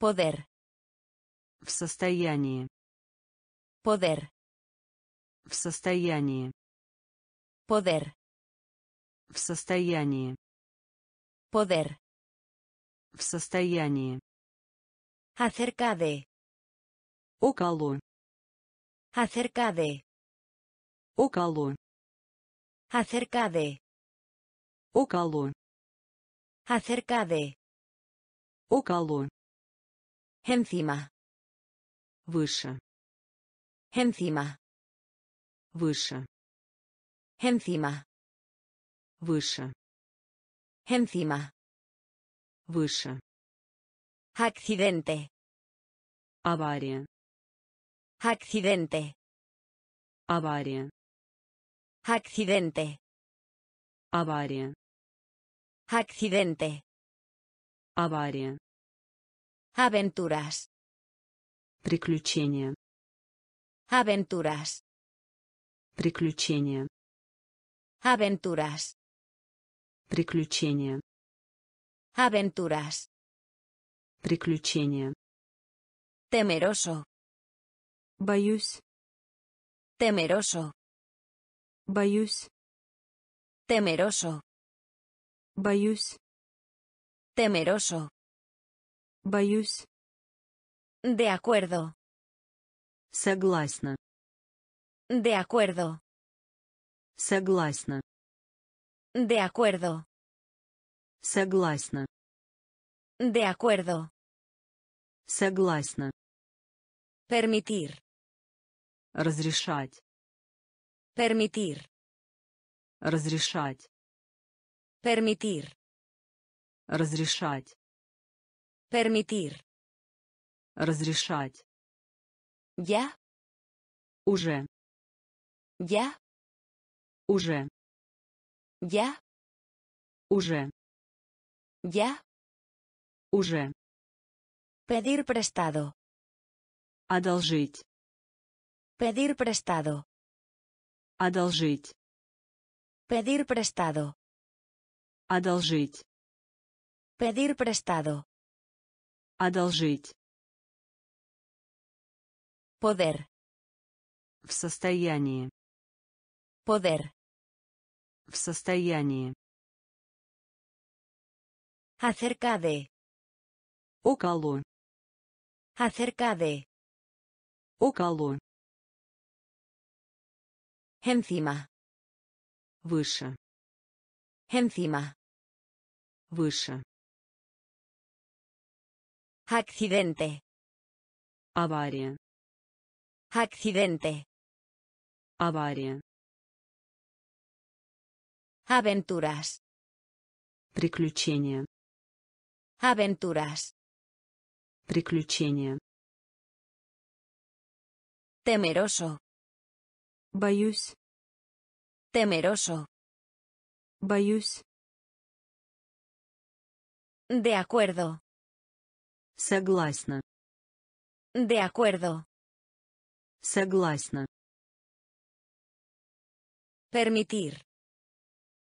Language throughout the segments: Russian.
Poder. В состоянии. Poder. В состоянии. Poder. В состоянии. Poder. В состоянии. Acerca de. Около. Acerca de. Около. Acerca de. Около. Acerca de. Около. Encima. Выше. Encima. Выше. Encima. Выше. Encima. Выше. Accidente. Авария. Accidente. Авария. Accidente. Авария. Accidente. Авария. Aventuras. Приключения. Aventuras. Приключения. Aventuras. Приключения. Aventuras. Приключения. Temeroso. Боюсь. Temeroso. Боюсь. Temeroso. Боюсь. Temeroso. Боюсь. De acuerdo. Согласна. De acuerdo. Согласна. De acuerdo. Согласна. De acuerdo. Согласна. Permitir. Разрешать. Permitir. Разрешать. Permitir. Разрешать. Permitir. Разрешать. Ya. Уже. Ya. Уже. Ya. Уже. Ya. Уже. Pedir prestado. Одолжить. Pedir prestado. Одолжить. Pedir prestado. Одолжить. Pedir prestado. Одолжить. Poder. В состоянии. Poder. В состоянии. Acerca de. Около. Acerca de. Около. Encima. Выше. Encima. Выше. Accidente. Авария. Accidente. Авария. Aventuras. Приключения. Aventuras. Приключения. Temeroso. Боюсь. Temeroso. Боюсь. De acuerdo. Согласна. De acuerdo. Согласна. Permitir.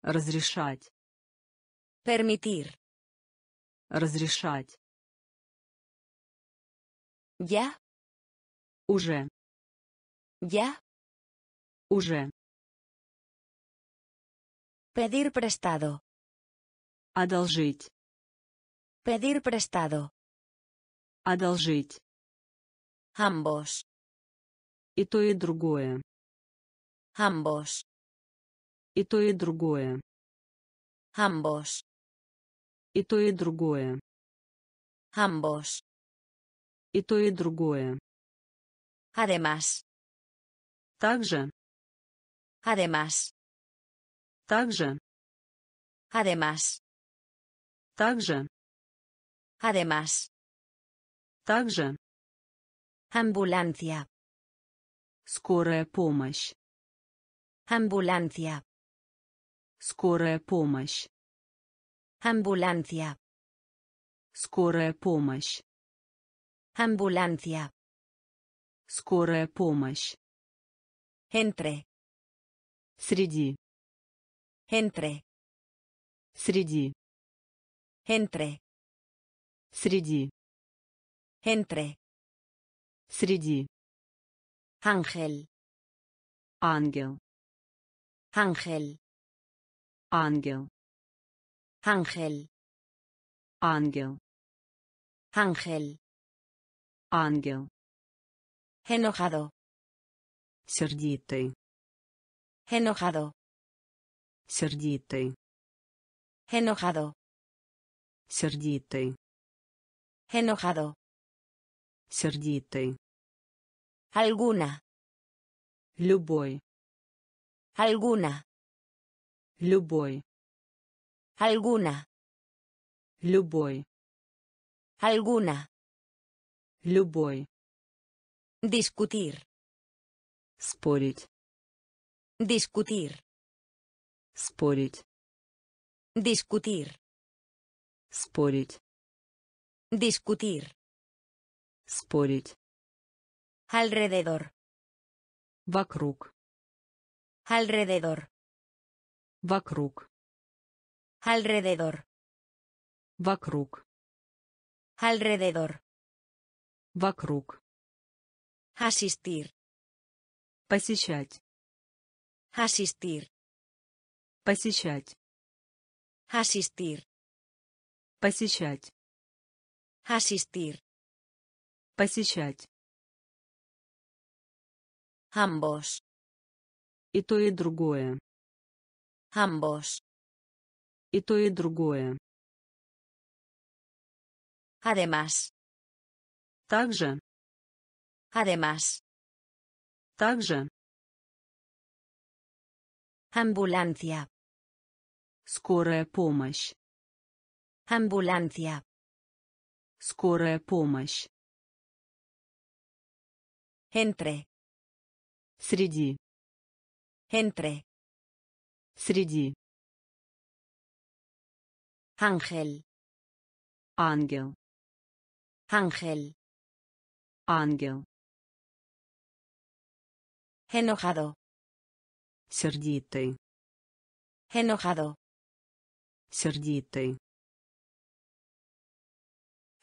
Разрешать. Permitir. Разрешать. Ya. Уже. Ya. Уже. Pedir prestado. Одолжить. Pedir prestado. Одолжить. Ambos. И то, и другое. Ambos. И то, и другое. Ambos. И то, и другое. Ambos. И то, и другое. Además. Также. Además. Также. Además. Также. Además. Также. Ambulancia. Скорая помощь. Ambulancia. Скорая помощь. Ambulancia. Скорая помощь. Ambulancia. Скорая помощь. Entre. Среди. Entre. Среди. Entre. Среди. Entre. Среди. Ángel. Ангел. Ángel. Ангел. Ángel. Ангел. Ángel. Ангел. Enojado. Сердитый. Enojado. Сердитый. Enojado. Сердитый. Enojado. Сердитый. Alguna. Любой. Alguna. Любой. Alguna. Любой. Alguna. Любой. Discutir. Спорить. Discutir. Спорить. Discutir. Спорить. Discutir. Спорить. Alrededor. Вокруг. Alrededor. Вокруг. Alrededor. Вокруг. Alrededor. Вокруг. Asistir. Посещать. Asistir. Посещать. Asistir. Посещать. Asistir. Посещать. Ambos. И то, и другое. Ambos. И то, и другое. Además. Также. Además. Также. Ambulancia. Скорая помощь. Ambulancia. Скорая помощь. Entre. Среди. Entre. Среди. Ángel. Ангел. Ángel. Ангел. Enojado. Сердитый. Enojado. Сердитый.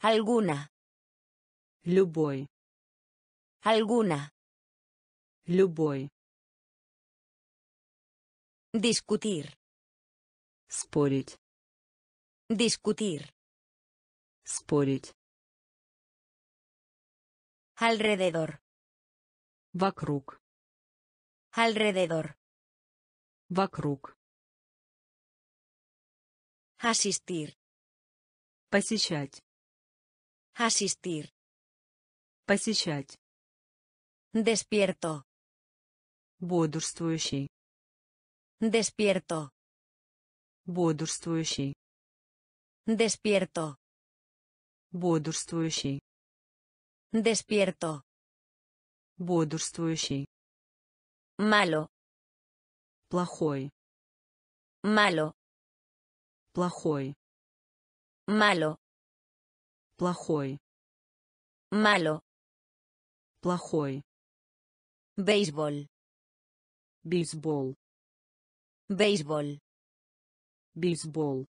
Alguna. Любой. Alguna. Любой. Discutir. Спорить. Discutir. Спорить. Alrededor. Вокруг. Alrededor. Вокруг. Asistir. Посещать. Asistir. Посещать. Despierto. Бодрствующий. Despierto. Бодрствующий. Despierto. Бодрствующий. Despierto. Бодрствующий. Malo. Плохой. Malo. Плохой. Malo. Плохой. Malo. Плохой. Béisbol. Бейсбол. Béisbol. Бейсбол.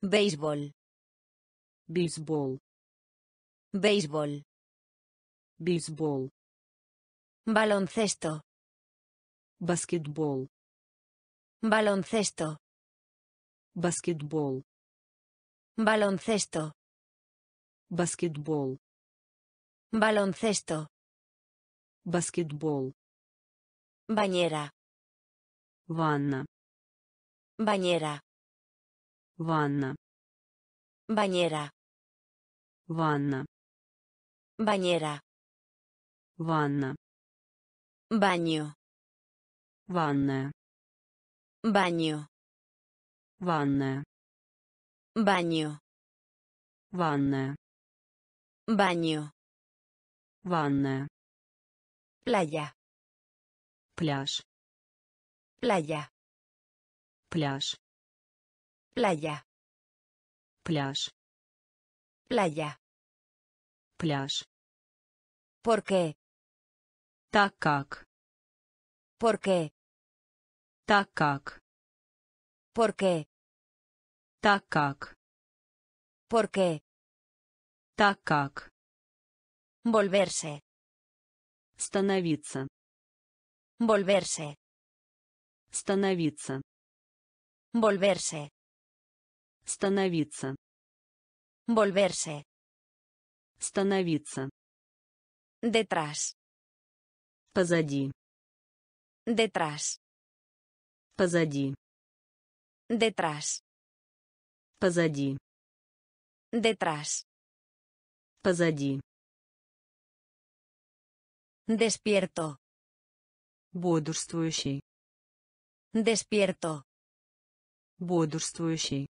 Béisbol. Бейсбол. Béisbol. Бейсбол. Baloncesto. Баскетбол. Baloncesto. Баскетбол. Baloncesto. Баскетбол. Baloncesto. Баскетбол. Bañera. Ванна. Bañera. Ванна. Bañera. Ванна. Bañera. Ванна. Baño. Ванная. Baño. Ванная. Baño. Ванная. Baño. Ванная. Playa. Пляж. Playa. Пляж. Playa. Пляж. Playa. Пляж. ¿Por qué? Так как. ¿Por qué? Так как. ¿Por qué? Так как. ¿Por qué? Так как. Volverse. Становиться. Volverse. Становиться. Volverse. Становиться. Volverse. Становиться. Detrás. Позади. Detrás. Позади. Detrás. Позади. Detrás. Позади. Despierto. Бодрствующий. Despierto. Бодрствующий.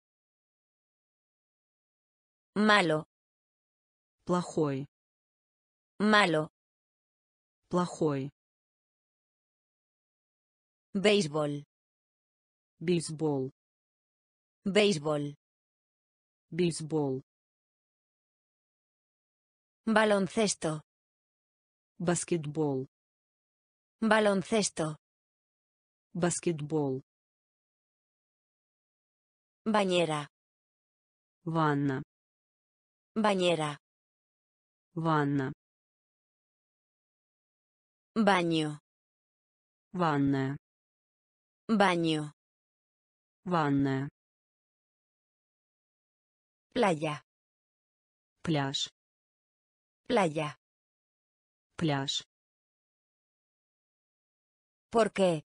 Malo. Плохой. Malo. Плохой. Béisbol. Бейсбол. Béisbol. Бейсбол. Baloncesto. Баскетбол. Baloncesto. Баскетбол. Bañera. Ванна. Bañera. Ванна. Baño. Ванная. Baño. Ванная. Playa. Пляж. Playa. Пляж. ¿Por qué?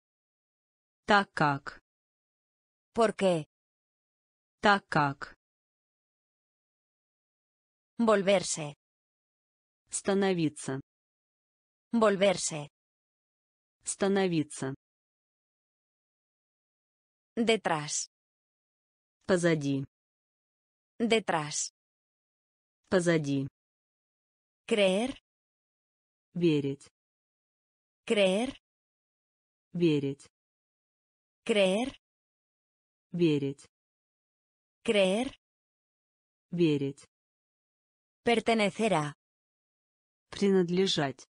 Так как. ¿Por qué? Так как. Volverse. Становиться. Volverse. Становиться. Detrás. Позади. Detrás. Позади. Creer. Верить. Creer. Верить. Creer. Верить. Creer. Верить. Pertenecer a. Принадлежать.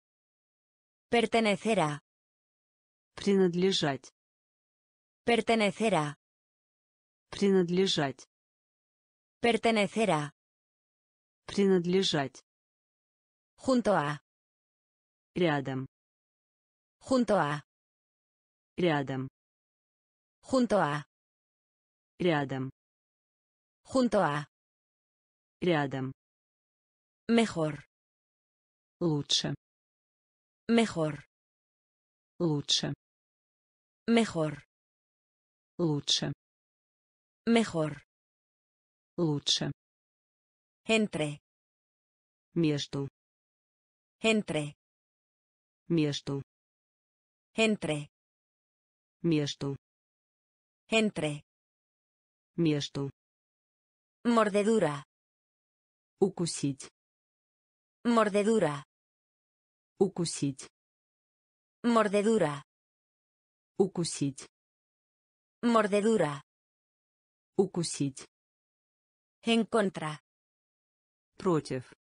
Pertenecer a. Принадлежать. Pertenecer a. Принадлежать. Pertenecer a. Принадлежать. Junto a. Рядом. Junto a. Рядом. Junto a. Рядом. Junto a. Рядом. Mejor. Лучше. Mejor. Лучше. Mejor. Лучше. Mejor. Лучше. Entre. Между. Entre. Между. Entre. Между. Entre. Между. Mordedura. Укусить. Mordedura. Укусить. Mordedura. Укусить. Mordedura. Укусить. En contra. Против.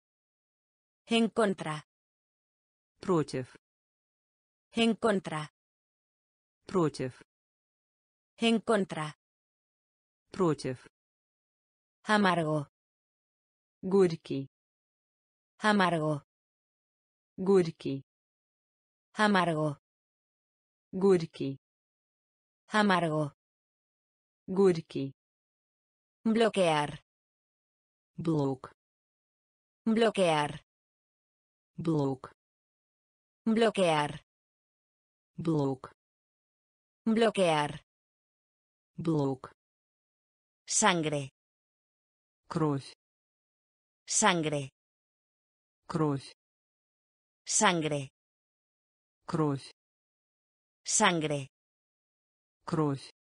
En contra. Против. En contra. Против. En contra. Против. Amargo. Горький. Amargo. Горький. Amargo. Горький. Amargo. Горький. Bloquear. Блок. Bloquear. Блок. Bloquear. Блок. Bloquear. Блок. Sangre. Кровь. Sangre. Кровь. Sangre. Кровь. Sangre. Кровь.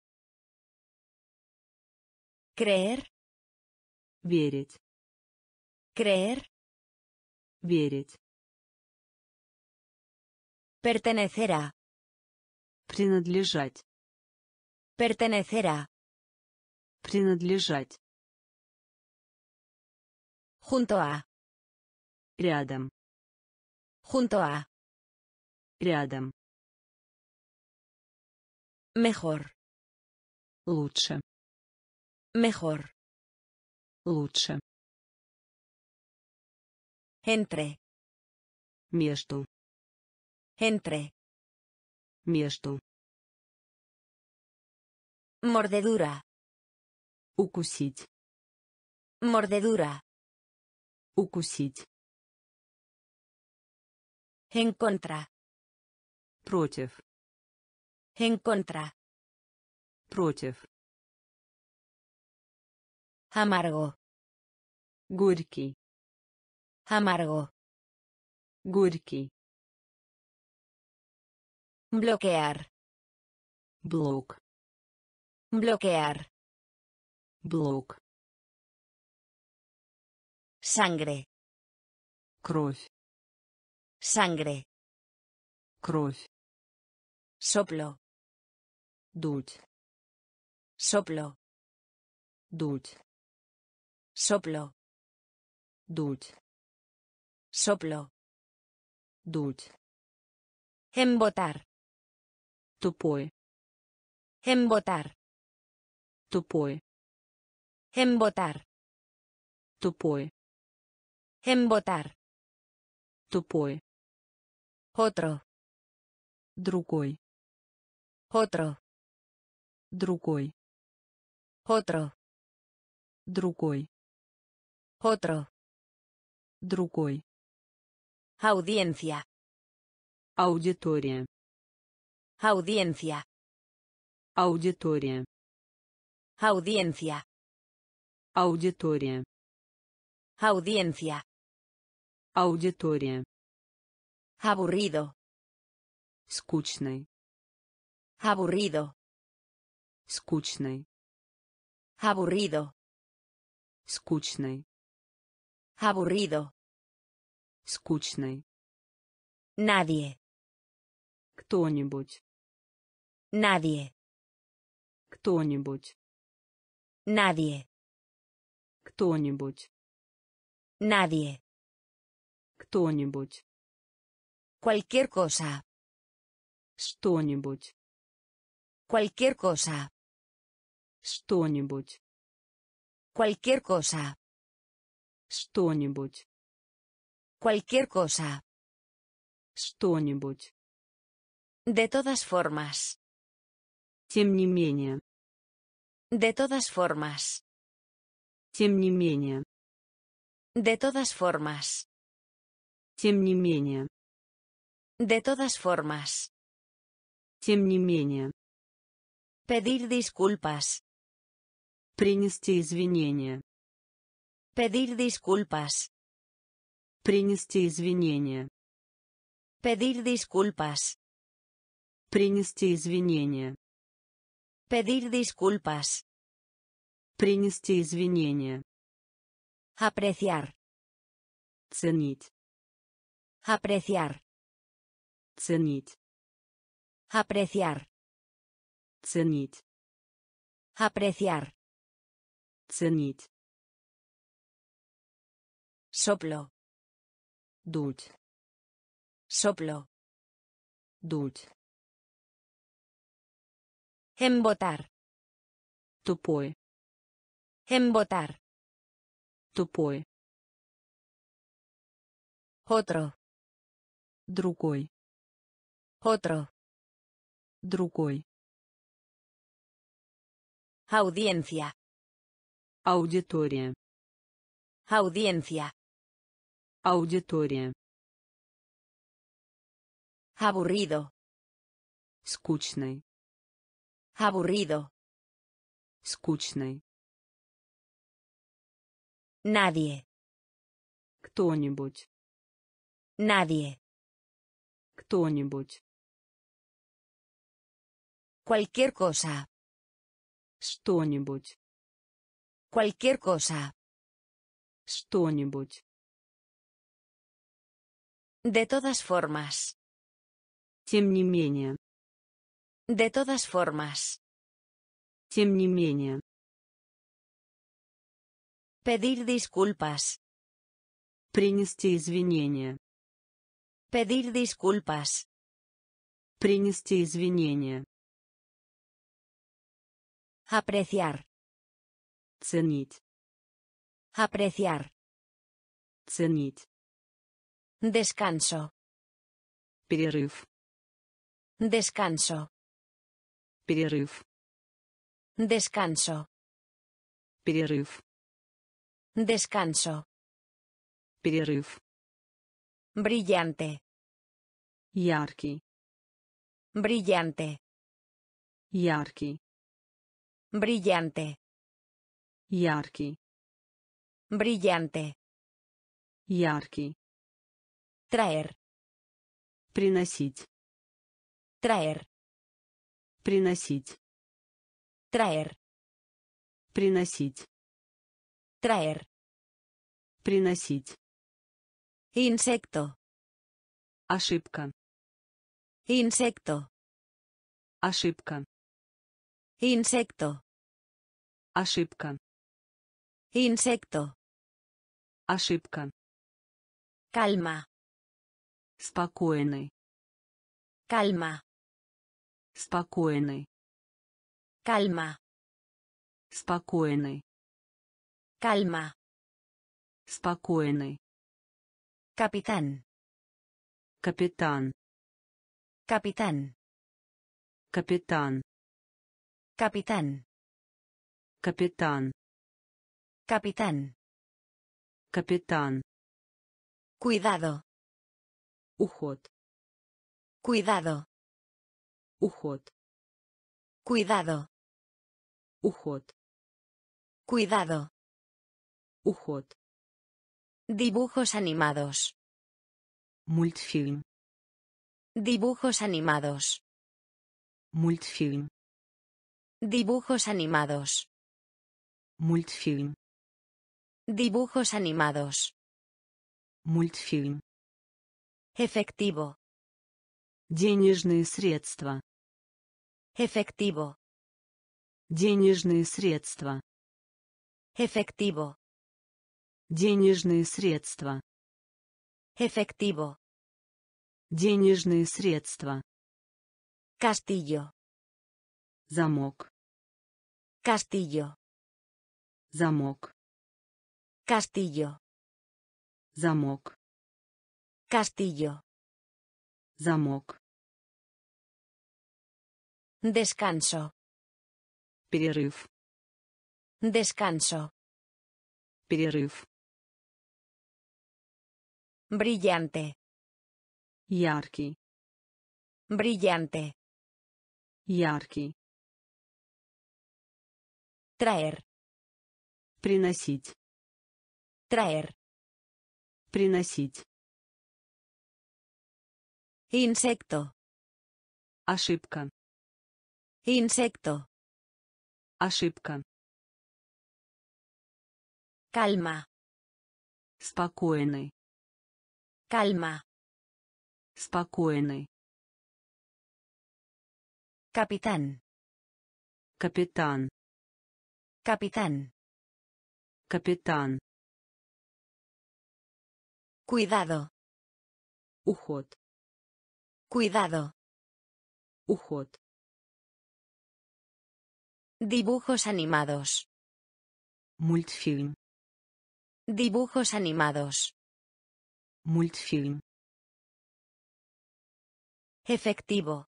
Creer. Верить. Creer. Верить. Pertenecer a. Принадлежать. Pertenecer a. Принадлежать. Junto a. Рядом. Junto a. Рядом. Mejor. Лучше. Mejor. Лучше. Entre. Между. Entre. Между. Mordedura. Укусить. Mordedura. Укусить. En contra. Против. En contra. Против. Amargo. Горький. Amargo. Горький. Bloquear. Блок. Bloquear. Блок. Sangre. Кровь. Sangre. Кровь. Soplo. Дуть. Soplo. Дуть. Soplo. Дуть. Soplo. Дуть. Embotar. Тупой. Embotar. Тупой. Embotar. Тупой. Embotar. Тупой. Otro. Другой. Otro. Другой. Otro. Другой. Otro. Другой. Audiencia. Аудитория. Audiencia. Аудитория. Audiencia. Аудитория. Audiencia. Аудитория. Aburrido. Скучный. Aburrido. Скучный. Aburrido. Скучный. Aburrido. Скучный. Nadie. Кто-нибудь. Nadie. Кто-нибудь. Nadie. Кто-нибудь. Nadie. Кто-нибудь. Cualquier cosa. Что-нибудь. Cualquier cosa. Что-нибудь. Cualquier cosa. Что-нибудь. Cualquier cosa. Что-нибудь. De todas formas. Тем не менее. De todas formas. Тем не менее. De todas formas. Тем не менее. De todas formas. Тем не менее. Pedir disculpas. Принести извинения. Pedir disculpas. Принести извинения. Pedir disculpas. Принести извинения. Pedir disculpas. Принести извинения. Apreciar. Ценить. Apreciar. Ценить. Apreciar. Ценить. Apreciar. Ценить. Soplo. Дуть. Soplo. Дуть. Embotar. Тупой. Embotar. Тупой. Otro. Другой. Otro. Другой. Audiencia. Аудитория. Audiencia. Аудитория. Aburrido. Скучный. Aburrido. Скучный. Nadie. Кто-нибудь. Nadie. Кто-нибудь. Cualquier cosa. Что-нибудь. Cualquier cosa. Что-нибудь. De todas formas. Тем не менее. De todas formas. Тем не менее. Pedir disculpas. Принести извинения. Pedir disculpas. Принести извинения. Apreciar. Ценить. Apreciar. Ценить. Descanso. Перерыв. Descanso. Перерыв. Descanso. Перерыв. Descanso. Перерыв. Brillante. Яркий. Brillante. Яркий. Brillante. Яркий. Brillante. Яркий. Traer. Приносить. Traer. Приносить. Traer. Приносить. Traer. Приносить. Insecto. Ошибка. Insecto. Ошибка. Insecto. Ошибка. Insecto. Ошибка. Calma. Спокойный. Calma. Спокойный. Calma. Спокойный. Calma. Спокойный. Capitán. Капитан. Capitán. Капитан. Capitán. Капитан. Capitán. Капитан. Cuidado. Уход. Cuidado. Уход. Cuidado. Уход. Cuidado. Уход. Dibujos animados. Мультфильм. Dibujos animados. Мультфильм. Dibujos animados. Мультфильм. Dibujos animados. Мультфильм. Efectivo. Денежные средства. Efectivo. Денежные средства. Efectivo. Денежные средства. Efectivo. Денежные средства. Castillo. Замок. Castillo. Замок. Castillo. Замок. Castillo. Замок. Descanso. Перерыв. Descanso. Перерыв. Brillante. Яркий. Brillante. Яркий. Traer. Приносить. Traer. Приносить. Insecto. Ошибка. Insecto. Ошибка. Calma. Спокойный. Calma. Спокойный. Capitán. Капитан. Capitán. Капитан. Cuidado. Уход. Cuidado. Уход. Dibujos animados. Мультфильм. Dibujos animados. Мультфильм. Efectivo.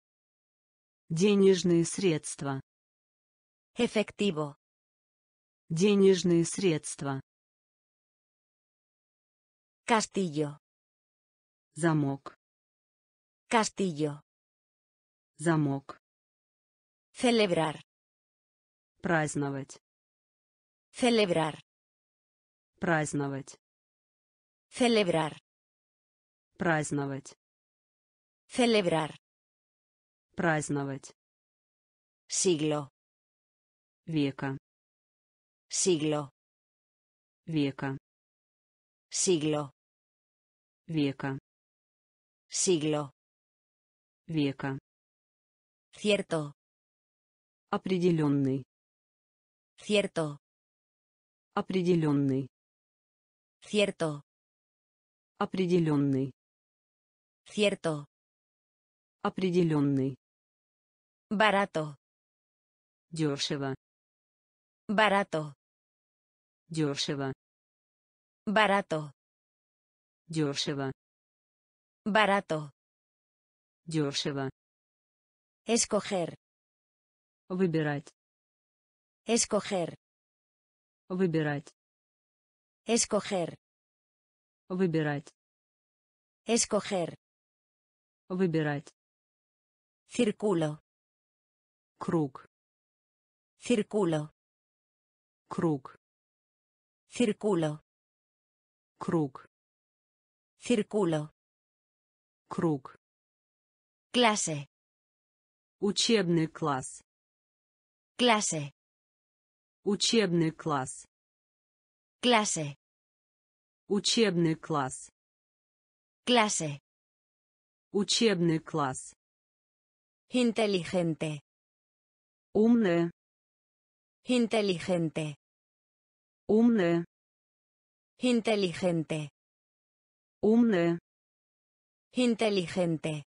Денежные средства. Efectivo. Денежные средства. Castillo. Замок. Castillo. Замок. Celebrar. Праздновать. Celebrar. Праздновать. Celebrar. Праздновать. Celebrar. Праздновать. Siglo. Века. Siglo. Века. Siglo. Века. Siglo. Века. Cierto. Определенный. Cierto. Определенный. Cierto. Определенный. Cierto. Определенный. Barato. Дешево. Barato. Дешево. Barato. Дешево. Barato. Дешево. Escoger. Выбирать. Escoger. Выбирать. Escoger. Выбирать. Escoger. Выбирать. Círculo. Круг. Círculo. Круг. Círculo. Круг. Círculo. Круг. Clase. Учебный класс. Clase. Учебный класс. Clase. Учебный класс. Clase. Учебный класс. Inteligente. Умная. Inteligente. Умная. Inteligente. Умная. Inteligente.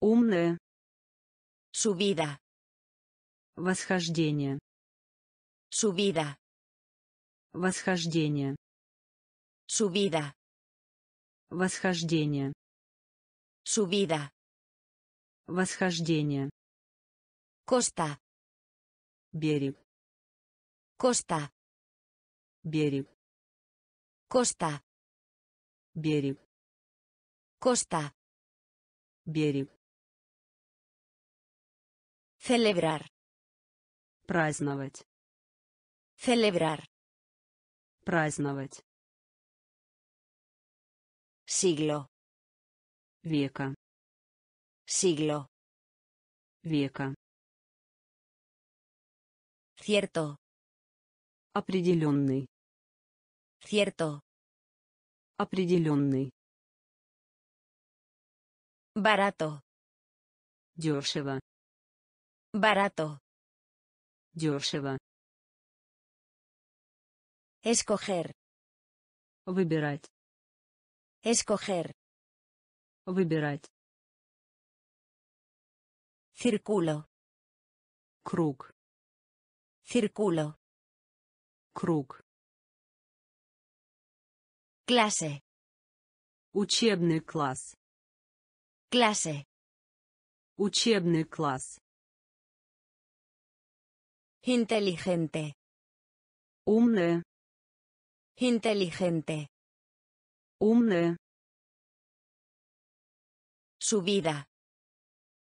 Умная. Subida. Восхождение. Subida. Восхождение. Subida. Восхождение. Subida. Восхождение. Costa. Берег. Costa. Берег. Costa. Берег. Costa. Берег. Celebrar. Праздновать. Celebrar. Праздновать. Siglo. Века. Siglo. Века. Cierto. Определенный. Cierto. Определенный. Barato. Дешево. Barato. Дешево. Escoger. Выбирать. Escoger. Выбирать. Círculo. Круг. Círculo. Круг. Clase. Учебный класс. Clase. Учебный класс. Inteligente. Умная. Inteligente. Умная. Subida.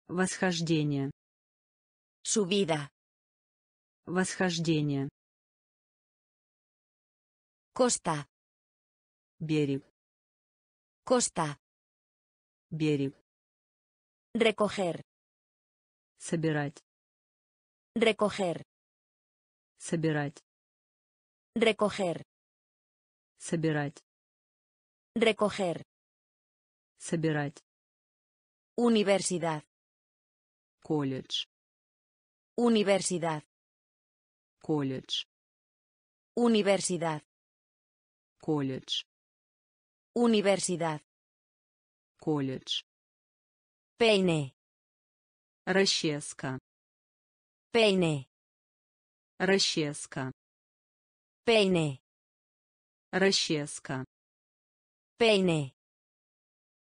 Восхождение. Subida. Восхождение. Costa. Берег. Costa. Берег. Recoger. Собирать. Recoger. Собирать. Recoger. Собирать. Recoger. Собирать. Universidad. Колледж. Universidad. Колледж. Universidad. Колледж. Universidad. Колледж. Peine. Расческа. Peine. Расческа. Peine. Расческа. Peine.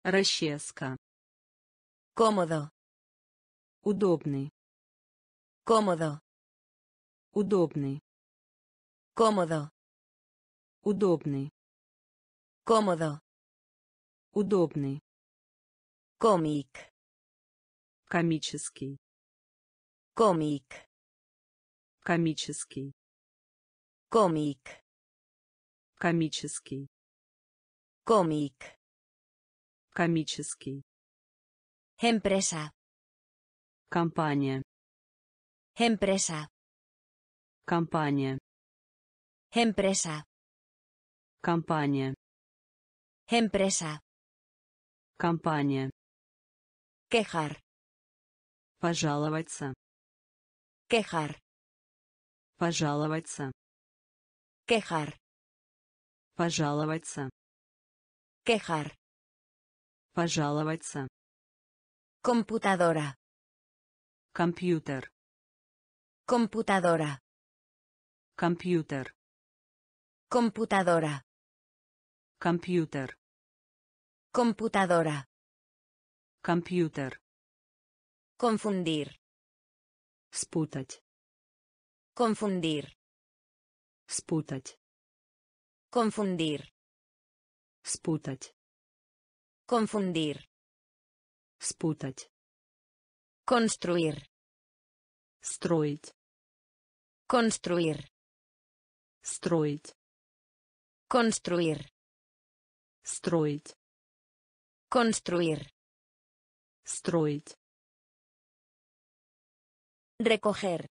Расческа. Cómodo. Удобный. Cómodo. Удобный. Cómodo. Удобный. Cómodo. Удобный. Cómic. Комический. Cómic. Комический. Cómic. Комический. Cómic. Комический. Empresa. Компания. Empresa. Компания. Empresa. Компания. Empresa. Компания. Quejar. Пожаловаться. Quejar. Пожаловаться. Quejar. Пожаловаться. Quejar. Пожаловаться. Computadora. Компьютер. Computadora. Компьютер. Computadora. Компьютер. Computadora. Компьютер. Confundir. Спутать. Confundir. Спутать. Confundir. Спутать. Confundir. Спутать. Construir. Строить. Construir. Строить. Construir. Строить. Construir. Строить. Recoger.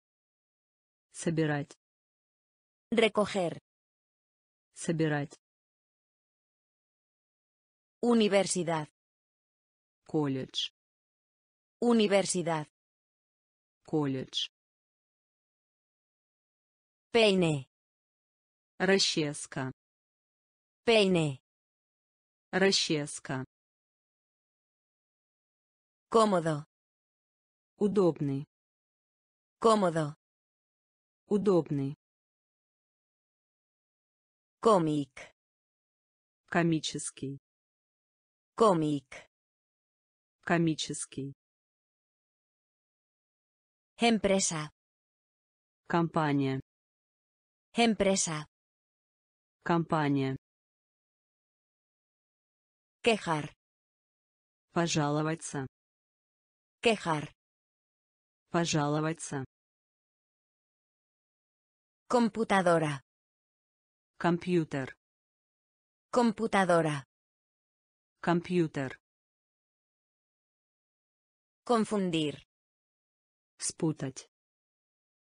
Собирать. Recoger. Собирать. Universidad. Колледж. Universidad. Колледж. Peine. Расческа. Peine. Расческа. Cómodo. Удобный. Cómodo. Удобный. Cómic. Комический. Cómic. Комический. Empresa. Компания. Empresa. Компания. Quejar. Пожаловаться. Quejar. Пожаловаться. Computadora. Компьютер. Computadora. Компьютер. Confundir. Спутать.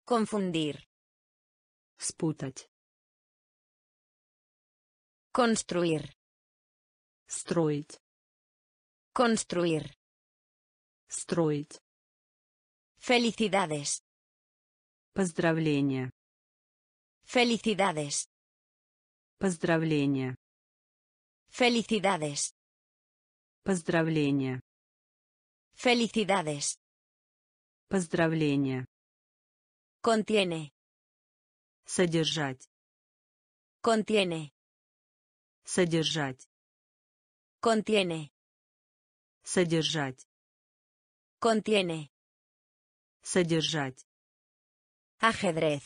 Confundir. Спутать. Construir. Строить. Construir. Строить. Felicidades. Поздравления. Felicidades. Поздравления. Felicidades. Поздравления. Felicidades. Поздравления. Contiene. Содержать. Contiene. Содержать. Contiene. Содержать. Contiene. Содержать. Ajedrez.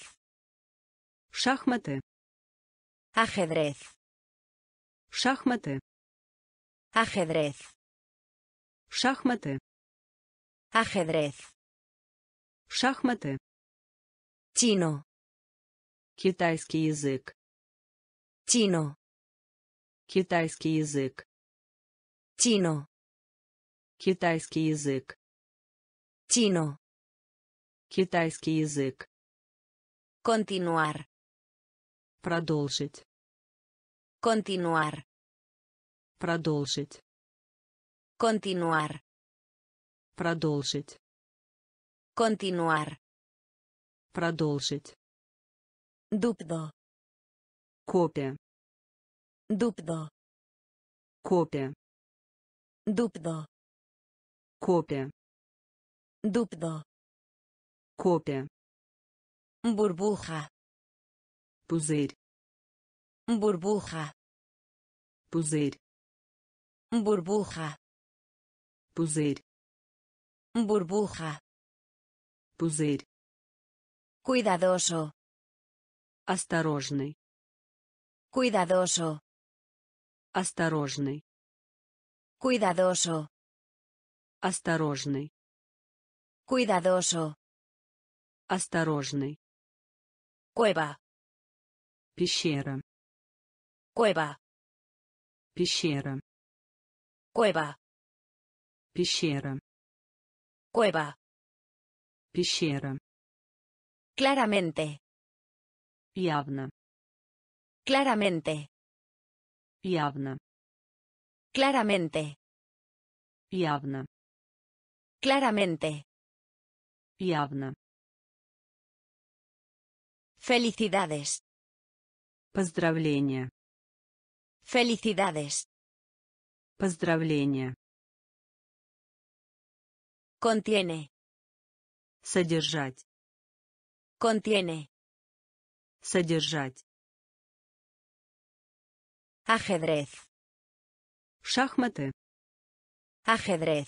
Шахматы. Ajedrez. Шахматы. Ajedrez. Шахматы. Ajedrez. Шахматы. Chino. Китайский язык. Chino. Китайский язык. Chino. Китайский язык. Chino. Китайский язык. Continuar. Продолжить. Continuar. Продолжить. Continuar. Продолжить. Continuar. Продолжить. Dubdo. Копия. Dubdo. Копия. Dubdo. Копия. Dubdo. Копия. Burbuja. Пузырь. Burbuja. Пузырь. Burbuja. Пузырь. Burbuja. Пузырь. Cuidadoso. Осторожный. Cuidadoso. Осторожный. Cuidadoso. Осторожный. Cuidadoso. Осторожный. Cueva. Пещера. Cueva. Пещера. Cueva. Пещера. Cueva. Пещера. Claramente. Явно. Claramente. Явно. Claramente. Явно. Claramente. Явно. Felicidades. Поздравления. Felicidades. Поздравления. Contiene. Содержать. Contiene. Содержать. Ajedrez. Шахматы. Ajedrez.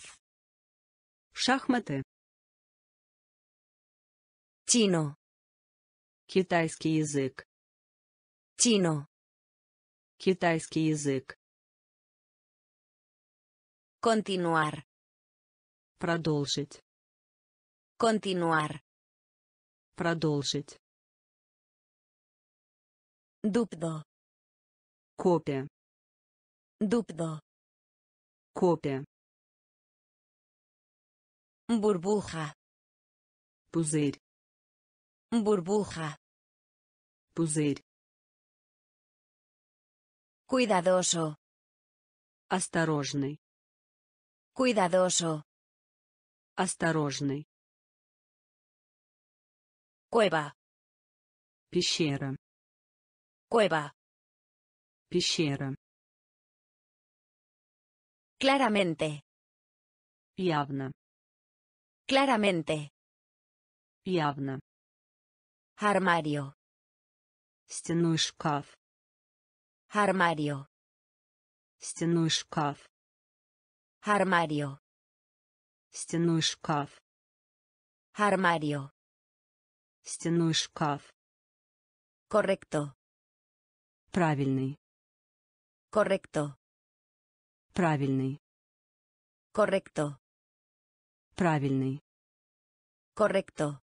Шахматы. Chino. Китайский язык. Chino. Китайский язык. Continuar. Продолжить. Continuar. Продолжить. Dubdo. Копия. Dubdo. Копия. Burbuja. Пузырь. Burbuja. Пузырь. Cuidadoso. Осторожный. Cuidadoso. Осторожный. Cueva. Пещера. Cueva. Пещера. Claramente. Явно. Claramente. Явно. Armario. Стенной шкаф. Armario. Стенной шкаф. Armario. Стенной шкаф. Armario. Стенной шкаф. Correcto. Правильный. Correcto. Правильный. Correcto. Правильный. Correcto.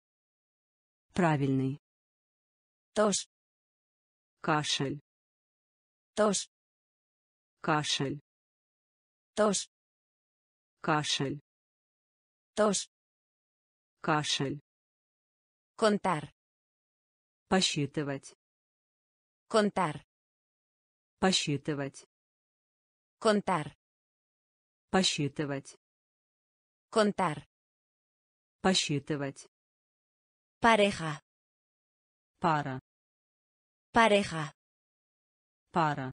Правильный. Tos. Кашель. Tos. Кашель. Tos. Кашель. Tos. Кашель. Contar. Посчитывать. Contar. Посчитывать. Contar. Посчитывать. Contar. Посчитывать. Pareja. Пара. Pareja. Пара.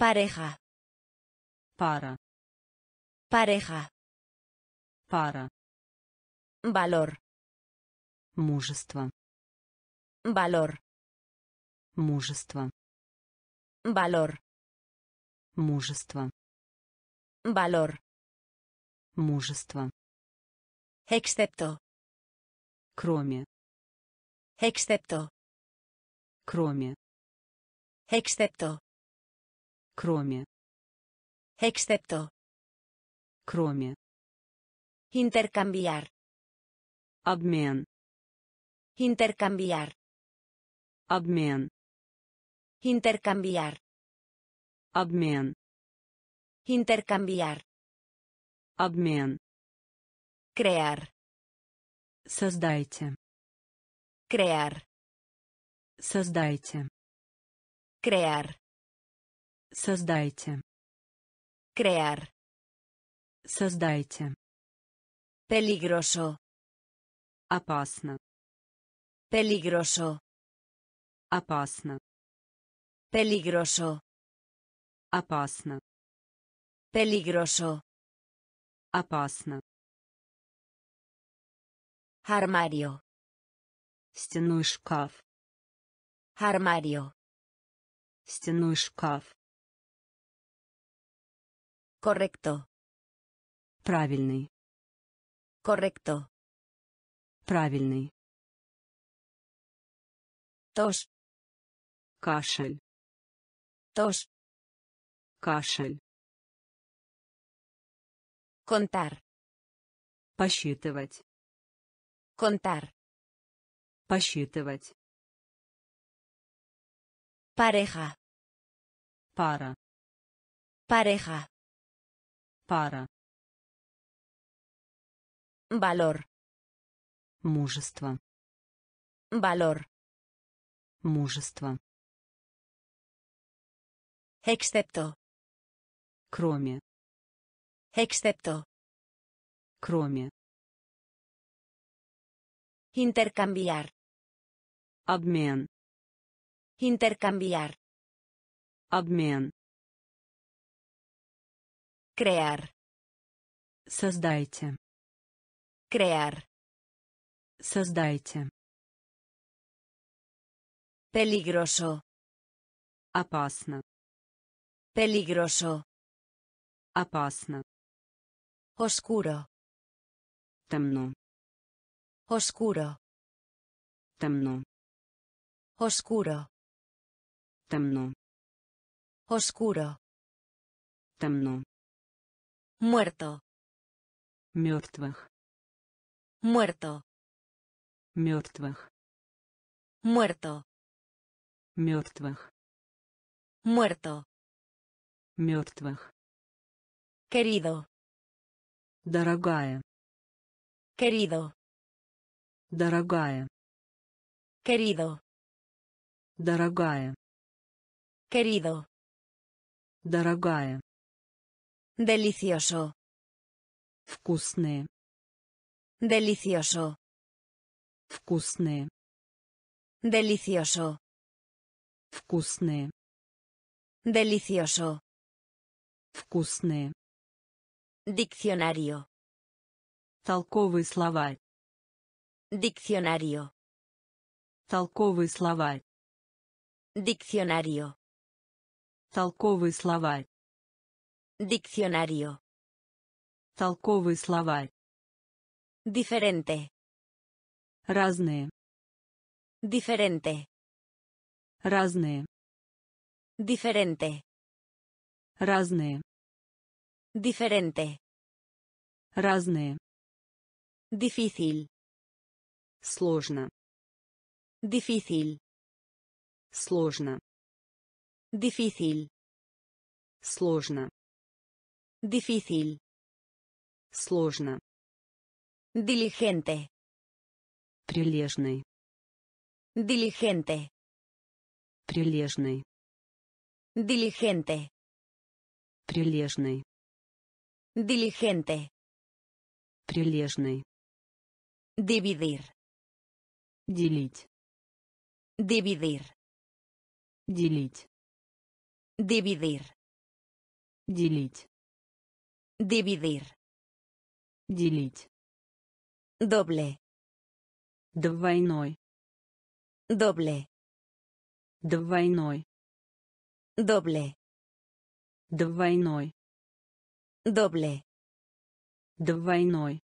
Pareja. Пара. Pareja. Пара. Valor. Мужество. Valor. Мужество. Valor. Мужество. Valor. Мужество. Excepto. Кроме. Excepto. Кроме. Excepto. Кроме. Excepto. Кроме. Intercambiar. Обмен. Intercambiar. Обмен. Intercambiar. Обмен. Intercambiar. Обмен. Crear. Создайте. Crear. Создайте. Crear. Создайте. Crear. Создайте. Peligroso. Опасно. Peligroso. Опасно. Peligroso. Опасно. Peligroso. Опасно. Armario. Стенной шкаф. Armario. Стенной шкаф. Correcto. Правильный. Correcto. Правильный. Tos. Кашель. Tos. Кашель. Contar. Посчитывать. Contar. Посчитывать. Pareja. Пара. Pareja. Пара. Valor. Мужество. Valor. Мужество. Excepto. Кроме. Excepto. Кроме. Intercambiar. Обмен. Intercambiar. Обмен. Crear. Создайте. Crear. Создайте. Peligroso. Опасно. Peligroso. Опасно. Oscuro. Темно. Oscuro. Темно. Oscuro. Темно. Oscuro. Темно. Muerto. Мертвых. Muerto. Мертвых. Muerto. Мертвых. Muerto. Мертвых. Querido. Дорогая. Querido. Дорогая. Querido. Дорогая. Querido. Дорогая. Delicioso. Вкусные. Delicioso. Вкусные. Delicioso. Вкусные. Delicioso. Вкусные. Diccionario. Толковый словарь. Diccionario. Толковый словарь. Diccionario. Толковый словарь. Diccionario. Толковый словарь. Diferente. Разные. Diferente. Разные. Diferente. Разные. Diferente. Разные. Difícil. Сложно. Difícil. Сложно. Difícil. Сложно. Difícil. Сложно. Diligente. Прилежный. Diligente. Прилежный. Diligente. Прилежный. Diligente. Прилежный. Dividir. Делить. Dividir. Делить. Dividir. Делить. Dividir. Делить. Doble. Двойной. Doble. Двойной. Doble. Двойной. Doble. Двойной.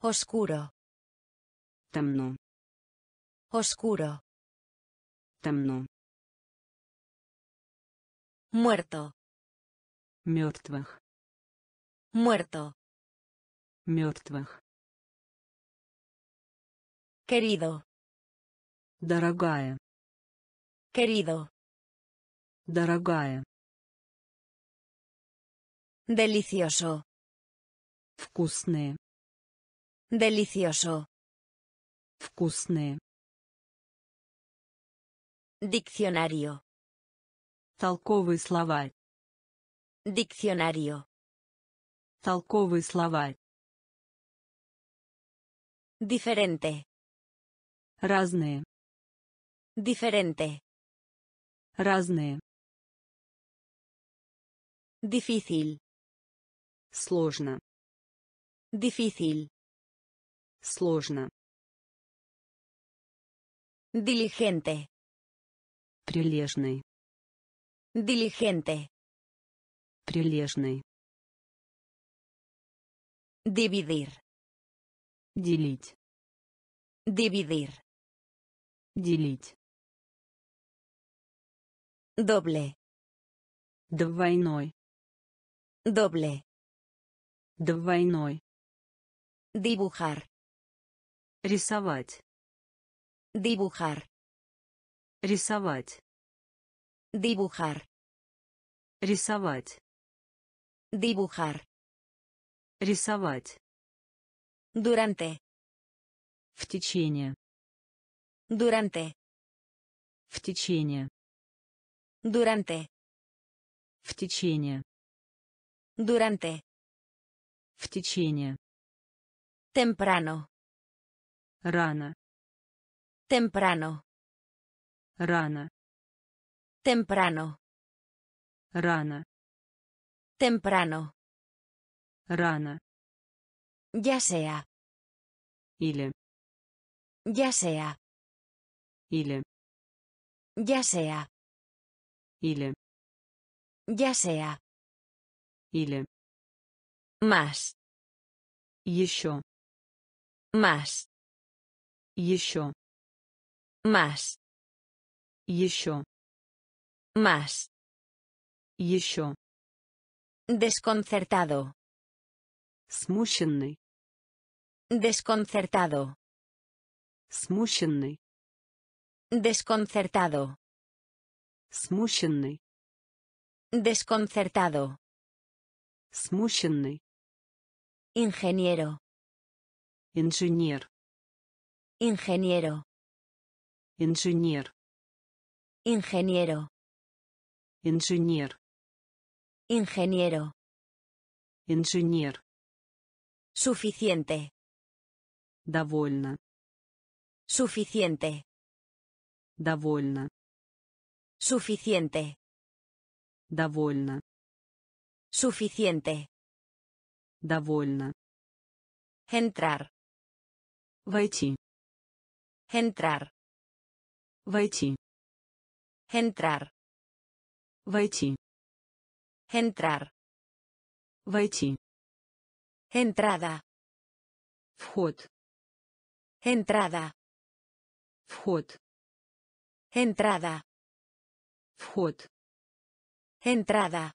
Oscuro. Темно. Oscuro. Темно. Muerto. Мертвых. Muerto. Мертвых. Querido. Дорогая. Querido. Дорогая. Delicioso. Вкусные. Delicioso. Вкусные. Diccionario. Толковый словарь. Diccionario. Толковый словарь. Diferente. Разные. Diferente. Разные. Difícil. Сложно. Difícil. Сложно. Diligente. Прилежный. Diligente. Прилежный. Dividir. Делить. Dividir. Делить. Doble. Двойной. Doble. Двойной. Dibujar. Рисовать. Dibujar. Рисовать. Dibujar. Рисовать. Dibujar. Рисовать. Durante. В течение. Durante. В течение. Durante. В течение. Durante. В течение. Temprano. Рано. Temprano. Рано. Temprano. Рано. Temprano. Рано. Ya sea. Или. Ya sea. Или. Ya sea. Или. Ya sea. Или. Más. Еще. Más. Еще. Más. Еще. Más. Еще. Desconcertado. Смущенный. Desconcertado. Смущенный. Desconcertado. Смущенный. Desconcertado. Смущенный. Ingeniero. Инженер. Ingeniero. Инженер. Ingeniero. Инженер. Ingeniero. Инженер. Suficiente. Довольно. Suficiente. Довольно. Suficiente. Довольно. Suficiente. Довольно. Entrar. Войти. Entrar. Войти. Entrar. Войти. Entrar. Войти. Entrada. Вход. Entrada. Вход. Entrada. Вход. Entrada.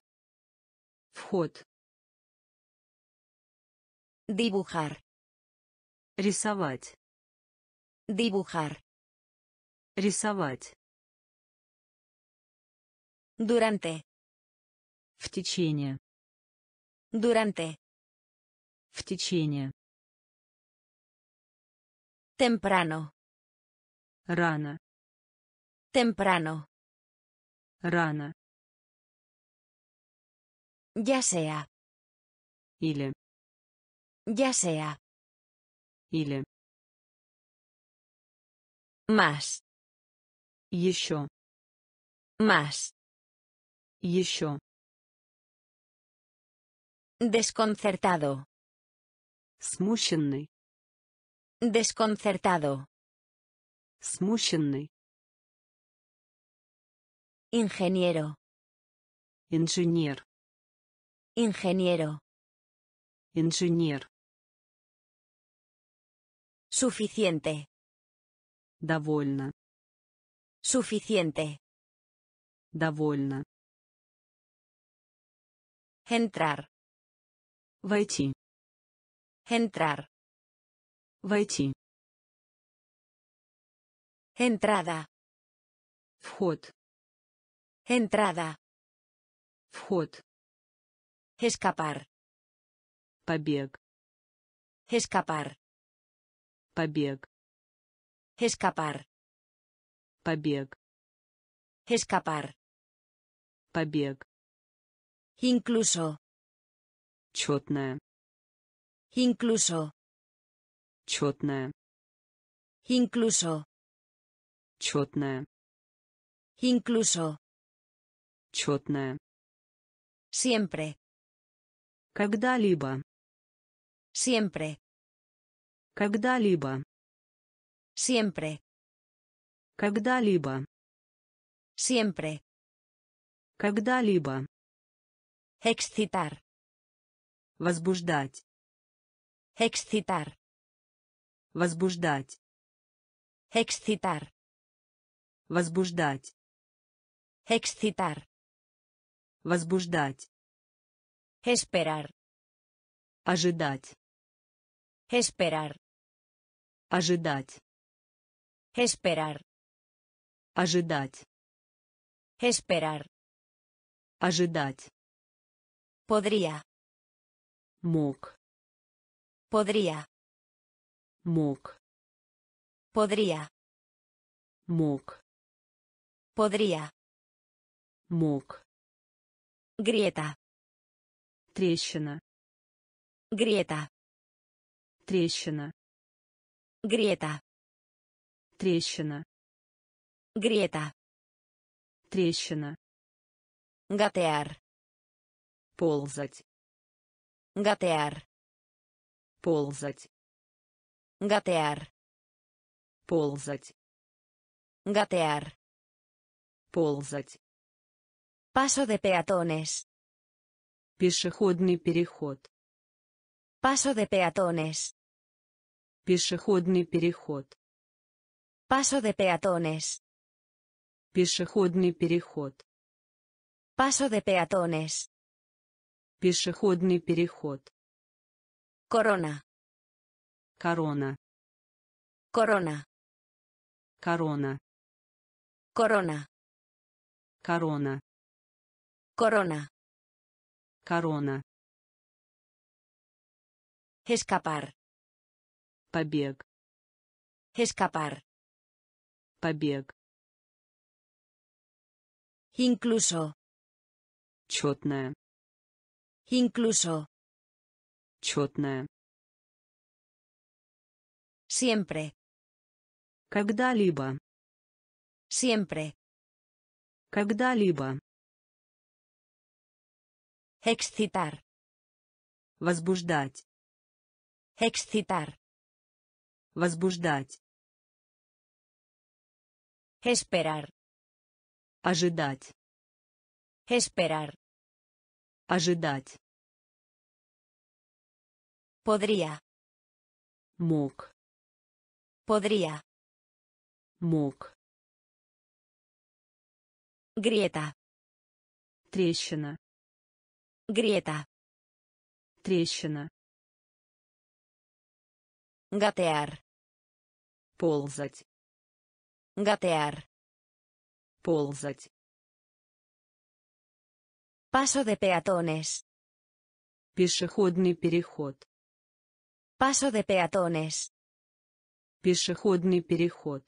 Вход. Dibujar. Рисовать. Dibujar. Рисовать. Durante. В течение. Durante. В течение. Temprano. Рано. Temprano. Рано. Ya sea. Или. Ya sea. Или. Más. Еще. Más. Еще. Desconcertado. Смущенный. Desconcertado. Смущенный. Ingeniero. Инженер. Ingeniero. Инженер. Suficiente. Довольно. Suficiente. Довольно. Entrar. Войти. Entrar. Войти. Entrada. Вход. Entrada. Вход. Escapar. Побег. Escapar. Побег. Escapar. Побег. Escapar. Побег. Incluso. Четная. Incluso. Четная. Incluso. Четная. Incluso. Четная. Siempre. Когда-либо. Siempre. Когда-либо. Siempre. Когда-либо. Siempre. Когда-либо. Excitar. Возбуждать. Excitar. Возбуждать. Excitar. Возбуждать. Excitar. Возбуждать. Esperar. Ожидать. Esperar. Ожидать. Esperar. Ожидать. Esperar. Ожидать. Podría. Мог. Podría. Мог. Podría. Мог. Podría. Мог. Grieta. Трещина. Grieta. Трещина. Grieta. Трещина. Grieta. Трещина. Gatear. Ползать. Gatear. Ползать. Gatear. Ползать. Gatear. Ползать. Paso de peatones. Пешеходный переход. Paso de peatones. Пешеходный переход. Paso de peatones. Пешеходный переход. Paso de peatones. Пешеходный переход. Corona. Корона. Corona. Корона. Corona. Корона. Corona. Корона. Escapar. Побег. Escapar. Побег. Incluso. Четная. Incluso. Четная. Siempre. Когда-либо. Siempre. Когда-либо. Excitar. Возбуждать. Excitar. Возбуждать. Esperar. Ожидать. Esperar. Ожидать. Podría. Мог. Podría. Мог. Grieta. Трещина. Grieta. Трещина. Gatear. Ползать. Gatear. Ползать. Paso de peatones. Пешеходный переход. Paso de peatones. Пешеходный переход.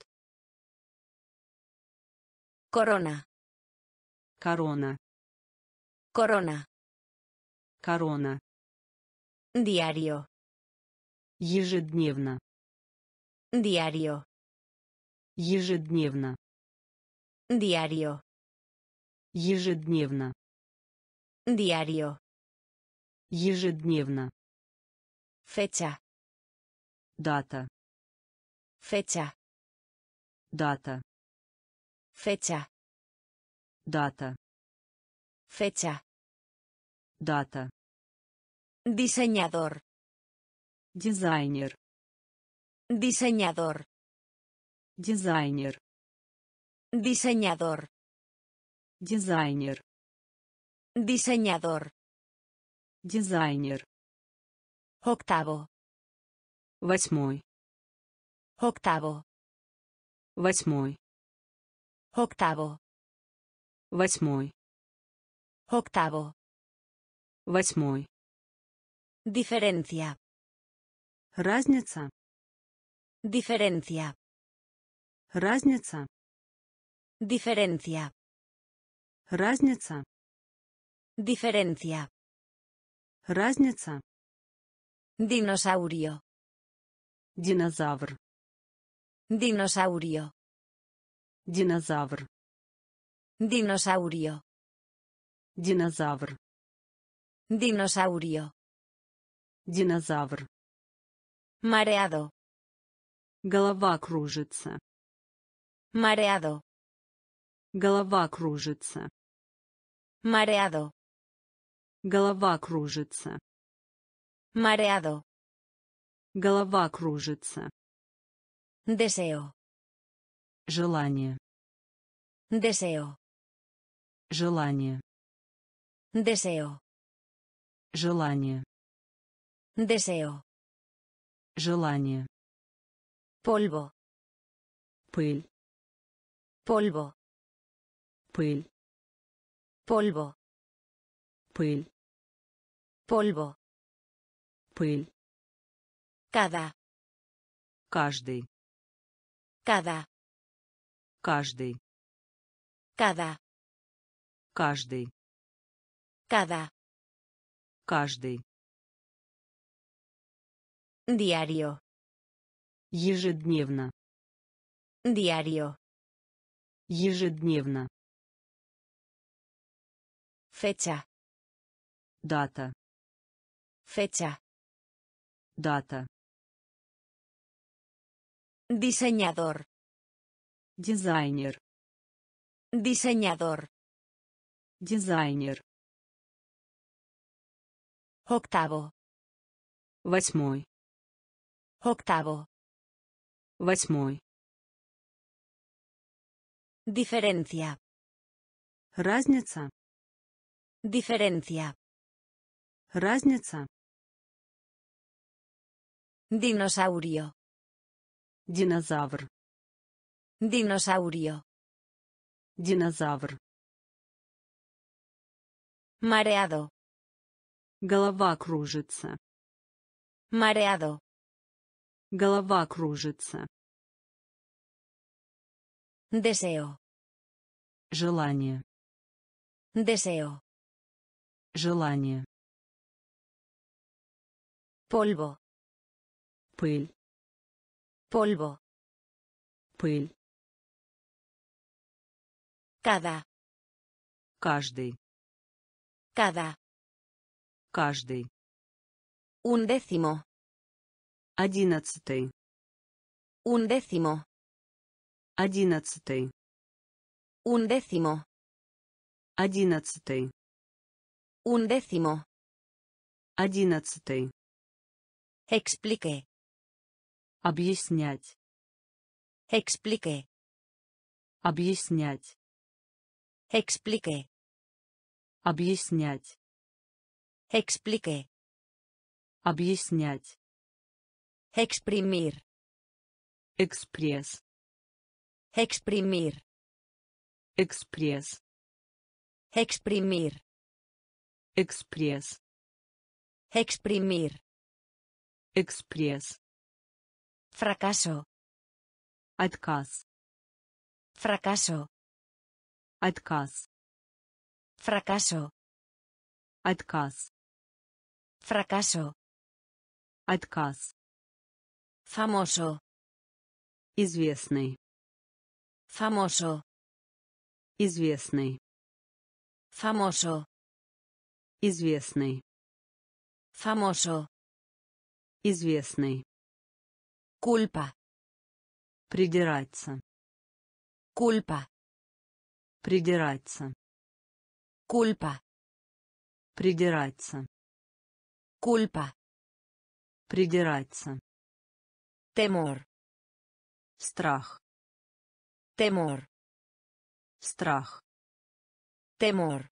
Corona. Корона. Corona. Корона. Diario. Ежедневно. Diario. Ежедневно. Diario. Ежедневно. Diario. Ежедневно. Fecha. Дата. Fecha. Дата. Fecha. Дата. Fecha. Дата. Diseñador. Дизайнер. Diseñador. Дизайнер. Diseñador. Дизайнер. Diseñador. Дизайнер. Octavo. Восьмой. Octavo. Восьмой. Octavo. Восьмой. Octavo. Восьмой. Diferencia. Разница. Diferencia. Разница. Diferencia. Разница. Diferencia. Разница. Dinosaurio. Динозавр. Dinosaurio. Динозавр. Dinosaurio. Динозавр. Dinosaurio. Динозавр. Mareado. Голова кружится. Mareado. Голова кружится. Mareado. Голова кружится. Mareado. Голова кружится. Deseo. Желание. Deseo. Желание. Deseo. Желание. Deseo. Желание. Polvo. Пыль. Polvo. Пыль. Polvo. Пыль. Polvo. Пыль. Cada. Каждый. Cada. Каждый. Cada. Каждый. Cada. Каждый. Diario. Ежедневно. Diario. Ежедневно. Fecha. Дата. Fecha. Дата. Diseñador. Дизайнер. Diseñador. Дизайнер. Octavo. Восьмой. Octavo. Восьмой. Diferencia. Разница. Diferencia. Разница. Dinosaurio. Динозавр. Dinosaurio. Динозавр. Mareado. Голова кружится. Mareado. Голова кружится. Deseo. Желание. Deseo. Желание. Polvo. Пыль. Polvo. Пыль. Cada. Каждый. Cada. Каждый. Un décimo. Одиннадцатый. Un décimo. Одиннадцатый. Un décimo. Одиннадцатый. Un décimo. Одиннадцатый. Explique. Объяснять. Explique. Объяснять. Explique. Объяснять. Explique. Объяснять. Exprimir. Экспресс. Exprimir. Экспресс. Exprimir. Экспресс. Exprimir. Экспресс. Fracaso. Отказ. Fracaso. Отказ. Fracaso. Отказ. Fracaso. Отказ. Famoso. Известный. Famoso. Известный. Famoso. Известный. Famoso. Известный. Culpa. Придираться. Culpa. Придираться. Culpa. Придираться. Culpa. Придираться. Temor. Страх. Temor. Страх. Temor.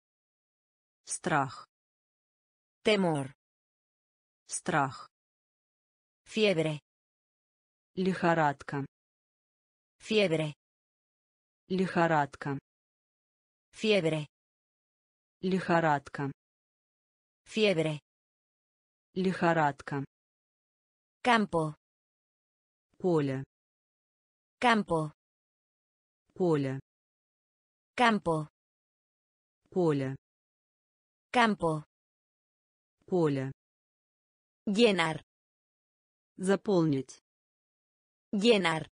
Страх. Temor. Страх. Fiebre. Лихорадка. Fiebre. Лихорадка. Fiebre. Лихорадка. Fiebre. Лихорадка. Campo. Поле. Campo. Поле. Campo. Поле. Campo. Поле. Llenar. Заполнить. Llenar.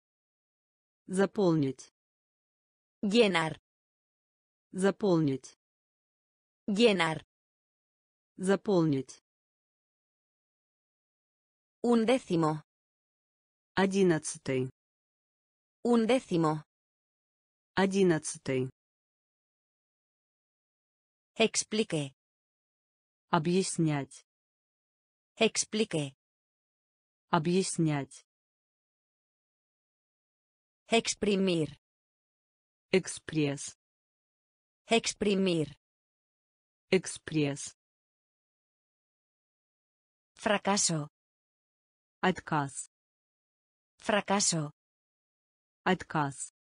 Заполнить. Llenar. Заполнить. Llenar. Заполнить. Un décimo. Одиннадцатый. Un décimo. Одиннадцатый. Explique. Объяснять. Explique. Объяснять. Exprimir. Экспресс. Exprimir. Экспресс. Fracaso. Отказ. Fracaso. Отказ.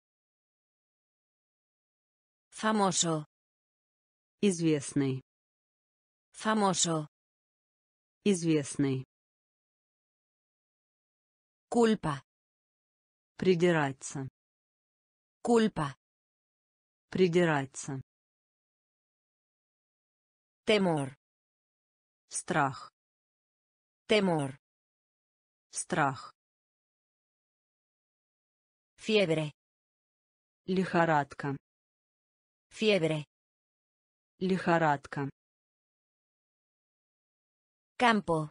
Famoso. Известный. Famoso. Известный. Culpa. Придираться. Culpa. Придираться. Temor. Страх. Temor. Страх. Fiebre. Лихорадка. Fiebre. Лихорадка. Campo.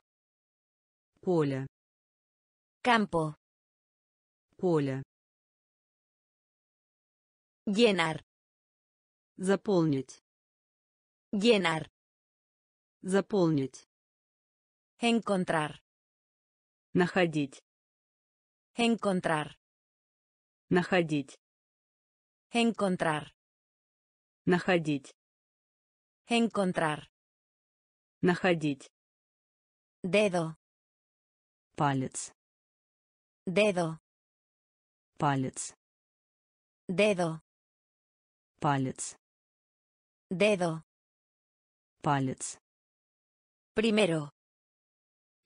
Поле. Campo. Поле. Llenar. Заполнить. Llenar. Заполнить. Encontrar. Находить. Encontrar. Находить. Encontrar. Находить. Encontrar. Находить. Dedo. Палец. Dedo. Палец. Dedo. Палец. Dedo. Палец. Primero.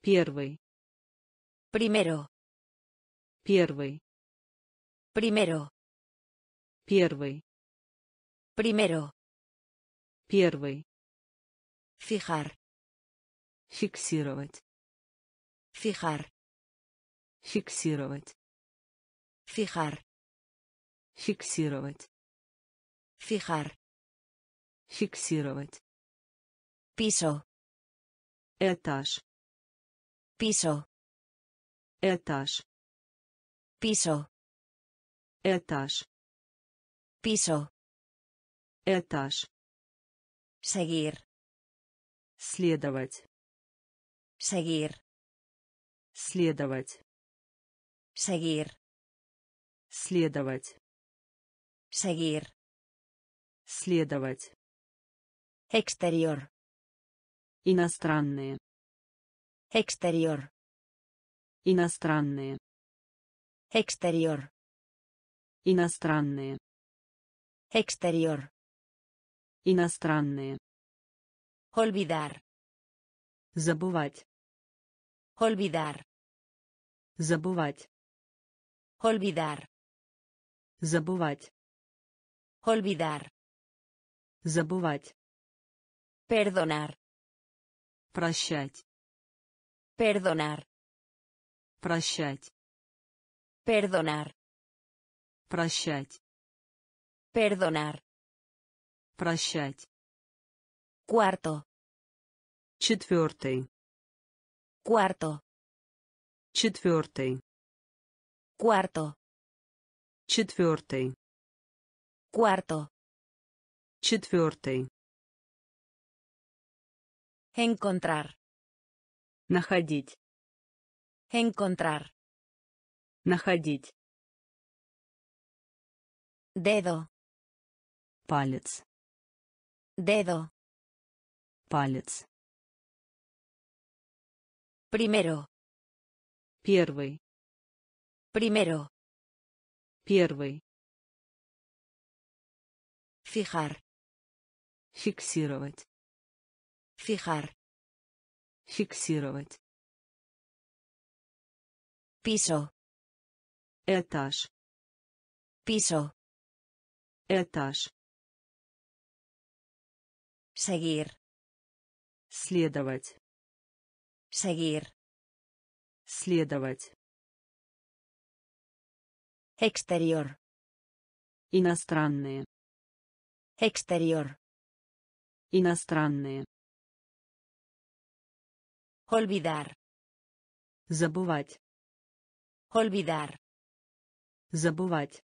Первый. Primero. Первый. Primero. Первый. Primero. Первый. Fijar. Фиксировать. Fijar. Фиксировать. Fijar. Фиксировать. Fijar. Фиксировать. Piso. Этаж. Piso. Этаж. Piso. Этаж. Piso. Этаж. Seguir. Следовать. Seguir. Следовать. Seguir. Следовать. Seguir. Следовать. Exterior. Иностранные. Exterior. Иностранные. Exterior. Иностранные. Exterior. Иностранные. Olvidar. Забывать. Olvidar. Забывать. Olvidar. Забывать. Olvidar. Забывать. Perdonar. Прощать. Perdonar. Прощать. Perdonar. Прощать. Perdonar. Прощать. Cuarto. Четвертый. Cuarto. Четвертый. Cuarto. Четвертый. Cuarto. Четвертый. Encontrar. Находить. Encontrar. Находить. Dedo. Палец. Dedo. Палец. Primero. Первый. Primero. Первый. Fijar. Фиксировать. Fijar. Фиксировать. Piso. Этаж. Piso. Этаж. Seguir. Следовать. Seguir. Следовать. Exterior. Иностранные. Exterior. Иностранные. Olvidar. Забывать. Olvidar. Забывать.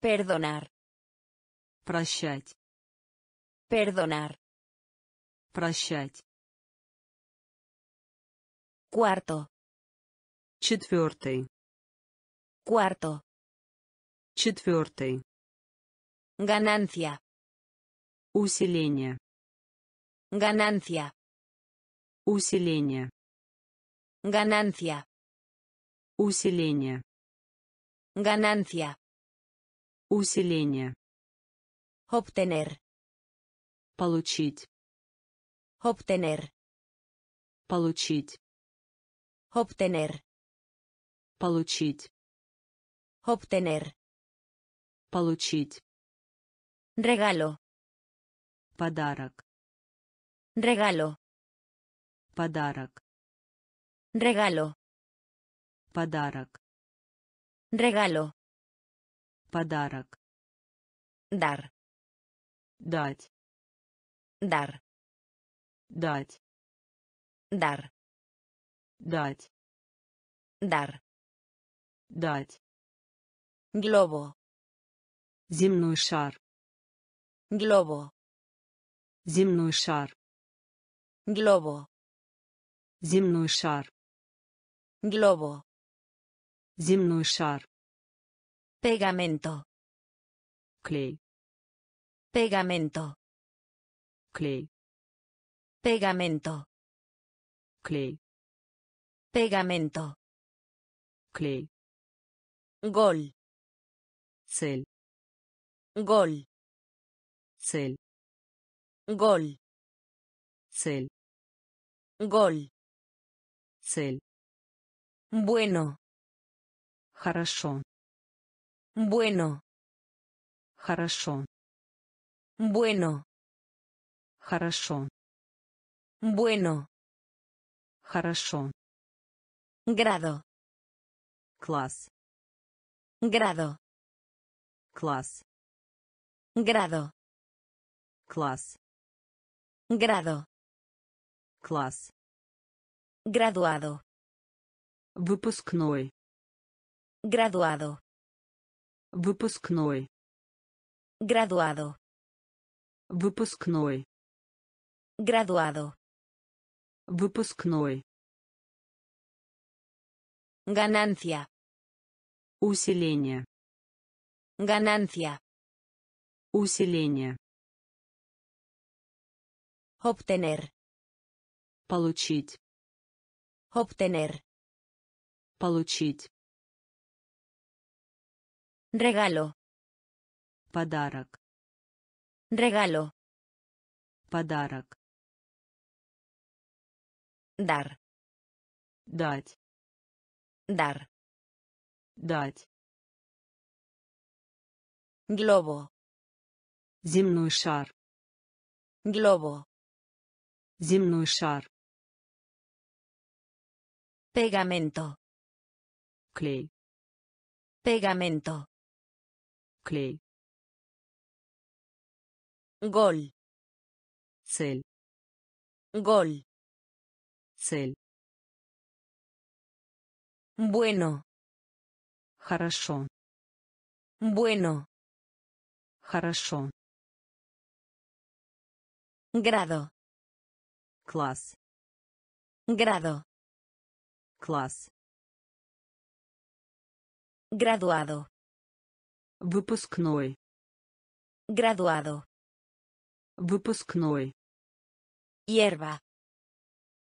Perdonar. Прощать. Perdonar. Прощать. Cuarto. Четвертый. Cuarto. Четвертый. Ganancia. Усиление. Ganancia. Усиление. Ganancia. Усиление. Ganancia. Усиление. Obtener. Получить. Obtener. Получить. Obtener. Получить. Obtener. Получить. Regalo. Подарок. Regalo. Подарок. Regalo. Подарок. Regalo. Подарок. Dar. Дать. Dar. Дать. Dar. Дать. Dar. Дать. Globo. Земной шар. Globo. Земной шар. Globo. Земной шар. Globo. Земной шар. Pegamento. Клей. Pegamento. Клей. Pegamento. Клей. Pegamento. Клей. Gol. Цель. Gol. Цель. Gol. Цель. Gol. Цель. Bueno. Хорошо. Bueno. Хорошо. Bueno. Хорошо. Bueno. Хорошо. Grado. Класс. Grado. Класс. Grado. Класс. Grado. Класс. Graduado. Выпускной. Graduado. Выпускной. Graduado. Выпускной. Graduado. Выпускной. Ganancia. Усиление. Ganancia. Усиление. Obtener. Получить. Obtener. Получить. Regalo. Подарок. Regalo. Подарок. Dar. Дать. Dar. Дать. Globo. Земной шар. Globo. Земной шар. Pegamento. Клей. Pegamento. Клей. Gol. Цель. Gol. Цель. Bueno. Хорошо. Bueno. Хорошо. Grado. Класс. Grado. Класс. Graduado. Выпускной. Graduado. Выпускной. Hierba.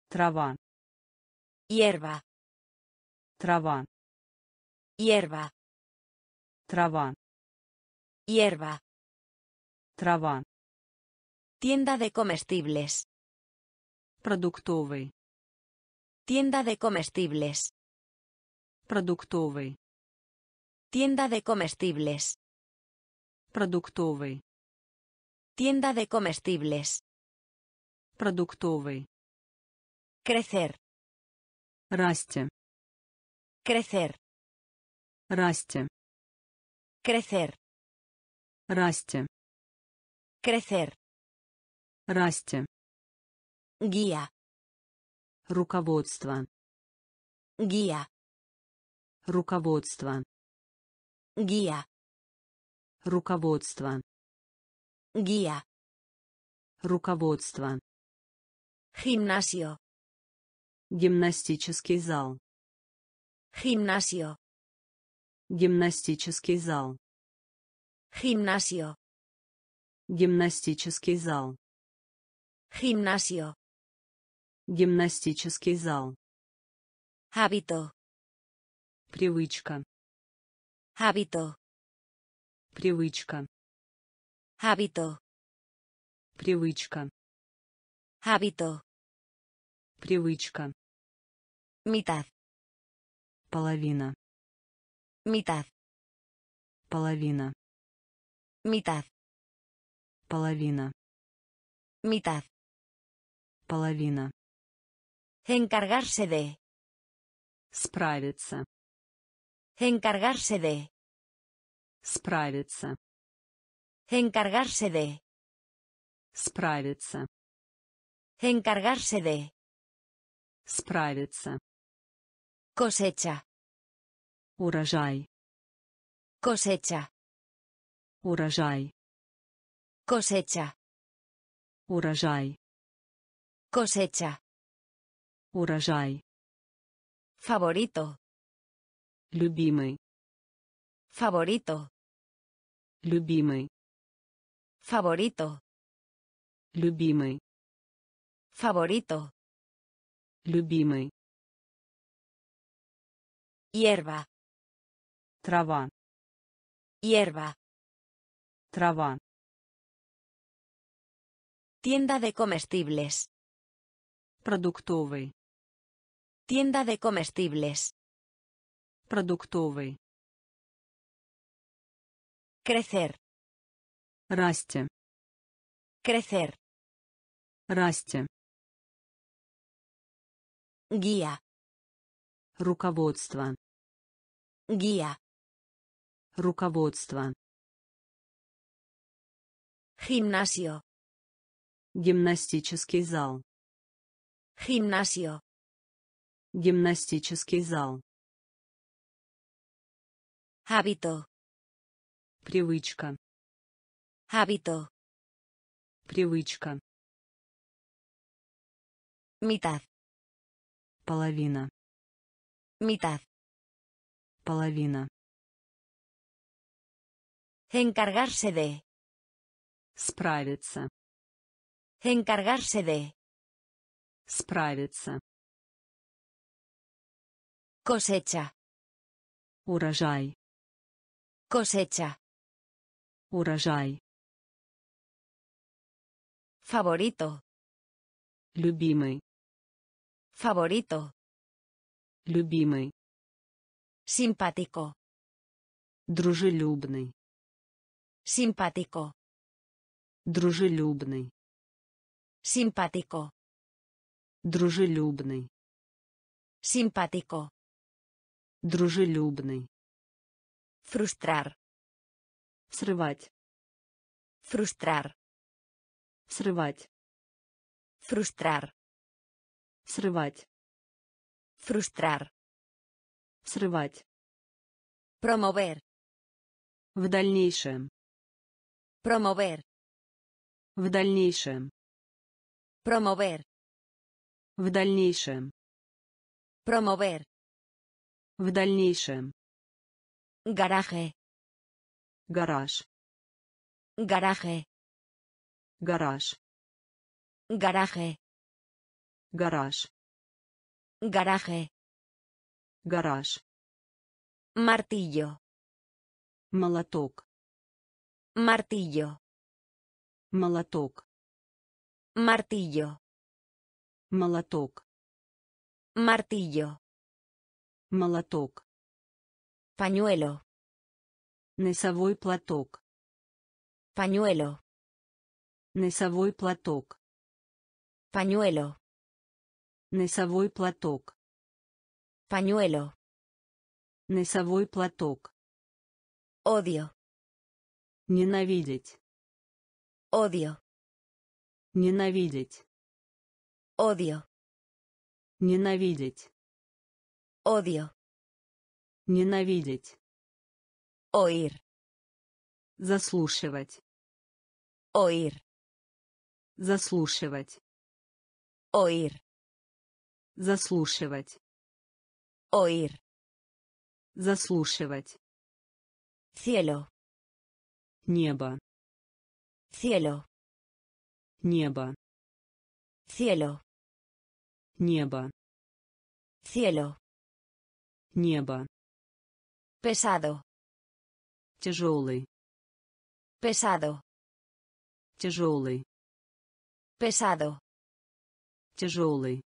Трава. Hierba. Трава. Hierba. Трава. Hierba. Трава. Tienda de comestibles. Продуктовый. Tienda de comestibles. Продуктовый. Tienda de comestibles. Продуктовый. Tienda de comestibles. Продуктовый. Crecer. Расти. Crecer. Расти. Crecer. Расти. Crecer. Расти. Guía. Руководство. Guía. Руководство. Guía. Руководство. Guía. Руководство. Gimnasio. Гимнастический зал. Gimnasio. Гимнастический зал. Gimnasio. Гимнастический зал. Gimnasio. Гимнастический зал. Hábito. Привычка. Hábito. Привычка. Hábito. Привычка. Hábito. Привычка. Mitad. Половина. Mitad. Половина. Mitad. Половина. Mitad. Половина. Encargarse de. Справиться. Encargarse de. Справиться. Encargarse de. Справиться. Encargarse de. Справиться. Cosecha. Урожай. Cosecha. Урожай. Cosecha. Урожай. Cosecha. Урожай. Favorito. Любимый. Favorito. Любимый. Favorito. Любимый. Favorito. Любимый. Hierba. Трава. Hierba. Трава. Tienda de comestibles. Продуктовый. Tienda de comestibles. Продуктовый. Crecer. Расти. Crecer. Расти. Guía. Руководство. Guía. Руководство. Gimnasio. Гимнастический зал. Gimnasio. Гимнастический зал. Hábito. Привычка. Hábito. Привычка. Mitad. Половина. Mitad. Половина. Encargarse de. Справиться. Encargarse de. Справиться. Cosecha. Урожай. Cosecha. Урожай. Favorito. Любимый. Favorito. Любимый. Simpático. Дружелюбный. Simpático. Дружелюбный. Simpático. Дружелюбный. Simpático. Дружелюбный. Frustrar. Срывать. Frustrar. Срывать. Frustrar. Срывать. Frustrar. Срывать. Promover. В дальнейшем. Promover. В дальнейшем. Promover. В дальнейшем. Promover. В дальнейшем. Garaje. Гараж. Garaje. Гараж. Garaje. Гараж. Garaje. Гараж. Martillo. Молоток. Martillo. Молоток. Martillo. Молоток. Martillo. Молоток. Pañuelo. Носовой платок. Pañuelo. Носовой платок. Pañuelo. Носовой платок. Pañuelo. Носовой платок. Odio. Ненавидеть. Odio. Ненавидеть. Odio. Ненавидеть. Odio. Ненавидеть. Oír. Заслушивать. Oír. Заслушивать. Oír. Заслушивать. Oír. Заслушивать. Cielo. Небо. Cielo. Небо. Cielo. Небо. Cielo. Небо. Pesado. Тяжелый. Pesado. Тяжелый. Pesado. Тяжелый.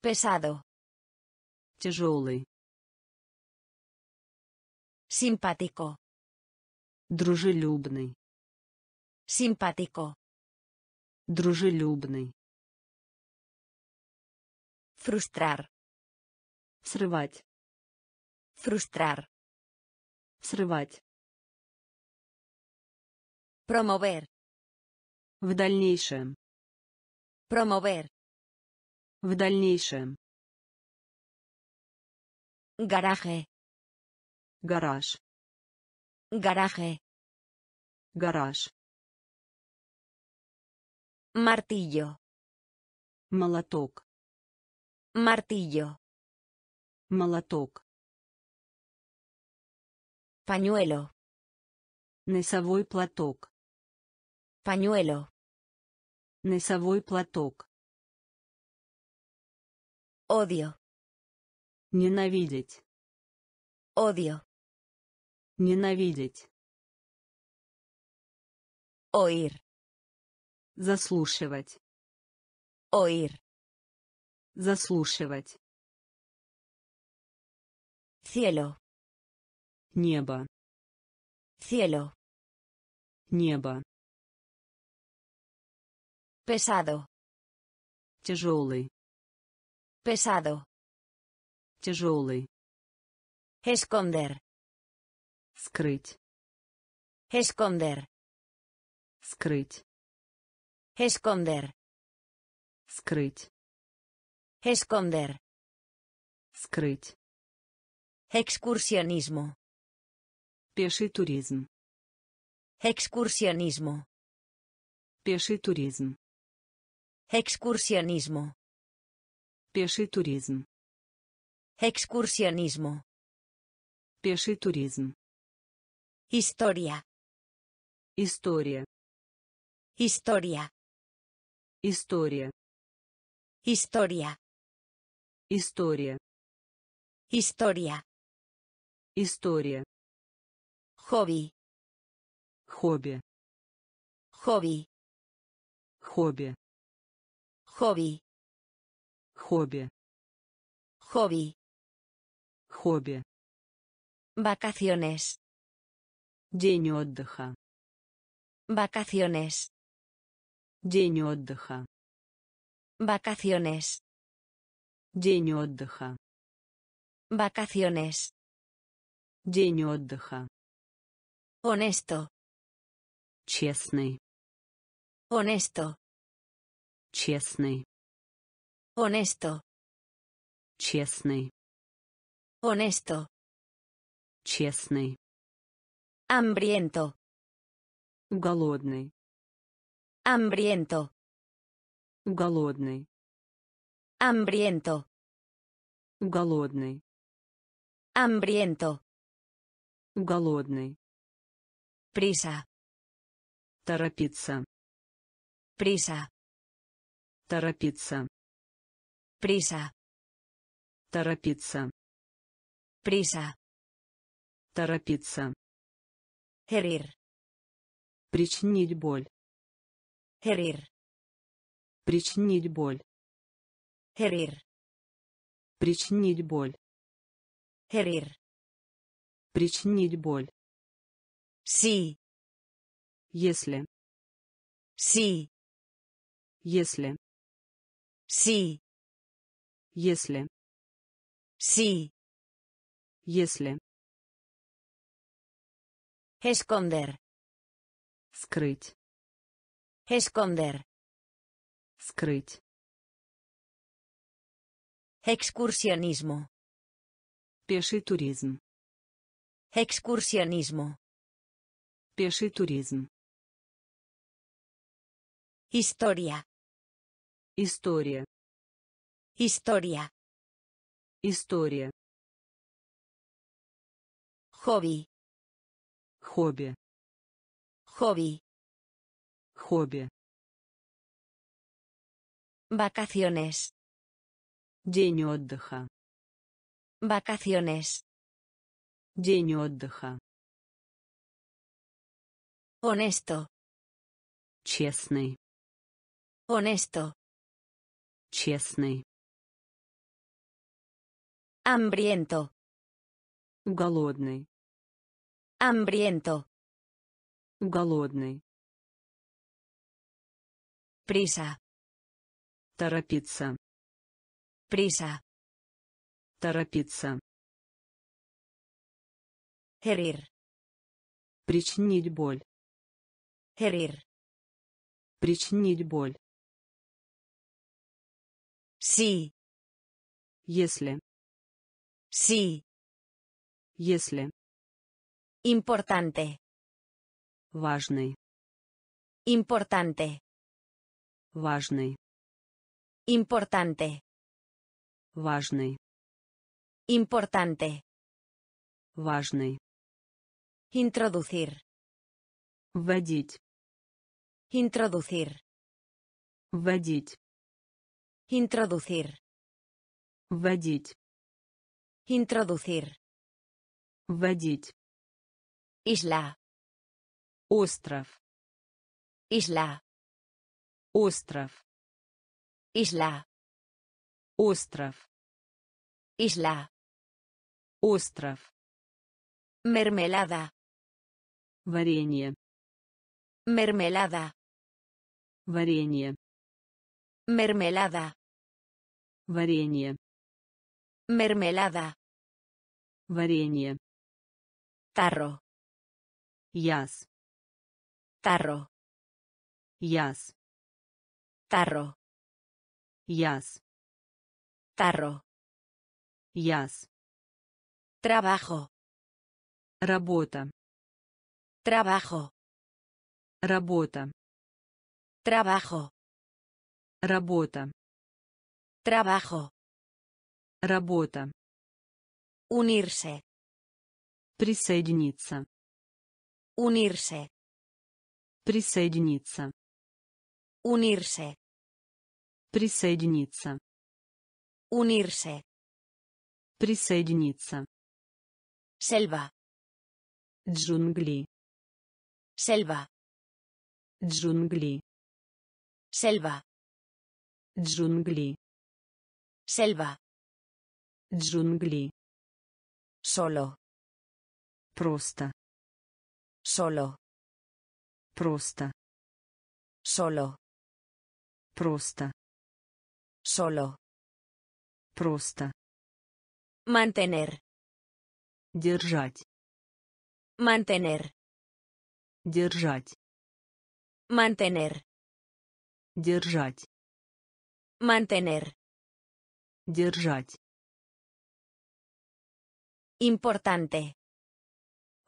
Pesado. Тяжелый. Simpático. Дружелюбный. Simpático. Дружелюбный. Frustrar. Срывать. Frustrar. Срывать. Promover. В дальнейшем. Promover. В дальнейшем. Garaje. Гараж. Garaje. Гараж. Martillo. Молоток. Martillo. Молоток. Pañuelo. Носовой платок. Pañuelo. Носовой платок. Odio. Ненавидеть. Odio. Ненавидеть. Oír. Заслушивать. Oír. Заслушивать. Cielo. Небо. Cielo. Небо. Pesado. Тяжелый. Pesado. Тяжелый. Esconder. Скрыть. Esconder. Скрыть. Esconder. Скрыть. Esconder. Скрыть. Excursionismo. Пеший туризм. Excursionismo. Пеший туризм. Excursionismo. Пеший туризм. Excursionismo. Пеший туризм. Historia. История. Historia. История. Historia. История. Historia. История. Hobby. Хобби. Hobby. Хобби. Hobby. Хобби. Hobby. Хобби. Vacaciones. День отдыха. Vacaciones. День отдыха. Vacaciones. День отдыха. Vacaciones. День отдыха. Honesto. Честный. Honesto. Честный. Honesto. Честный. Honesto. Честный. Hambriento. Голодный. Hambriento. Голодный. Hambriento. Голодный. Hambriento. Голодный. Prisa. Торопиться. Prisa. Торопиться. Prisa. Торопиться. Prisa. Торопиться. Herir. Причинить боль. Herir. Причинить боль. Herir. Причинить боль. Herir. Причинить боль. Sí. Если. Sí. Если. Sí. Если. Sí. Если. Esconder. Скрыть. Esconder. Скрыть. Excursionismo. Пеший туризм. Excursionismo. Пеший туризм. Historia. История. Historia. История. Hobby. Хобби. Hobby. Хобби. Vacaciones. День отдыха. Vacaciones. День отдыха. Honesto. Честный. Honesto. Честный. Hambriento. Голодный. Hambriento. Голодный. Prisa. Торопиться. Prisa. Торопиться. Herir. Причинить боль. Herir. Причинить боль. Sí. Если. Sí. Если. Importante. Важный. Importante. Важный. Importante. Важный. Importante. Важный. Introducir. Вводить. Introducir. Вводить. Introducir. Вводить. Introducir. Вводить. Isla. Остров. Isla. Остров. Isla. Остров. Isla. Остров. Mermelada. Варенье. Mermelada. Варенье. Mermelada. Варенье. Mermelada. Варенье. Tarro. Яс. Tarro. Яс. Tarro. Яс. Tarro. Яс. Trabajo. Работа. Trabajo. Работа. Trabajo. Работа. Trabajo. Работа. Unirse. Присоединиться. Unirse. Присоединиться. Unirse. Присоединиться. Unirse. Присоединиться. Selva. Джунгли. Selva. Джунгли. Selva. Джунгли. Selva. Джунгли. Solo. Просто. Solo. Просто. Solo. Просто. Solo. Просто. Mantener. Держать. Mantener. Держать. Mantener. Держать. Mantener. Держать. Importante.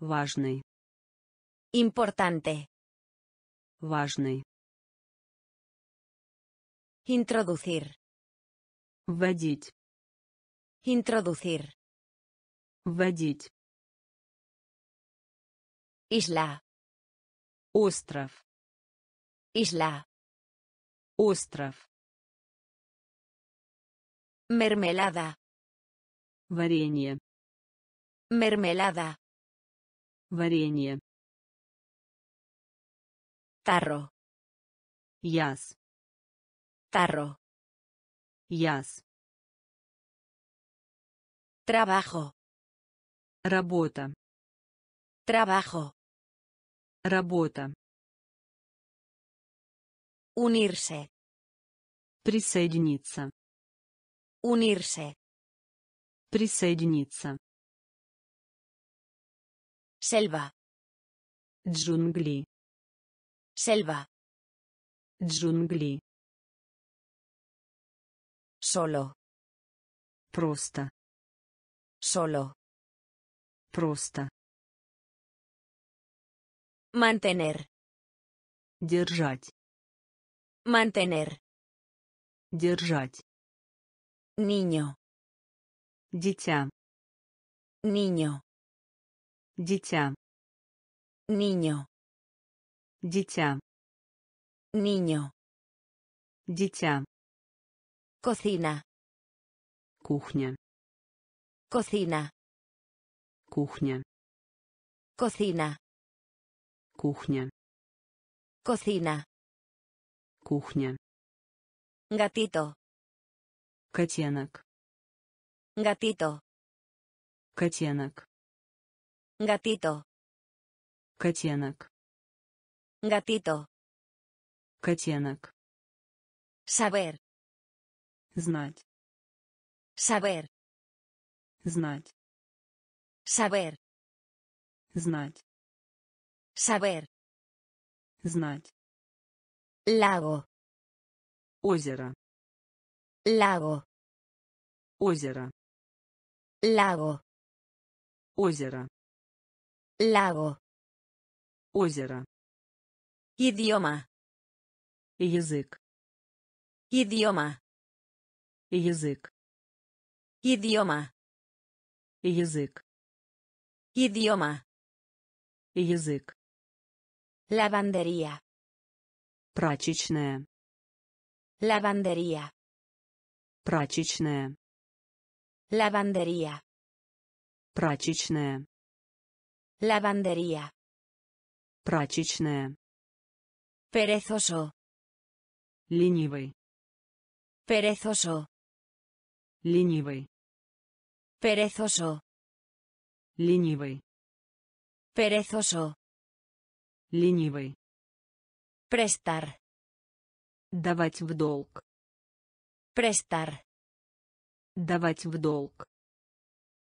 Важный. Importante. Важный. Introducir. Вводить. Introducir. Вводить. Isla. Остров. Isla. Остров. Mermelada. Варенье. Mermelada. Варенье. Tarro. Яс. Tarro. Яс. Trabajo. Работа. Trabajo. Работа. Unirse. Присоединиться. Unirse. Присоединиться. Selva. Джунгли. Selva. Джунгли. Solo. Просто. Solo. Просто. Mantener. Держать. Mantener. Держать. Niño. Дитя. Niño. Дитя. Niño. Дитя. Niño. Дитя. Cocina. Кухня. Cocina. Кухня. Cocina. Кухня. Cocina. Кухня. Gatito. Котенок. Gatito. Котенок. Gatito. Котенок. Gatito. Котенок. Saber. Знать. Saber. Знать. Saber. Знать. Saber. Знать. Lago. Озеро. Lago. Озеро. Lago. Озеро. Lago. Озеро. Idioma. Язык. Idioma. Язык. Idioma. Язык. Idioma. Язык. Lavandería. Прачечная. Lavandería. Прачечная. Lavandería. Прачечная. Lavandería. Прачечная. Perezoso. Ленивый. Perezoso. Ленивый. Perezoso. Ленивый. Perezoso. Ленивый. Prestar. Давать в долг. Prestar. Давать в долг.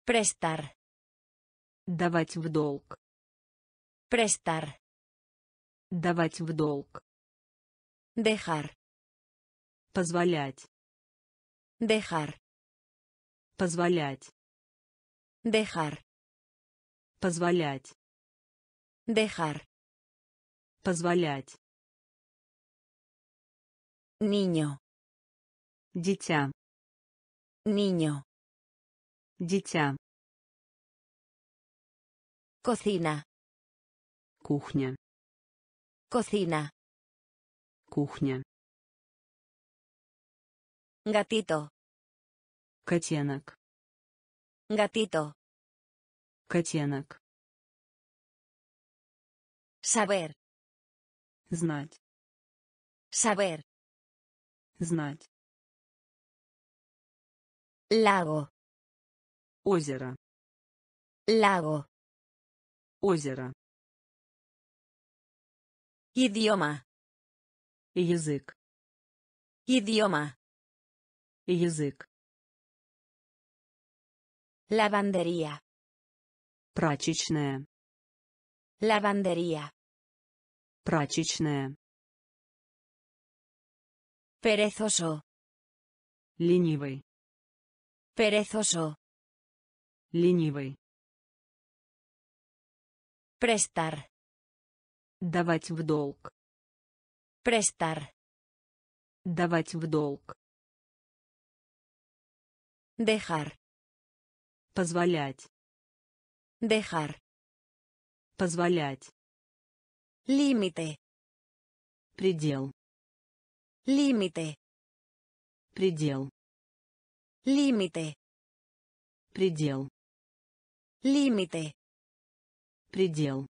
Prestar. Давать в долг. Prestar. Давать в долг. Dejar. Позволять. Dejar. Позволять. Dejar. Позволять. Dejar. Позволять. Niño. Дитя. Niño. Дитя. Cocina. Кухня. Cocina. Кухня. Gatito. Котенок. Gatito. Котенок. Saber. Знать. Saber. Знать. Lago. Озеро. Lago. Озеро. Idioma. Язык. Idioma. Язык. Lavandería. Прачечная. Lavandería. Прачечная. Perezoso. Ленивый. Perezoso. Ленивый. Prestar. Давать в долг. Prestar. Давать в долг. Dejar. Позволять. Dejar. Позволять. Límite. Предел. Límite. Предел. Límite. Предел. Límite. Предел.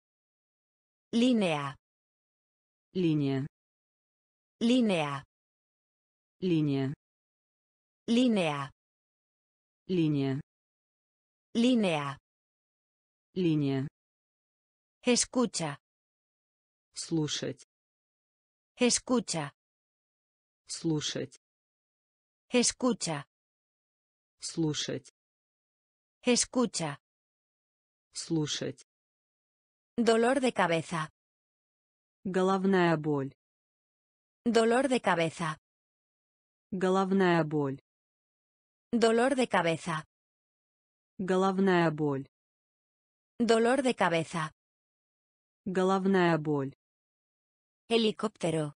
Línea. Линия. Línea. Линия. Línea. Линия. Línea. Линия. Escucha. Слушать. Escucha. Слушать. Escucha. Слушать. Escucha. Слушать. Dolor de cabeza. Головная боль. Dolor de cabeza. Головная боль. Dolor de cabeza. Головная боль. Dolor de cabeza. Головная боль. Helicóptero.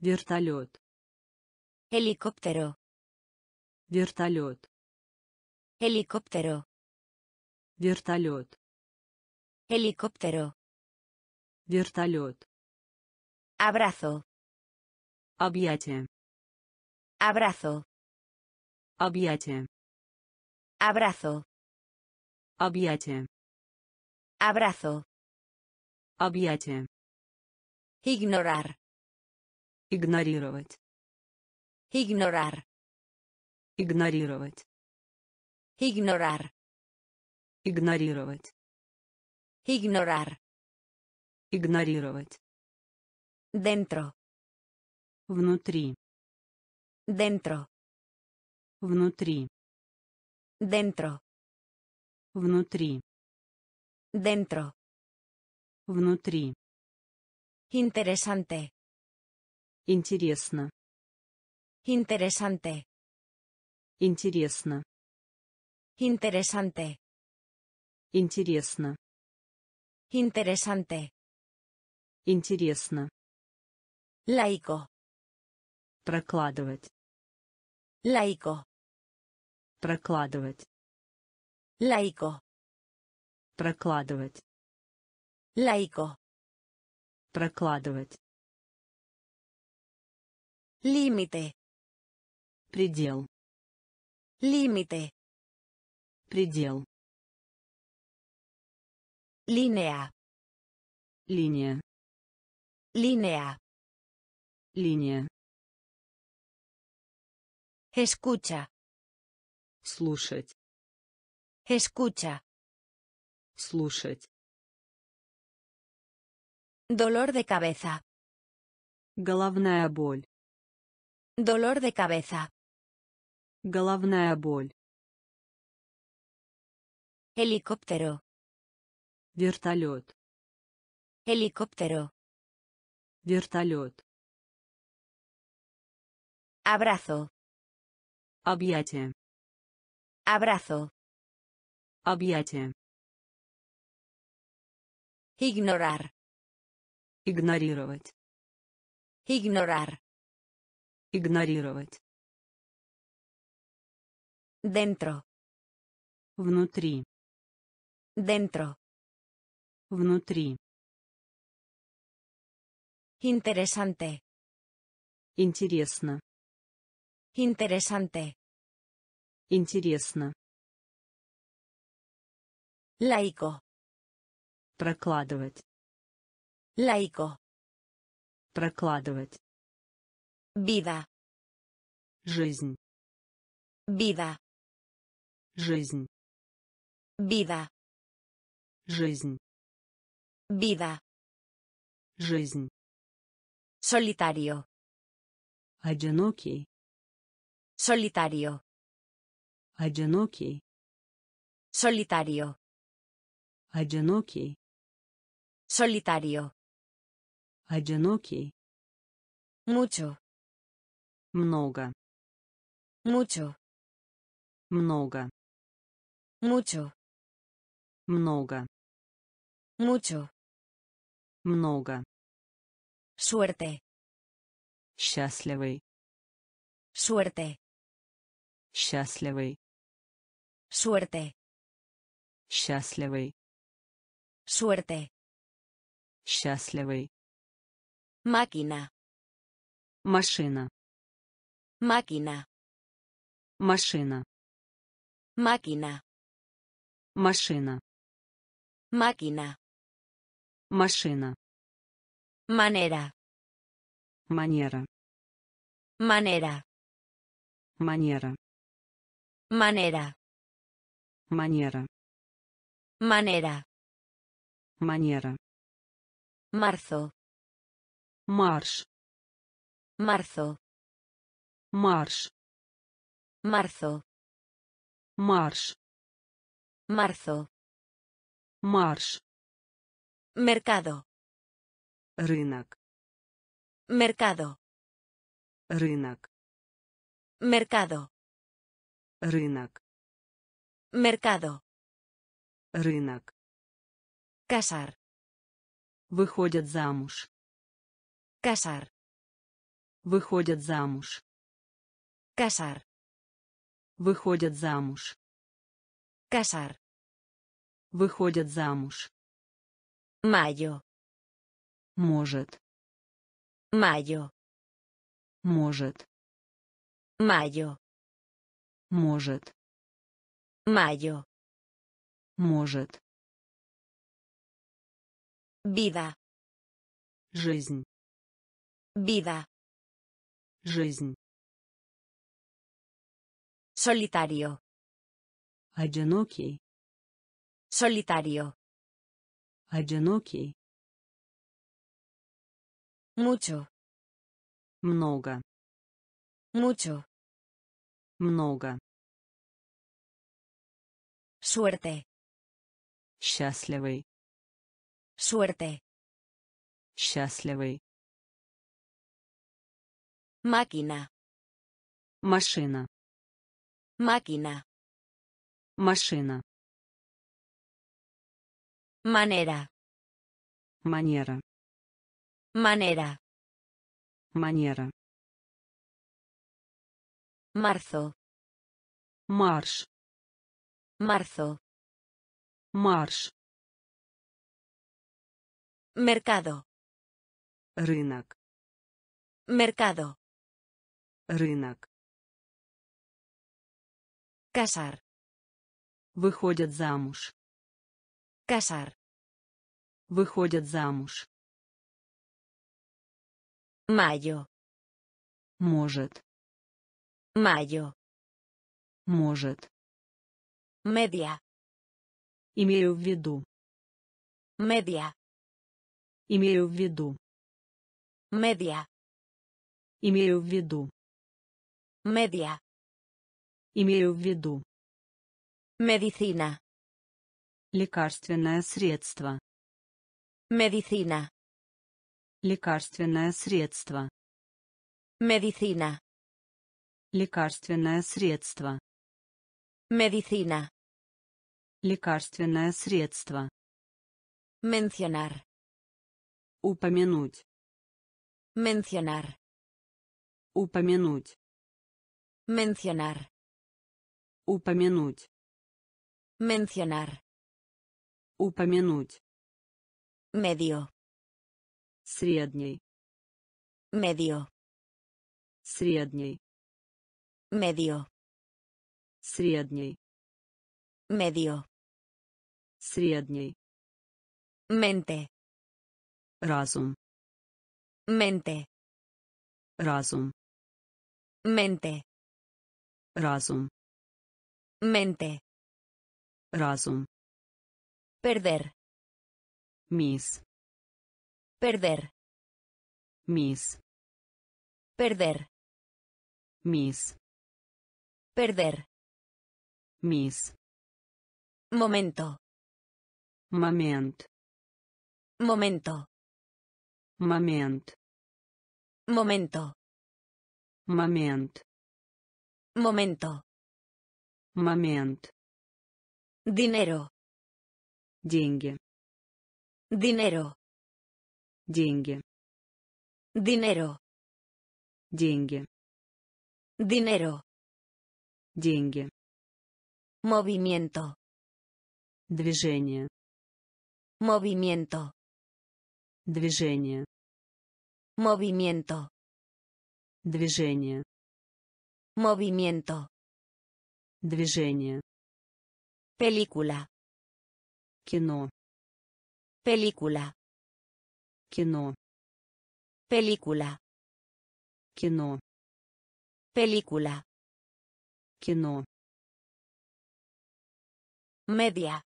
Вертолет. Helicóptero. Вертолет. Helicóptero. Вертолет. Helicóptero. Вертолет. Abrazo. Объятие. Abrazo. Объятие. Abrazo. Объятие. Abrazo. Объятие. Ignorar. Игнорировать. Ignorar. Игнорировать. Ignorar. Игнорировать. Ignorar. Игнорировать. Dentro. Внутри. Dentro. Внутри. Dentro. Внутри. Dentro. Внутри. Interesante. Интересно. Interesante. Интересно. Interesante. Интересно. Interesante. Интересно. Laico. Прокладывать. Laico. Прокладывать. Laico. Прокладывать. Laico. Прокладывать. Límite. Предел. Límite. Предел. Línea. Линия. Línea. Линия. Escucha. Слушать. Escucha. Слушать. Dolor de cabeza. Головная боль. Dolor de cabeza. Головная боль. Helicóptero. Вертолет. Helicóptero. Вертолет. Abrazo. Объятие. Abrazo. Объятие. Ignorar. Игнорировать. Ignorar. Игнорировать. Dentro. Внутри. Dentro. Внутри. Interesante. Интересно. Interesante. Интересно. Laico. Прокладывать. Laico. Прокладывать. Vida. Жизнь. Vida. Жизнь. Vida. Жизнь. Vida. Жизнь. Solitario. Одинокий. Solitario. Одинокий. Solitario. Одинокий. Solitario. Одинокий. Mucho. Много. Mucho. Много. Mucho. Много. Mucho. Много. Suerte. Счастливый. Suerte. Счастливый. Suerte. Счастливый. Suerte. Счастливый. Máquina. Машина. Máquina. Машина. Máquina. Машина. Máquina. Машина. Manera. Манера. Manera. Манера. Manera. Манера. Manera. Манера. Marzo. Марш. Marzo. Марш. Marzo. Марш. Marzo. Марш. Mercado. Рынок. Mercado. Рынок. Mercado. Рынок. Mercado. Рынок. Casar. Выходят замуж. Casar. Выходят замуж. Casar. Выходят замуж. Casar. Выходят замуж. Mayo. Может. Mayo. Может. Mayo. Может. Mayo. Может. Vida. Жизнь. Vida. Жизнь. Solitario. Одинокий. Solitario. Одинокий. Mucho. Много. Mucho. Много. Suerte. Счастливый. Suerte. Счастливый. Máquina. Машина. Máquina. Машина. Manera. Манера. Manera. Манера. Marzo. Марш. Marzo. Марш. Mercado. Рынок. Mercado. Рынок. Casar. Выходят замуж. Casar. Выходят замуж. Mayo. Может. Mayo. Может. Media. Имею в виду. Media. Имею в виду. Media. Имею в виду. Media. Имею в виду. Medicina. Лекарственное средство. Medicina. Лекарственное средство. Medicina. Лекарственное средство. Medicina. Лекарственное средство. Mencionar. Упомянуть. Mencionar. Упомянуть. Mencionar. Упомянуть. Mencionar. Упомянуть. Medio. Средний. Medio. Средний. Medio. Средний. Medio. Средний. Mente. Разум. Mente. Разум. Mente. Разум. Mente. Разум. Perder. Мисс. Perder. Мисс. Perder. Мисс. Perder. Мисс. Momento. Момент. Momento. Момент. Momento. Момент. Momento. Момент. Dinero. Деньги. Dinero. Деньги. Dinero. Деньги. Dinero. Деньги. Movimiento. Движение. Movimiento. Движение. Movimiento. Движение. Movimiento. Движение. Película. Кино. Película. Кино. Película. Кино. Película. Кино. Media.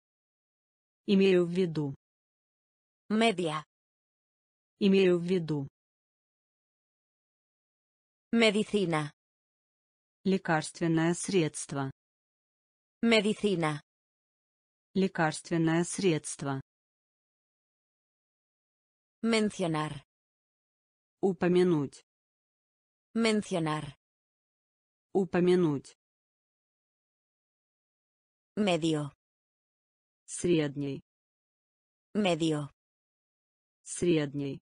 Имею в виду. Media. Имею в виду. Medicina. Лекарственное средство. Medicina. Лекарственное средство. Mencionar. Упомянуть. Mencionar. Упомянуть. Medio. Средний. Medio. Средний.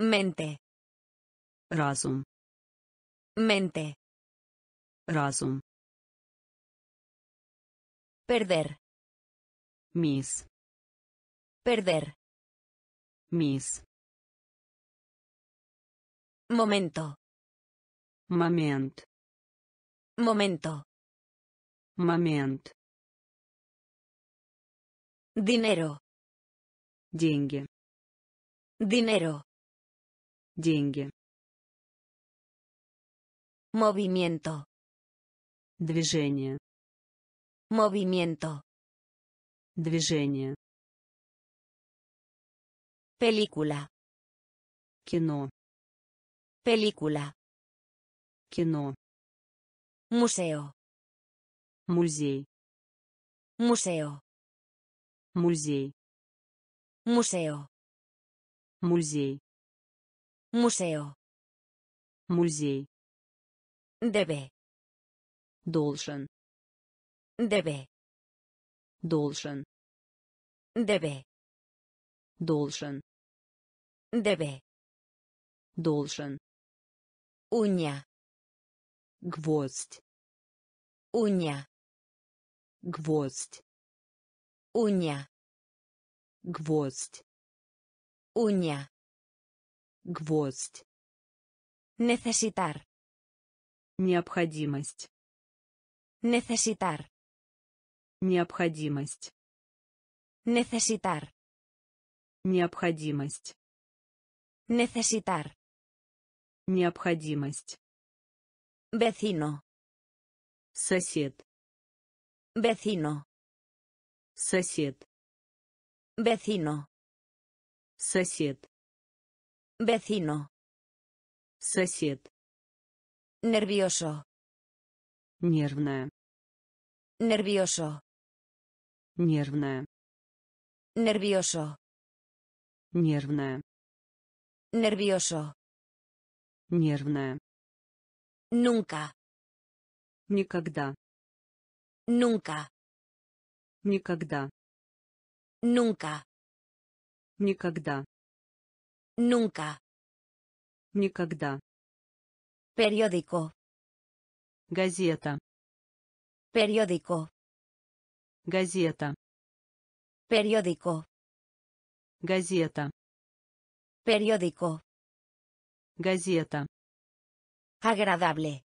Mente. Разум. Mente. Разум. Perder. Мисс. Perder. Мисс. Momento. Момент. Momento. Момент. Dinero. Деньги. Dinero. Деньги. Movimiento. Движение. Movimiento. Движение. Película. Кино. Película. Кино. Museo. Музей. Museo. Музей. Museo. Музей. Museo. Музей. Debe. Должен. Debe. Должен. Debe. Должен. Debe. Должен. Uña. Гвоздь. Uña. Гвоздь. Uña. Гвоздь. Uña. Гвоздь. Necesitar. Необходимость. Necesitar. Необходимость. Necesitar. Необходимость. Necesitar. Необходимость. Vecino. Сосед. Vecino. Сосед. Vecino. Сосед. Vecino. Сосед. Nervioso. Нервная. Nervioso. Нервная. Nervioso. Нервная. Nervioso. Нервная. Nunca. Никогда. Nunca. Никогда. Nunca. Никогда. Nunca. Никогда. Periódico. Газета. Periódico. Газета. Periódico. Газета. Periódico. Газета. Agradable.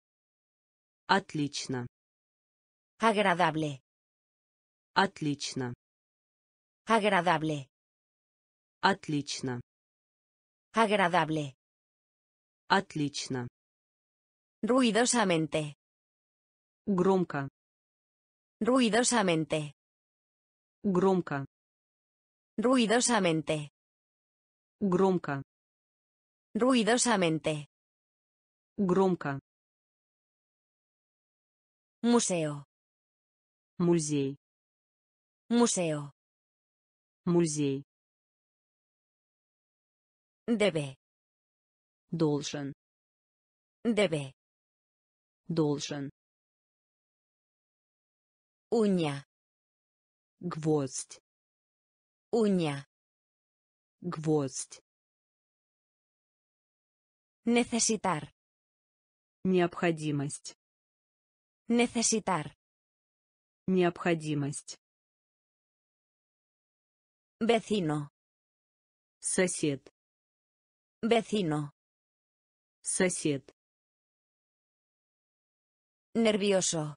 Отлично. Agradable. Отлично. Agradable. Отлично. Agradable. Отлично. Ruidosamente. Громко. Ruidosamente. Громко. Ruidosamente. Громко. Ruidosamente. Громко. Museo. Музей. Museo. Музей. Debe. Должен. Debe. Должен. Uña. Гвоздь. Uña. Гвоздь. Necesitar. Необходимость. Necesitar. Необходимость. Vecino. Сосед. Vecino. Сосед. Nervioso.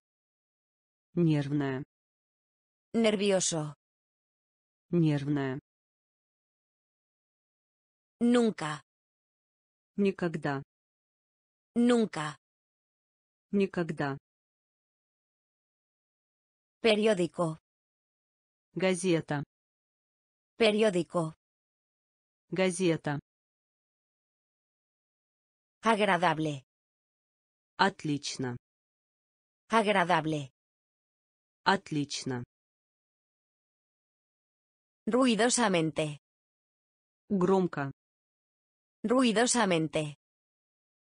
Нервная. Nervioso. Нервная. Nunca. Никогда. Nunca. Никогда. Periódico. Газета. Periódico. Газета. Agradable. Отлично. Agradable. Отлично. Ruidosamente. Громко. Ruidosamente.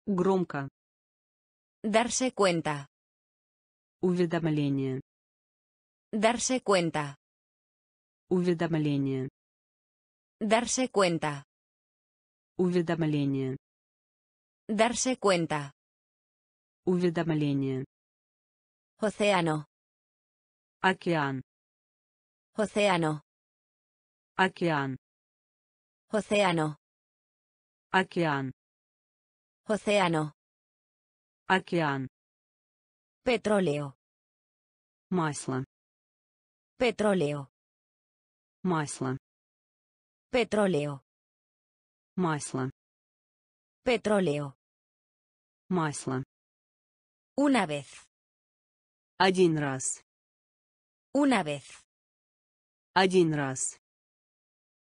Громко. Darse cuenta. Уведомление. Darse cuenta. Уведомление. Darse cuenta. Уведомление. Darse cuenta. Уведомление. Océano. Океан. Océano. Океан. Océano. Океан. Océano. Океан. Petróleo. Масло. Petróleo. Масло. Petróleo. Масло. Petróleo. Масло. Una vez. Один раз. Una vez. Один раз.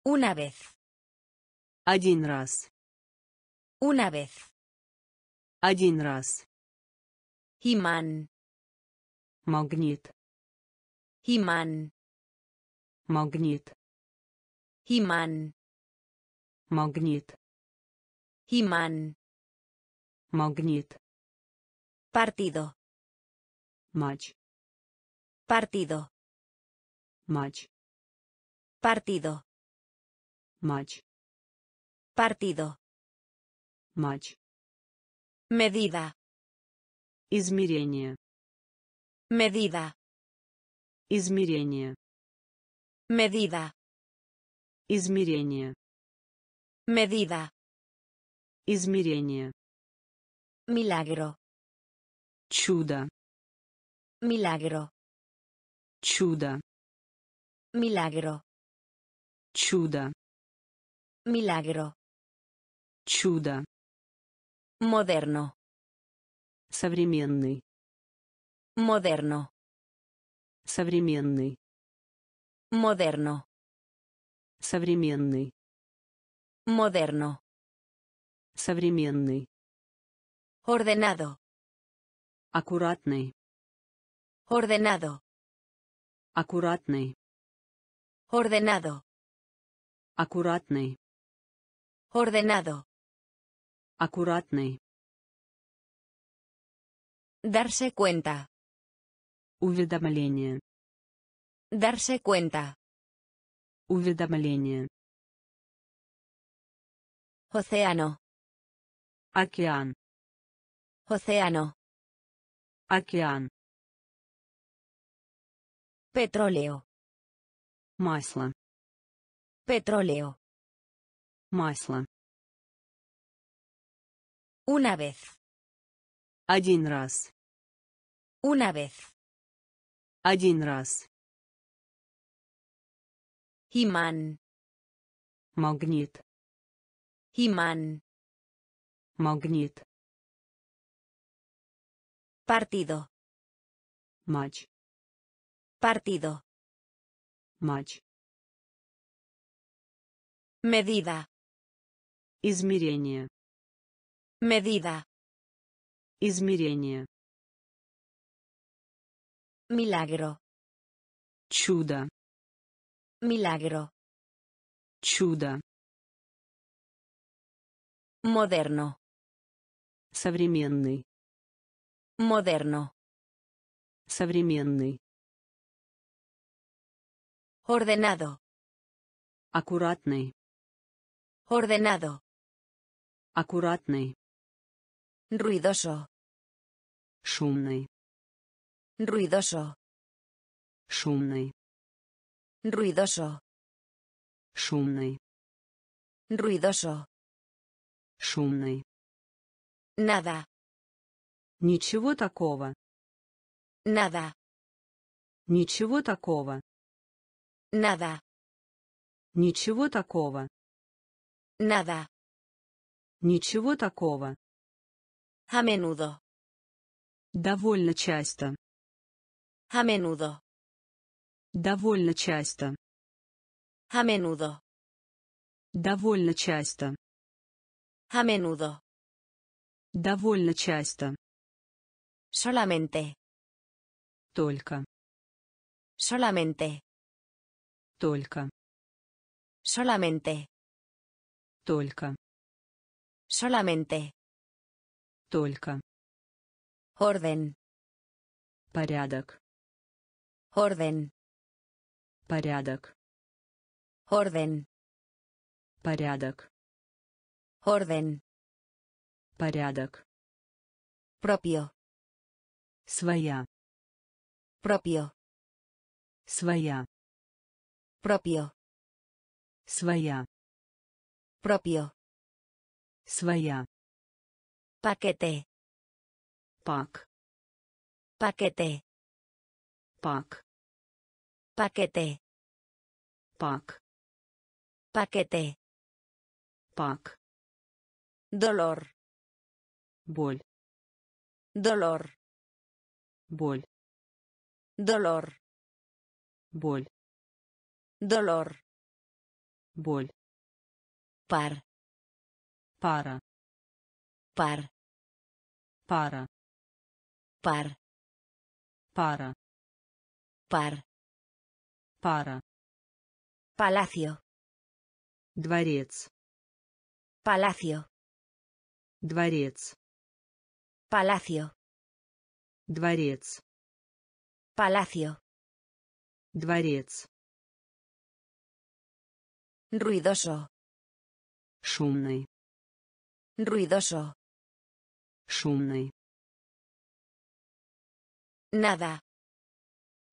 Una vez. Один раз. Una vez. Один раз. Imán. Магнит. Imán. Магнит. Imán. Магнит. Imán. Магнит. Partido. Матч. Partido. Матч. Partido. Матч. Partido. Матч. Medida. Измерение. Medida. Измерение. Medida. Измерение. Medida. Измерение. Milagro. Чудо. Milagro. Чудо. Milagro. Чудо. Milagro. Чудо. Moderno. Современный. Moderno. Современный. Moderno. Современный. Moderno. Современный. Ordenado. Аккуратный. Ordenado. Аккуратный. Ordenado. Аккуратный. Ordenado. Аккуратный. Darse cuenta. Уведомление. Darse cuenta. Уведомление. Océano. Океан. Océano. Океан. Petróleo. Масло. Petróleo. Масло. Una vez. Один раз. Una vez. Один раз. Imán. Магнит. Imán. Магнит. Partido. Матч. Partido. Матч. Medida. Измерение. Medida. Измерение. Milagro. Чудо. Milagro. Чудо. Moderno. Современный. Moderno. Современный. Ordenado. Аккуратный. Ordenado. Аккуратный. Ruidoso. Шумный. Ruidoso. Шумный. Ruidoso. Шумный. Ruidoso. Шумный. Nada. Ничего такого. Nada. Ничего такого. Nada. Ничего такого. Nada. Ничего такого. A menudo. Довольно часто. A menudo. Довольно часто. A menudo. Довольно часто. A menudo. Довольно часто. Solamente. Только. Solamente. Только. Solamente. Только. Solamente. Только. Orden. Порядок. Orden. Порядок. Orden. Порядок. Orden. Порядок. Propio. Своя. Propio. Своя. Propio. Своя. Propio. Своя. Paquete. Пак. Paquete. Пак. Paquete. Пак. Paquete. Пак. Dolor. Боль. Dolor. Боль. Dolor. Боль. Dolor. Боль. Par. Пара. Par. Пара. Par. Пара. Par. Пара. Palacio. Дворец. Palacio. Дворец. Palacio. Дворец. Palacio. Дворец. Ruidoso. Шумный. Ruidoso. Шумный. Nada.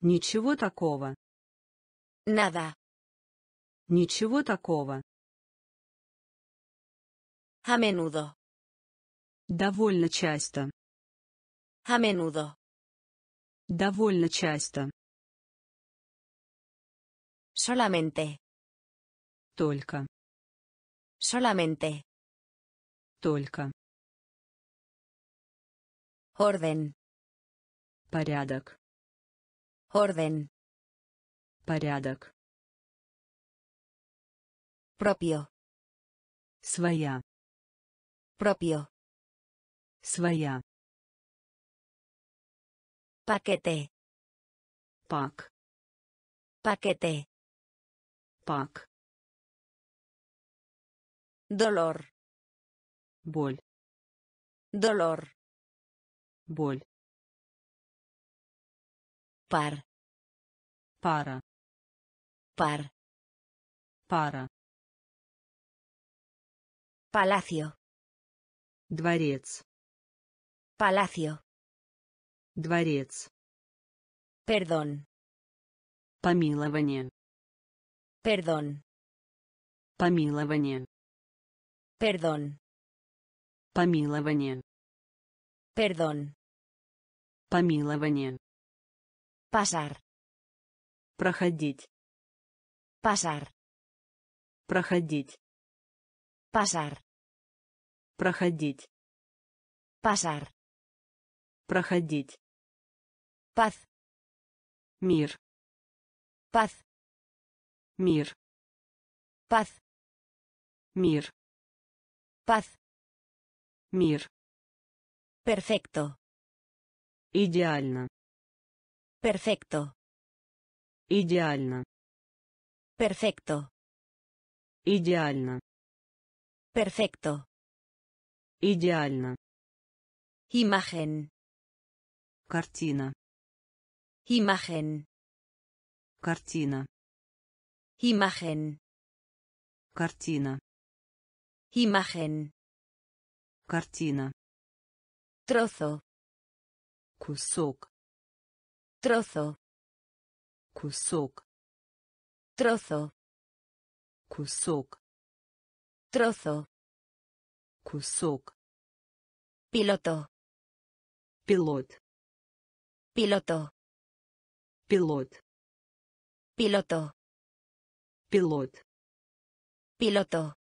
Ничего такого. Nada. Ничего такого. A menudo. Довольно часто. A menudo. Довольно часто. Solamente. Только. Solamente. Только. Orden. Порядок. Orden. Порядок. Propio. Своя. Propio. Своя. Paquete. Пак. Paquete. Пак. Dolor. Боль. Dolor. Боль. Par. Пара. Par. Пара. Palacio. Дворец. Palacio. Дворец. Perdón. Помилование. Perdón. Помилование. Perdón. Помилование. Perdón. Помилование. Pasar. Проходить. Pasar. Проходить. Pasar. Проходить. Pasar. Проходить. Paz. Мир. Paz. Мир. Paz. Мир. Paz. Мир. Perfecto. Идеально. Perfecto. Идеально. Perfecto. Идеально. Perfecto. Идеально. Imagen. Картина. Imagen. Картина. Imagen. Картина. Imagen. Картина. Trozo. Кусок. Trozo. Кусок. Trozo. Кусок. Trozo. Кусок. Piloto. Пилот. Piloto. Пилот. Piloto. Пилот. Piloto.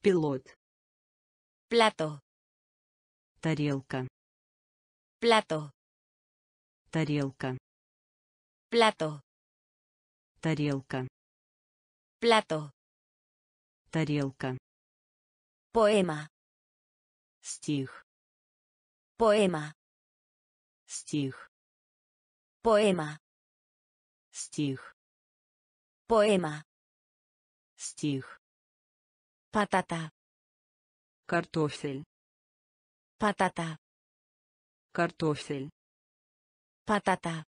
Пилот. Plato. Тарелка. Plato. Тарелка. Plato. Тарелка. Plato. Тарелка. Poema. Стих. Poema. Стих. Poema. Стих. Poema. Стих. Patata. Картофель. Patata. Картофель. Patata.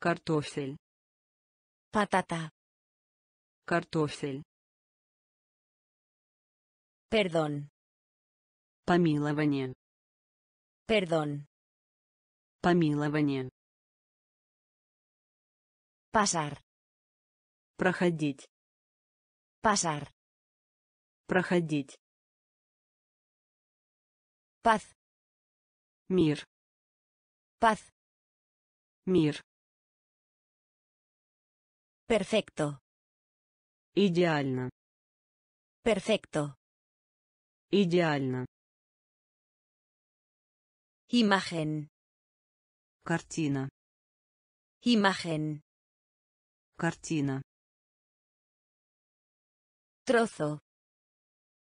Картофель. Patata. Картофель. Perdón. Помилование. Perdón. Помилование. Pasar. Проходить. Pasar. Проходить. Paz. Мир. Paz. Мир. Perfecto. Идеально. Perfecto. Идеально. Imagen. Картина. Imagen. Картина. Trozo.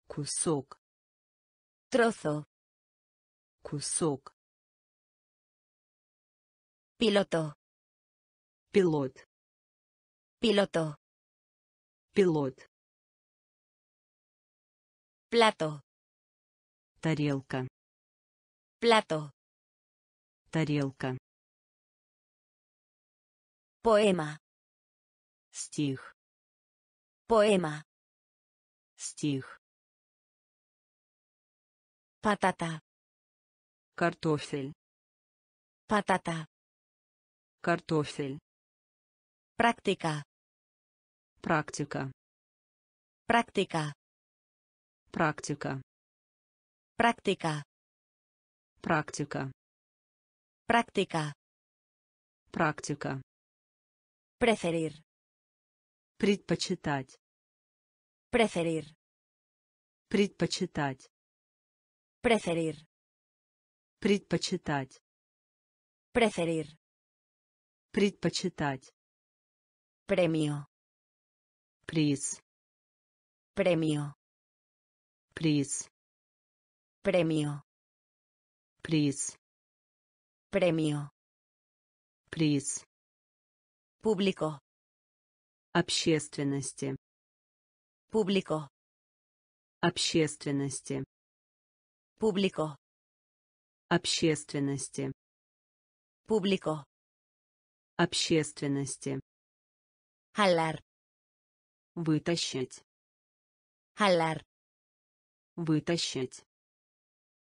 Кусок. Trozo. Кусок. Piloto. Пилот. Piloto. Пилот. Plato. Тарелка. Plato. Тарелка. Poema. Стих. Poema. Стих. Patata. Картофель. Patata. Картофель. Práctica. Практика. Práctica. Практика. Práctica. Практика. Práctica. Практика. Preferir. Предпочитать. Preferir. Предпочитать. Preferir. Предпочитать. Preferir. Предпочитать. Premio. Приз. Premio. Приз. Premio. Приз. Premio. Приз. Público. Общественности. Público. Общественности. Público. Общественности. Público. Общественности. Jalar. Вытащить. Jalar. Вытащить.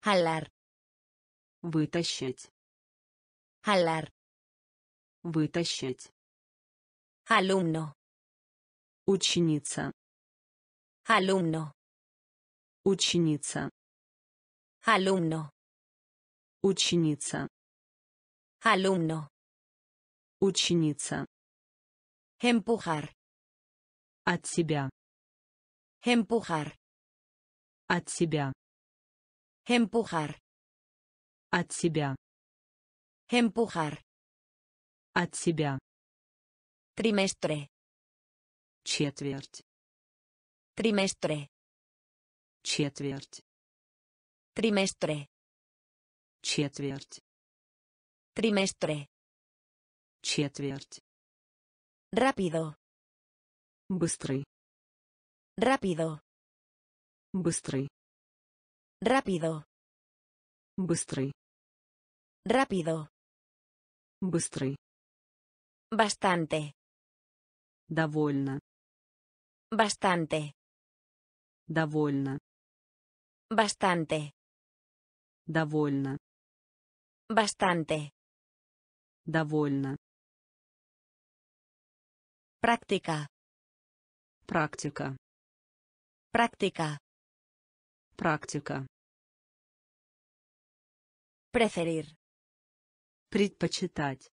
Jalar. Вытащить. Jalar. Вытащить. Alumno. Ученица. Alumno. Ученица. Alumno. Ученица. Alumno. Ученица. Empujar. От себя. Empujar. От себя. Empujar. От себя. Empujar. От себя. Trimestre. Четверть. Trimestre. Четверть. Trimestre. Четверть. Trimestre. Четверть. Rápido. Быстрый. Rápido. Быстрый. Rápido. Быстрый. Rápido. Быстрый. Bastante. Довольно. Bastante. Довольно. Bastante. Довольно. Bastante. Довольно. Práctica. Практика. Práctica. Практика. Preferir. Предпочитать.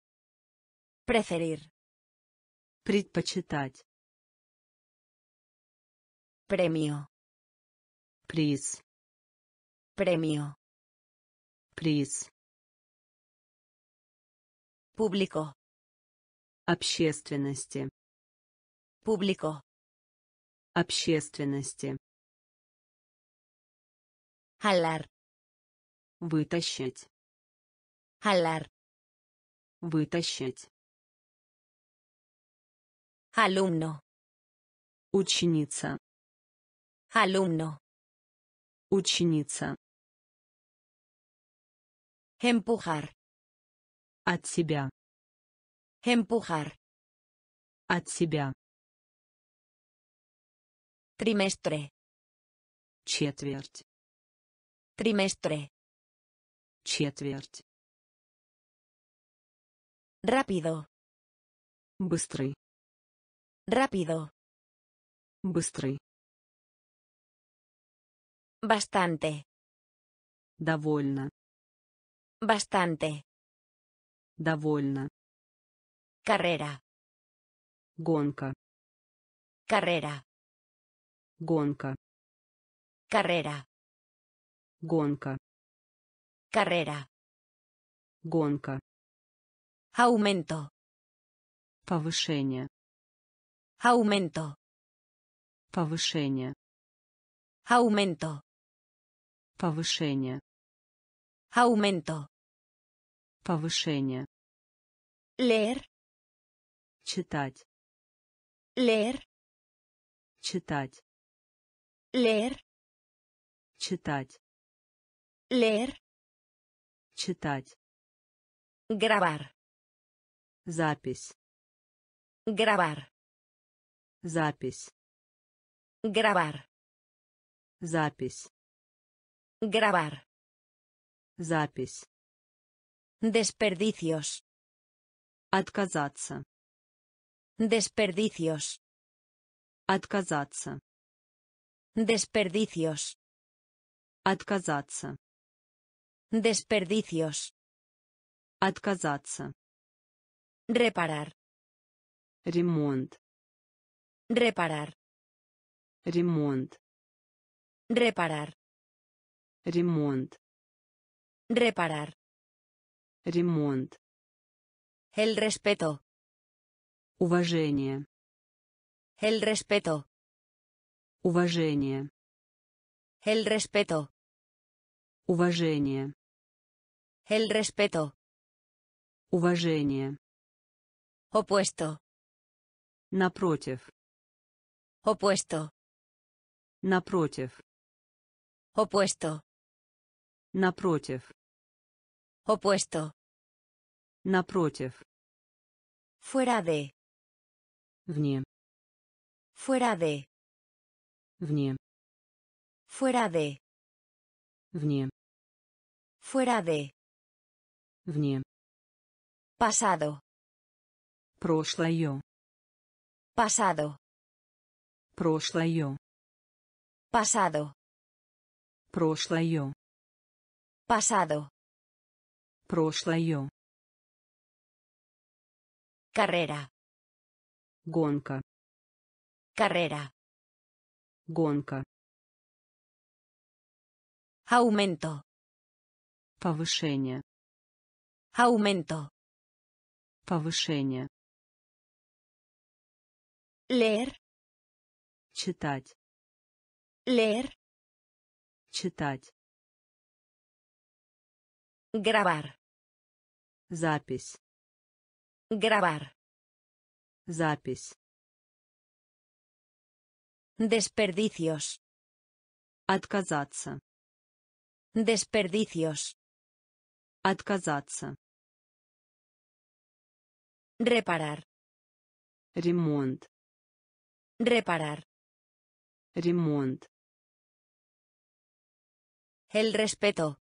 Preferir. Предпочитать. Premio. Приз. Premio. Приз. Público. Общественности. Público. Общественности. Jalar. Вытащить. Jalar. Вытащить. Alumno. Ученица. Alumno. Ученица. Empujar. От себя. Empujar. От себя. Trimestre. Четверть. Trimestre. Четверть. Rápido. Быстрый. Rápido. Быстрый. Bastante. Довольно. Bastante. Довольно. Carrera. Гонка. Carrera. Гонка. Carrera. Гонка. Carrera. Гонка. Aumento. Повышение. Aumento. Повышение. Aumento. Повышение. Aumento. Повышение. Leer. Читать. Leer. Читать. Leer. Читать. Leer. Читать. Grabar. Запись. Grabar. Запись. Grabar. Запись. Grabar. Запись. Desperdicios. Отказаться. Desperdicios. Отказаться. Desperdicios. Отказаться. Desperdicios. Отказаться. Reparar. Ремонт. Reparar. Ремонт. Reparar. Ремонт. Reparar. Ремонт. El respeto. Уважение. El respeto. Уважение. El respeto. Уважение. El respeto. Уважение. Opuesto. Напротив. Opuesto. Напротив. Opuesto. Напротив. Opuesto. Напротив. Fuera de. Вне. Fuera de. Вне. Fuera de. Вне. Fuera de. Вне. Pasado. Прошлое. Pasado. Прошлое. Pasado. Прошлое. Pasado. Прошлое. Carrera. Гонка. Carrera. Гонка. Aumento. Повышение. Aumento. Повышение. Leer. Читать. Leer. Читать. Grabar. Запись. Grabar. Запись. Desperdicios. Отказаться. Desperdicios. Отказаться. Reparar. Ремонт. Reparar. Ремонт. El respeto.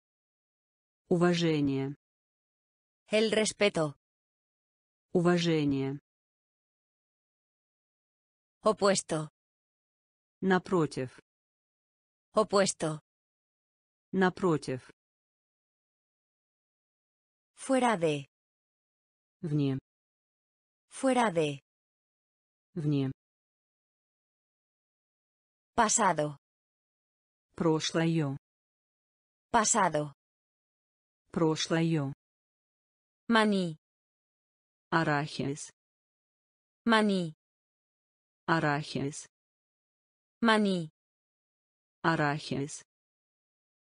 Уважение. El respeto. Уважение. Opuesto. Напротив. Opuesto. Напротив. Fuera de. Вне. Fuera de. Вне. Pasado. Прошлое. Pasado. Прошлое. Maní. Арахис. Maní. Арахис. Maní. Арахис.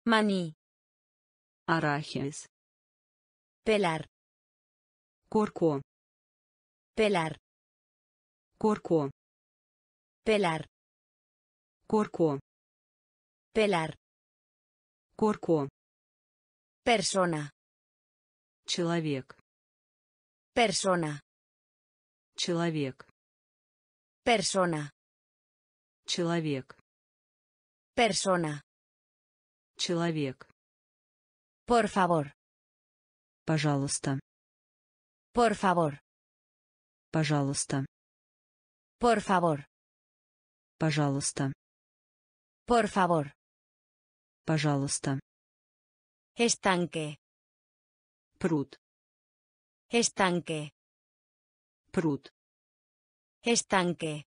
Maní. Арахис. Pelar. Корко. Pelar. Корко. Pelar. Корко. Pelar. Корко. Persona. Человек. Persona. Человек. Persona. Человек. Persona. Человек. Por favor. Пожалуйста. Por favor. Пожалуйста. Por favor. Пожалуйста. Por favor. Пожалуйста. Estanque. Пруд. Estanque. Пруд. Estanque.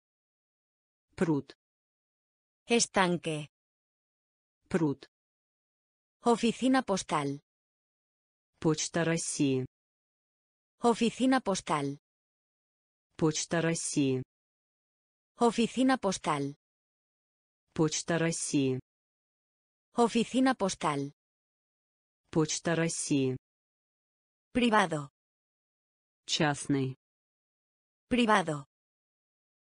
Пруд. Estanque. Пруд. Oficina postal. Почта России. Oficina postal. Почта России. Oficina postal. Почта России. Oficina postal. Почта России. Privado. Частный. Privado.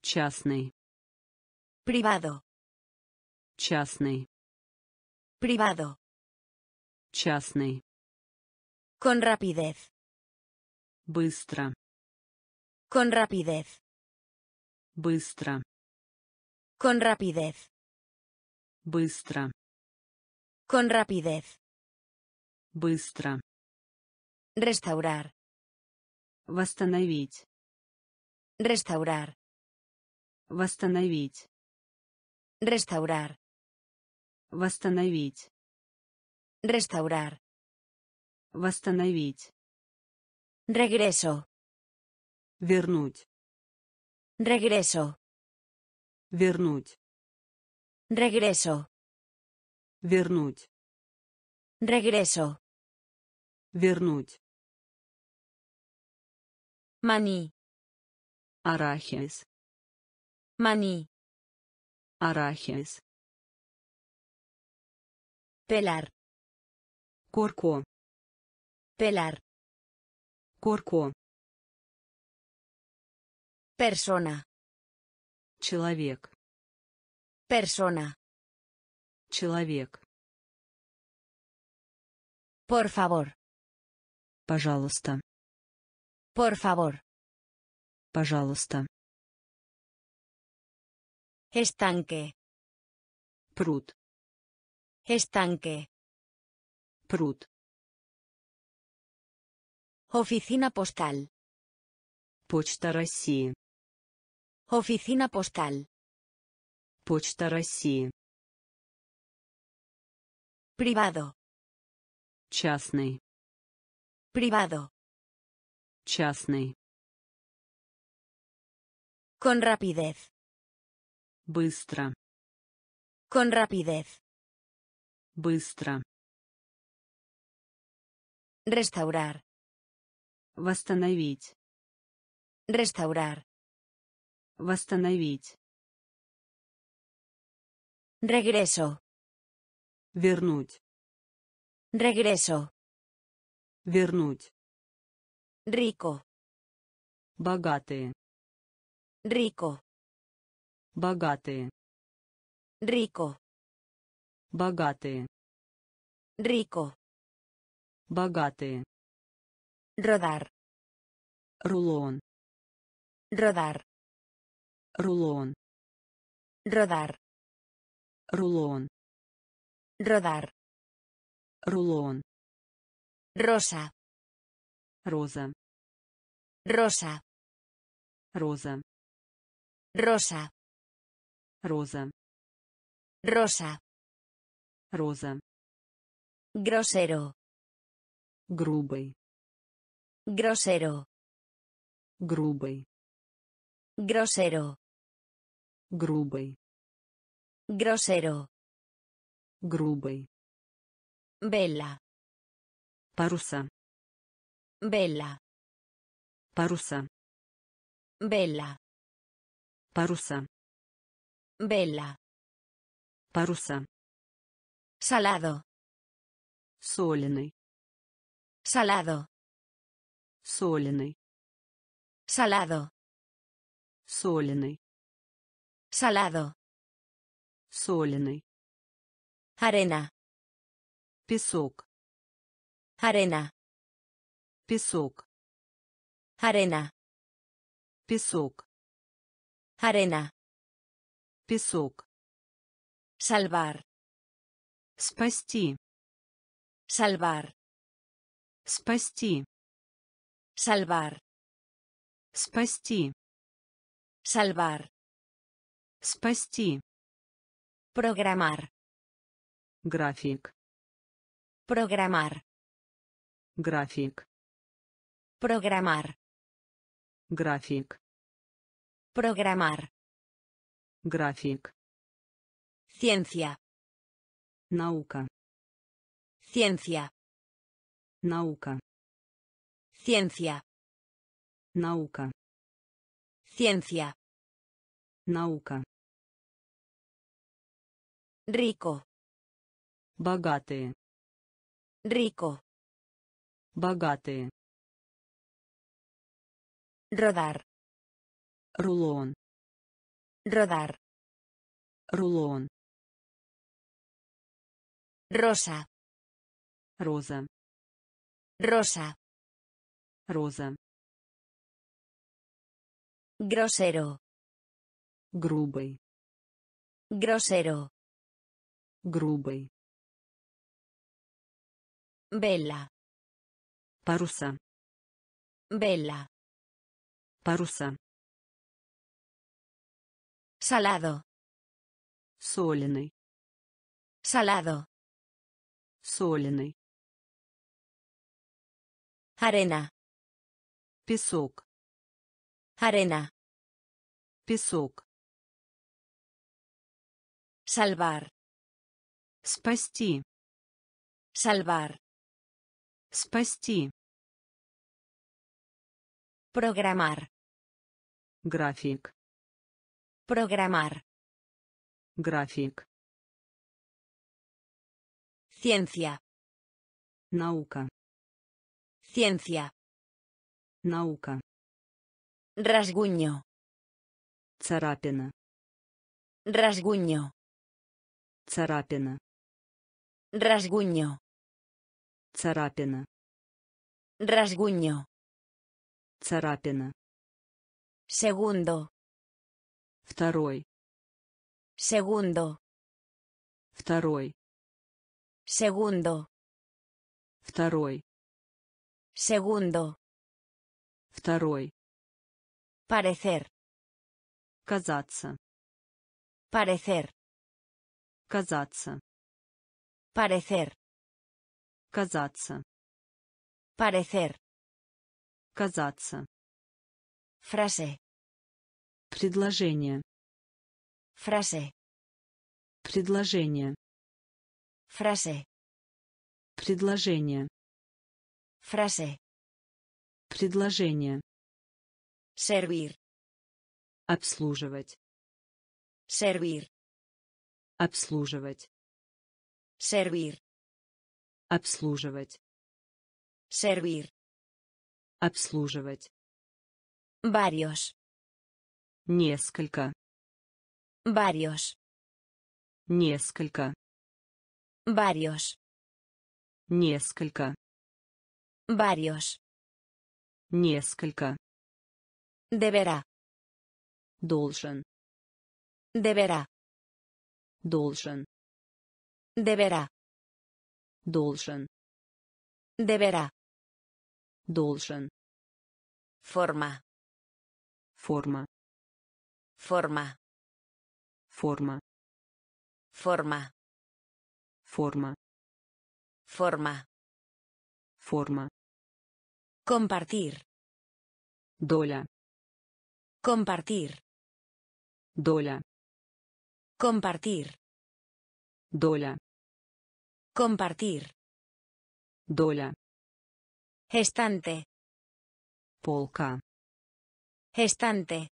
Частный. Privado. Частный. Privado. Частный. Con rapidez. Быстро. Con rapidez. Быстро. Con rapidez. Быстро. Con rapidez. Быстро. Restaurar. Восстановить. Restaurar. Восстановить. Restaurar. Восстановить. Restaurar. Восстановить. Regreso. Вернуть. Regreso. Вернуть. Regreso. Вернуть. Regreso. Вернуть. Maní. Арахис. Maní. Арахис. Pelar. Корко. Pelar. Корко. Persona. Человек. Persona. Человек. Por favor. Пожалуйста. Por favor. Пожалуйста. Estanque. Пруд. Estanque. Пруд. Oficina postal. Почта России. Oficina postal. Почта России. Privado. Частный. Privado. Частный. Con rapidez. Быстро. Con rapidez. Быстро. Restaurar. Восстановить. Restaurar. Восстановить. Regreso. Вернуть. Regreso. Вернуть. Rico. Богатые. Rico. Богатые. Rico. Богатые. Rico. Богатые. Rodar. Рулон. Rodar. Рулон. Rodar. Рулон. Rodar. Рулон. Rosa. Роза. Rosa. Роза. Rosa. Роза. Rosa. Роза. Grosero. Грубый. Grosero. Грубый. Grosero. Грубый. Grosero. Грубый. Vela. Паруса. Vela. Паруса. Vela. Паруса. Vela. Паруса. Salado. Соленый. Salado. Соленый. Salado. Соленый. Salado. Соленый. Arena. Песок. Arena. Песок. Arena. Песок. Arena. Песок. Salvar. Спасти. Salvar. Спасти. Salvar. Спасти. Salvar. Спасти. Programar. График. Programar. График. Programar. График. Programar. График. Ciencia. Наука. Ciencia. Наука. Ciencia. Наука. Ciencia. Наука. Rico. Богатые. Rico. Богатые. Rodar. Рулон. Rodar. Рулон. Rosa. Роза. Rosa. Роза. Grosero. Грубый. Grosero. Грубый. Vela. Паруса. Vela. Паруса. Salado. Соленый. Salado. Соленый. Arena. Песок. Arena. Песок. Salvar. Спасти. Salvar. Спасти. Programar. График. Programar. График. Ciencia. Наука. Ciencia. Наука. Rasguño. Царапина. Rasguño. Царапина. Rasguño. Царапина. Rasguño. Царапина. Segundo. Второй. Segundo. Второй. Segundo. Второй. Segundo. Второй. Parecer. Казаться. Parecer. Казаться. Parecer. Казаться. Parecer. Казаться. Frase. Предложение. Frase. Предложение. Frase. Предложение. Frase. Предложение. Servir. Обслуживать. Servir. Обслуживать. Servir. Обслуживать. Servir. Обслуживать. Varios. Несколько. Varios. Несколько. Varios. Несколько. Varios. Несколько. Deberá. Должен. Deberá. Должен. Deberá. Должен. Deberá. Должен. Forma. Форма. Forma. Форма. Forma. Форма. Forma. Форма. Compartir. Доля. Compartir. Доля. Compartir. Доля. Compartir. Доля. Estante. Полка. Estante.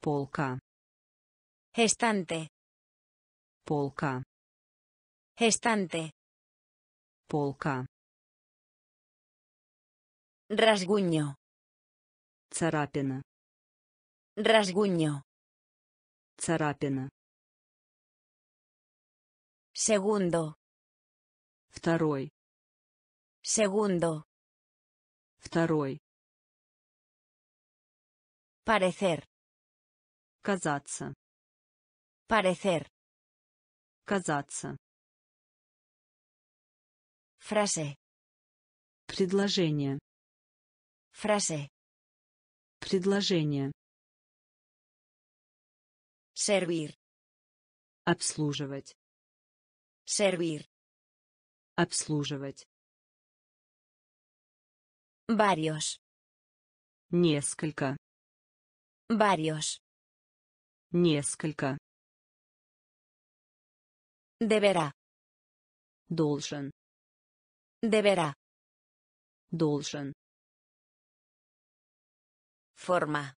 Полка. Estante. Полка. Estante. Полка. Rasguño. Царапина. Rasguño. Царапина. Segundo. Второй. Segundo. Второй. Parecer. Казаться. Parecer. Казаться. Frase. Предложение. Frase. Предложение. Servir. Обслуживать. Servir. Обслуживать. Varios. Несколько. Varios. Несколько. Deberá. Должен. Deberá. Должен. Forma.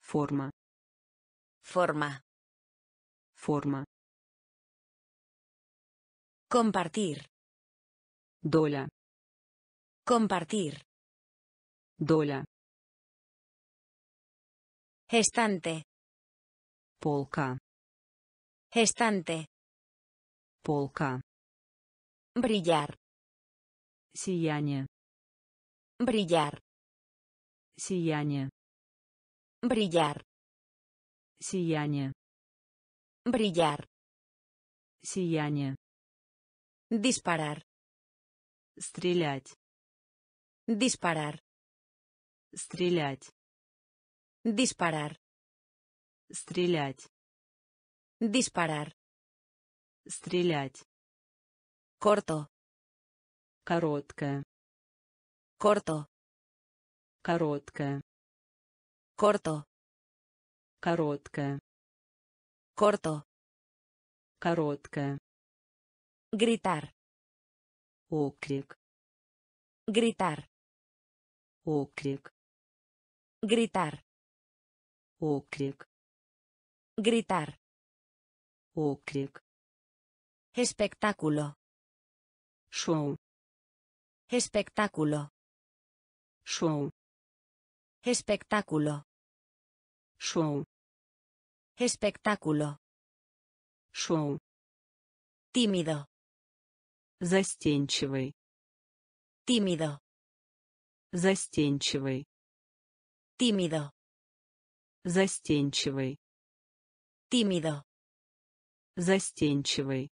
Форма. Forma. Форма. Compartir. Доля. Compartir. Доля. Estante. Полка. Estante. Полка. Brillar. Сияние. Brillar. Сияние. Brillar. Сияние. Brillar. Сияние. Disparar. Стрелять. Disparar. Стрелять. Disparar. Стрелять. Disparar. Стрелять. Corto. Короткая. Corto. Короткая. Corto. Короткая. Corto. Короткая. Gritar. Окрик. Gritar. Окрик. Gritar. Окрик. Gritar. Окрик. Espectáculo. Шоу. Espectáculo. Шоу. Espectáculo. Шоу. Espectáculo. Шоу. Tímido. Застенчивый. Tímido. Застенчивый. Tímido. Застенчивый. Tímido. Застенчивый.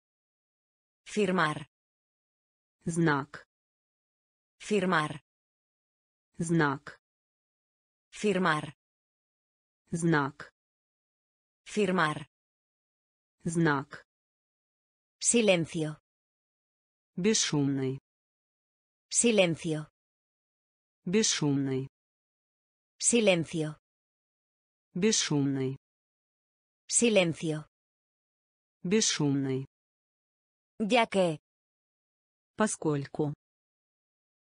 Firmar. Знак. Firmar. Знак. Firmar. Знак. Firmar. Знак. Silencio. Бесшумный. Silencio. Бесшумный. Silencio. Бесшумный. Silencio. Бесшумный. Ya que. Поскольку.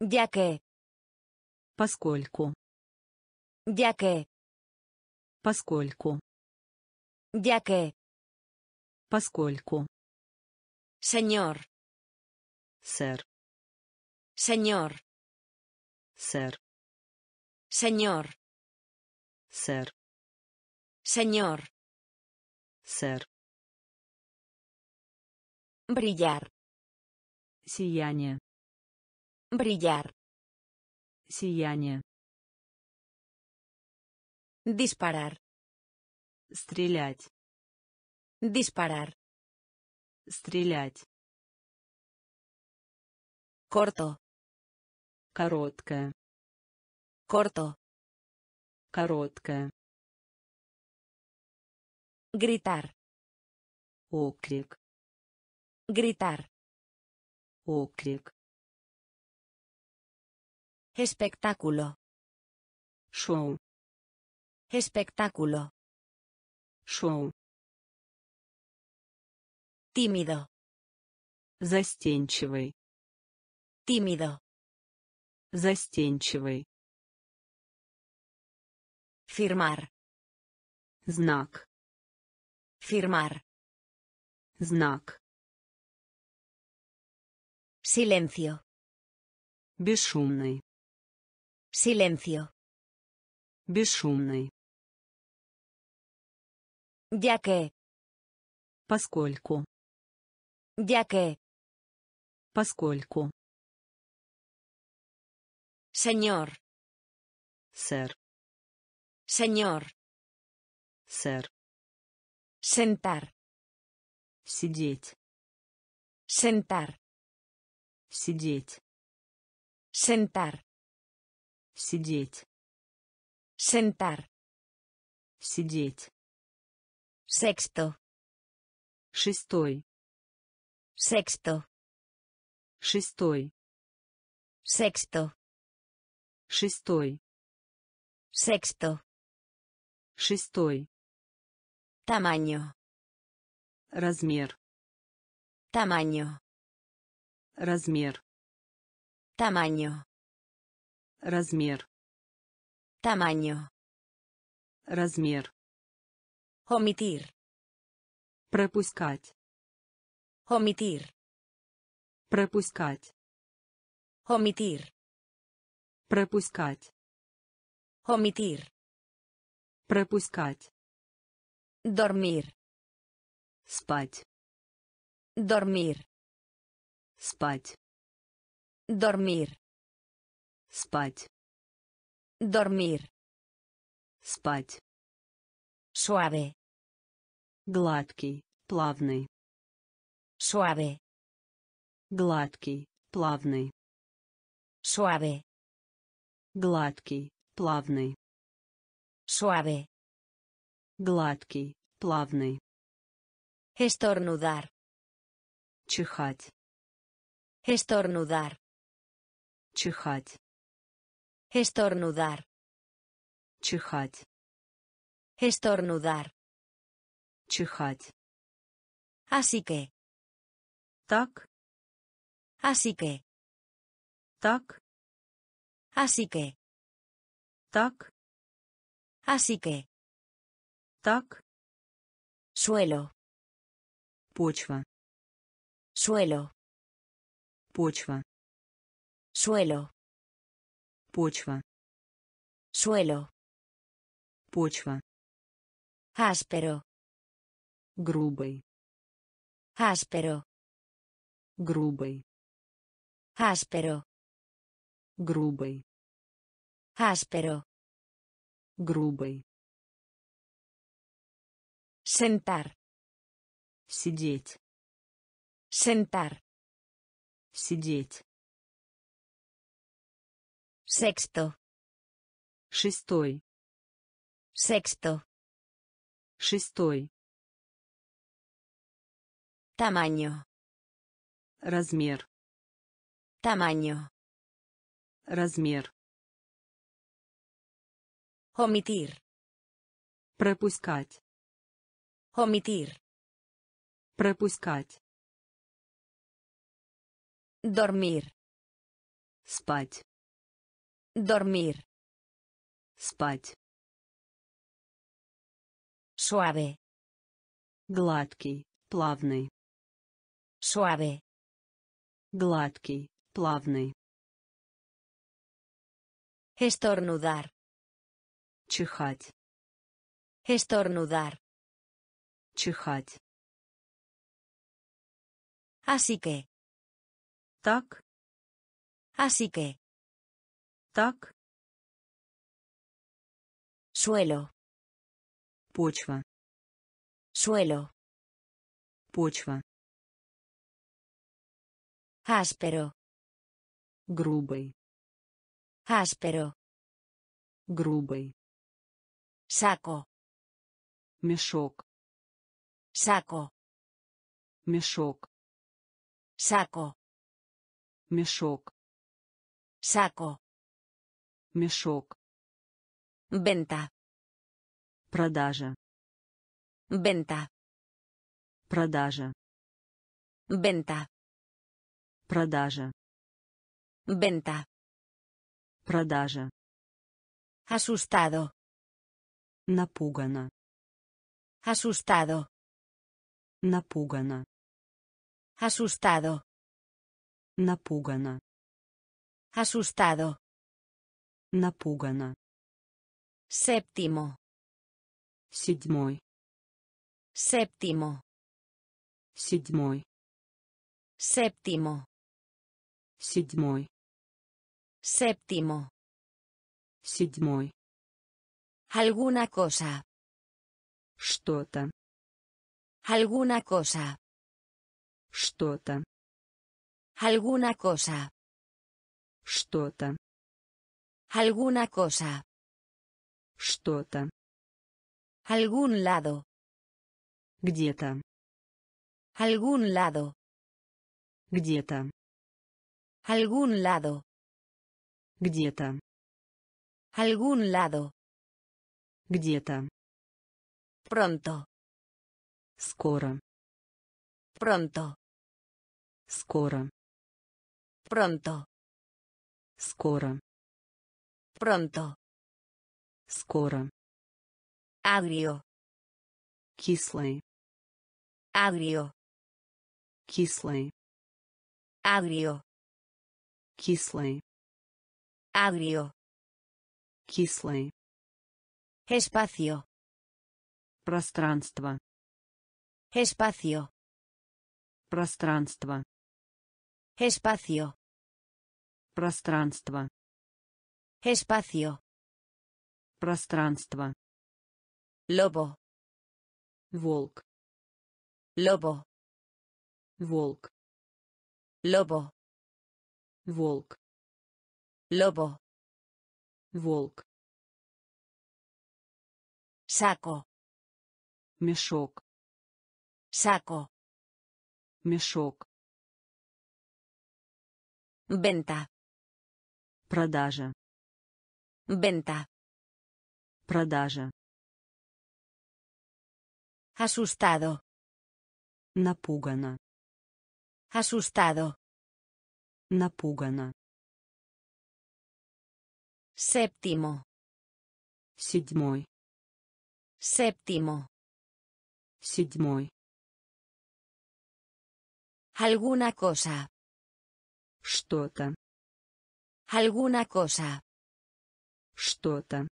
Que. Поскольку. Que. Поскольку. Que. Поскольку. Señor. Сэр. Señor. Сэр. Señor. Сэр. Señor. Сэр. Brillar. Сияние. Brillar. Сияние. Disparar. Стрелять. Disparar. Стрелять. Corto. Короткая. Corto. Короткая. Gritar. Окрик. Gritar. Окрик. Espectáculo. Шоу. Espectáculo. Шоу. Tímido. Застенчивый. Tímido. Застенчивый. Firmar. Знак. Firmar. Знак. Silencio. Бесшумный. Silencio. Бесшумный. Ya que. Поскольку. Ya que. Поскольку. Señor. Сэр. Señor. Сэр. Sentar. Сидеть. Sentar. Сидеть. Sentar. Сидеть. Sentar. Сидеть. Sexto. Шестой. Sexto. Шестой. Sexto. Шестой. Sexto. Шестой. Tamaño. Размер. Tamaño. Размер. Tamaño. Размер. Tamaño. Размер. Omitir. Пропускать. Omitir. Пропускать. Omitir. Пропускать. Omitir. Пропускать. Dormir. Спать. Dormir. Спать. Dormir. Спать. Dormir. Спать. Suave. Гладкий. Плавный. Suave. Гладкий. Плавный. Suave. Гладкий, плавный. Suave. Гладкий, плавный. Estornudar. Чихать. Estornudar. Чихать. Estornudar. Чихать. Estornudar. Чихать. Así que. Так, Así que. так, Así que. так, Así que. так. Suelo. Почва, Suelo. почва, Suelo. Почва, Suelo. почва. Áspero. Грубый, Áspero. грубый, Áspero. грубый, Áspero. грубый. Sentar. Сидеть, Sentar. сидеть. Sexto. Шестой, Sexto. шестой. Tamaño. Размер, Tamaño. размер. Omitir. Пропускать, Omitir. пропускать. Dormir. Спать, Dormir. спать. Suave. Гладкий, плавный, Suave. гладкий, плавный. Estornudar. Чихать, Estornudar. чихать. Así que. Так, Así que. Так. Suelo. Почва, Suelo. почва. Áspero. Грубый, Áspero. грубый. Saco. Мешок, Saco. мешок, Saco. мешок, Saco. Мешок. Venta. Продажа, Venta. продажа, Venta. продажа, Venta. продажа. Asustado. Напугана, Asustado. напугана, Asustado. напугана, Asustado. Напугана. Séptimo. Седьмой, Séptimo. седьмой, Séptimo. седьмой, Séptimo. седьмой. Alguna cosa. Что-то, Alguna cosa. что-то, Alguna cosa. что-то, Alguna cosa. что-то. Algún lado. Где-то, Algún lado. где-то, Algún lado. где-то, Algún lado. где-то. Pronto. Скоро, Pronto. скоро, Pronto. скоро, Pronto. скоро. Agrio. Кислый, Agrio. кислый, Agrio. кислый, Agrio. кислый. Espacio. Пространство, Espacio. пространство, Espacio. пространство, Espacio. пространство. Lobo. Волк, Lobo. волк, Lobo. волк, Lobo. волк, Saco. мешок, Saco. мешок, Venta. продажа, Venta. продажа, Asustado. напугана, Asustado. напугана, Séptimo. седьмой, Séptimo. седьмой, Alguna cosa. что-то, Alguna cosa. Что-то,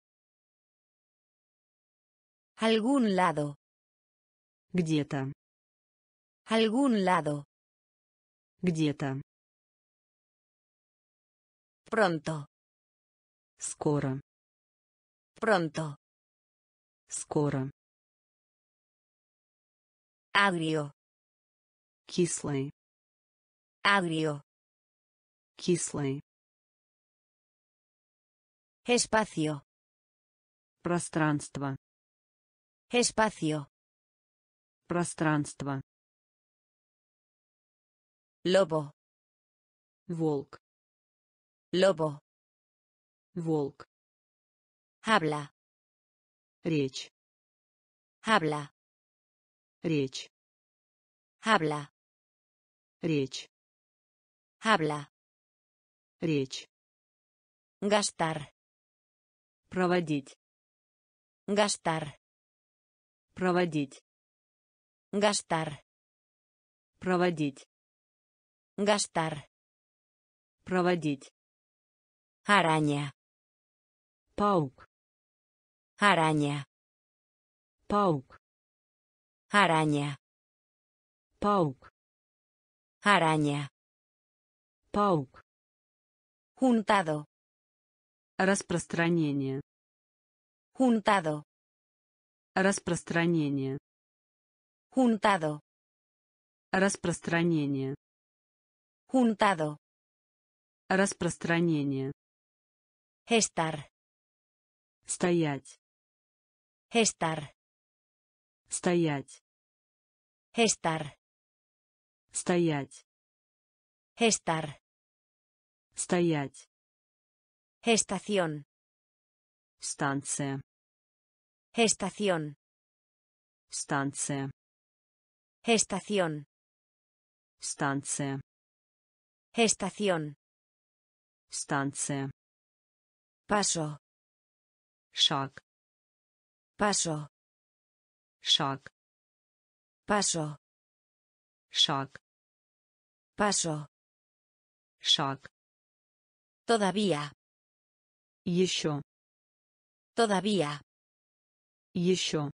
Algún lado. где-то, Algún lado. где-то, Pronto. скоро, Pronto. скоро, Agrio. кислый, Agrio. кислый, Espacio. пространство, Espacio. пространство, Lobo. волк, Lobo. волк, Habla. речь, Habla. речь, Habla. речь, Habla. речь, Gastar. Проводить, Gastar. проводить, Gastar. проводить, Gastar. проводить, Araña. паук, Araña. паук, Araña. паук, Araña. паук, Juntado. Распространение, Juntado. распространение, Juntado. распространение, Juntado. распространение, Estar. стоять, Estar. стоять, Estar. стоять, Estar. стоять, Estación. станция, Estación. станция, Estación. станция, Estación. станция, Paso. шаг, Paso. шаг, Paso. шаг, Paso. шаг, Todavía. еще, Todavía. еще,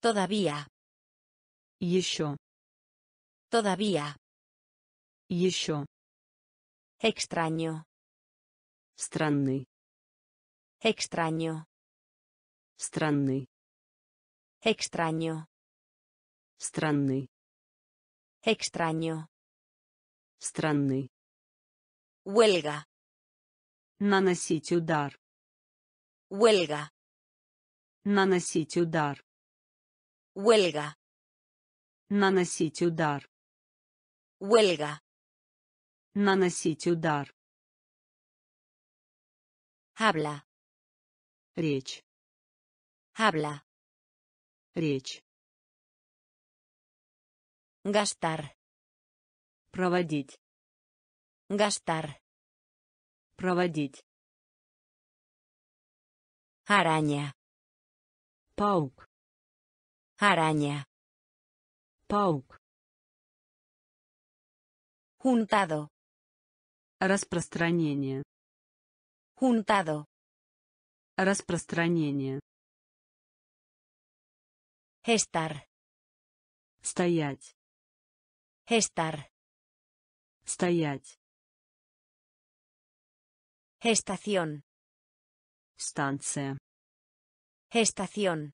Todavía. еще, Todavía. еще, Extraño. странный, Extraño. странный, Extraño. странный, Extraño. странный, Huelga. Наносить удар, Huelga. наносить удар, Huelga. наносить удар, Huelga. наносить удар, Habla. речь, Habla. речь, Gastar. проводить, Gastar. Проводить, Araña. паук, Araña. паук, Juntado. распространение, Juntado. распространение, Estar. стоять, Estar. стоять, Estación. станция, Estación.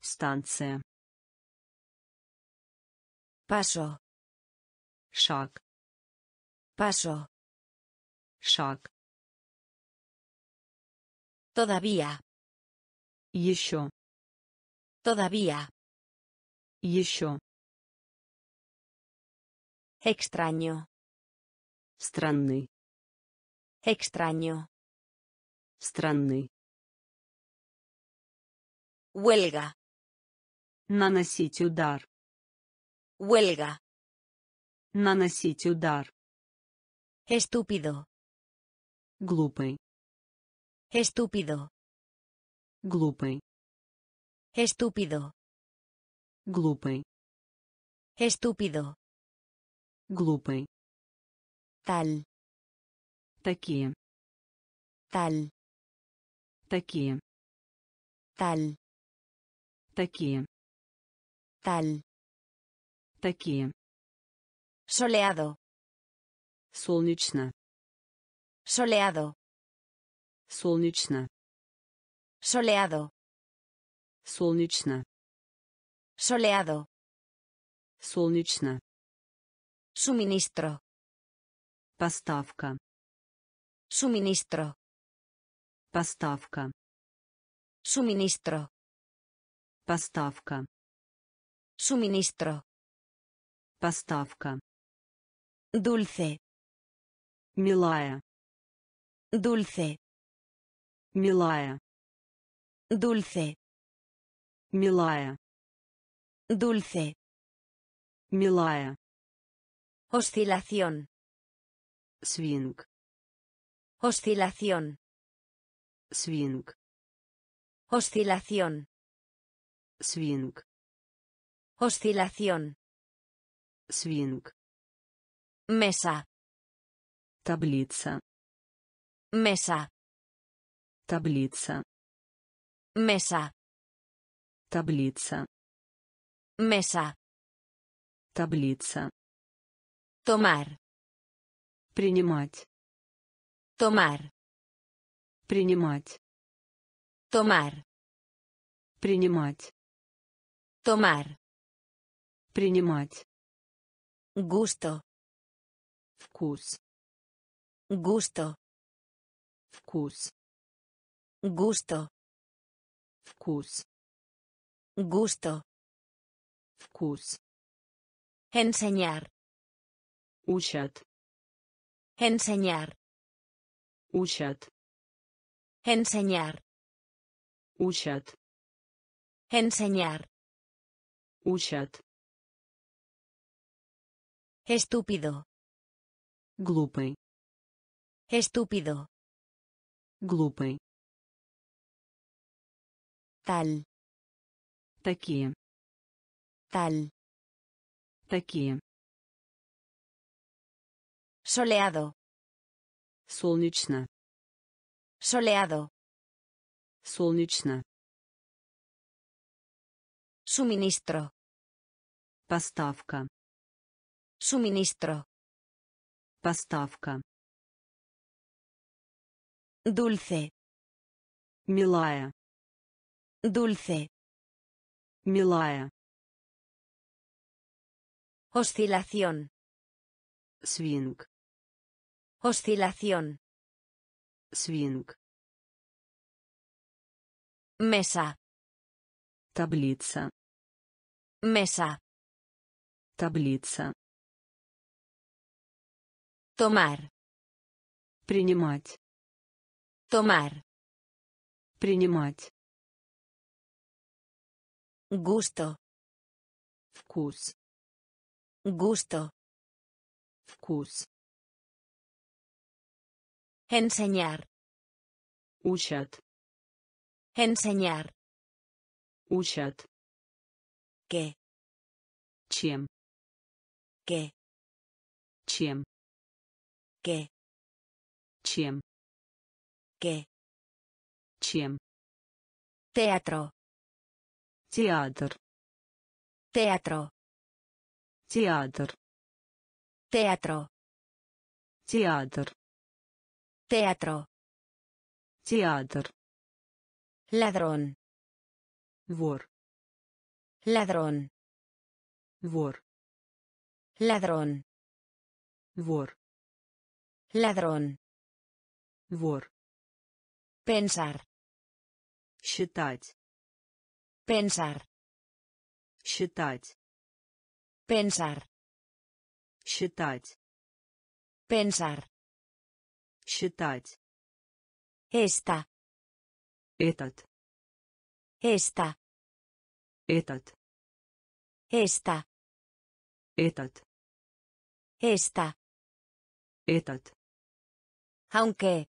станция, Paso. шаг, Paso. шаг, Todavía. Еще. Todavía. Еще. Extraño. Странный. Extraño. Странный. Huelga. Наносить удар. Huelga. Наносить удар. Estúpido. Глупый. Estúpido. Глупый. Estúpido. Глупый. Estúpido. Глупый. Tal. Такие. Tal. Такие. Tal. Такие. Tal. Такие. Soleado. Солнечно. Soleado. Солнечно. Soleado. Солнечно. Soleado. Солнечно. Suministro. Поставка. Suministro. Поставка. Suministro. Поставка. Suministro. Поставка. Dulce. Милая. Dulce. Милая. Dulce. Милая. Dulce. Милая. Oscilación. Свинг. Oscilación. Свинг. Oscilación. Свинг. Oscilación. Свинг. Mesa. Таблица. Mesa. Таблица. Mesa. Таблица. Mesa. Таблица. Tomar. Принимать. Tomar. Принимать. Tomar. Принимать. Tomar. Принимать. Gusto. Вкус. Gusto. Вкус. Gusto. Вкус. Gusto. Вкус. Enseñar. Учат. Enseñar. Учат. Enseñar. Учат. Enseñar. Учат. Estúpido. Глупый. Estúpido. Глупый. Tal. Такие. Tal. Такие. Soleado. Солнечно. Soleado. Солнечно. Suministro. Поставка. Suministro. Поставка. Dulce. Милая. Dulce. Милая. Oscilación. Свинг. Oscilación. Свинг. Mesa. Таблица. Mesa. Таблица. Tomar. Принимать. Tomar. Принимать. Gusto. Вкус. Gusto. Вкус. Enseñar. Учат. Enseñar. Учат. ¿Qué? Чем. ¿Qué? Чем. ¿Qué? Чем. ¿Qué? Чем. Teatro. Театр. Teatro. Театр. Teatro. Театр. Teatro. Театр. Ladrón. Вор. Ladrón. Вор. Ladrón. Вор. Ladrón. Вор. Pensar. Считать. Pensar. Считать. Pensar. Считать. Pensar. Считать. Esta. Этот. Esta. Этот. Esta. Этот. Esta. Этот. Aunque.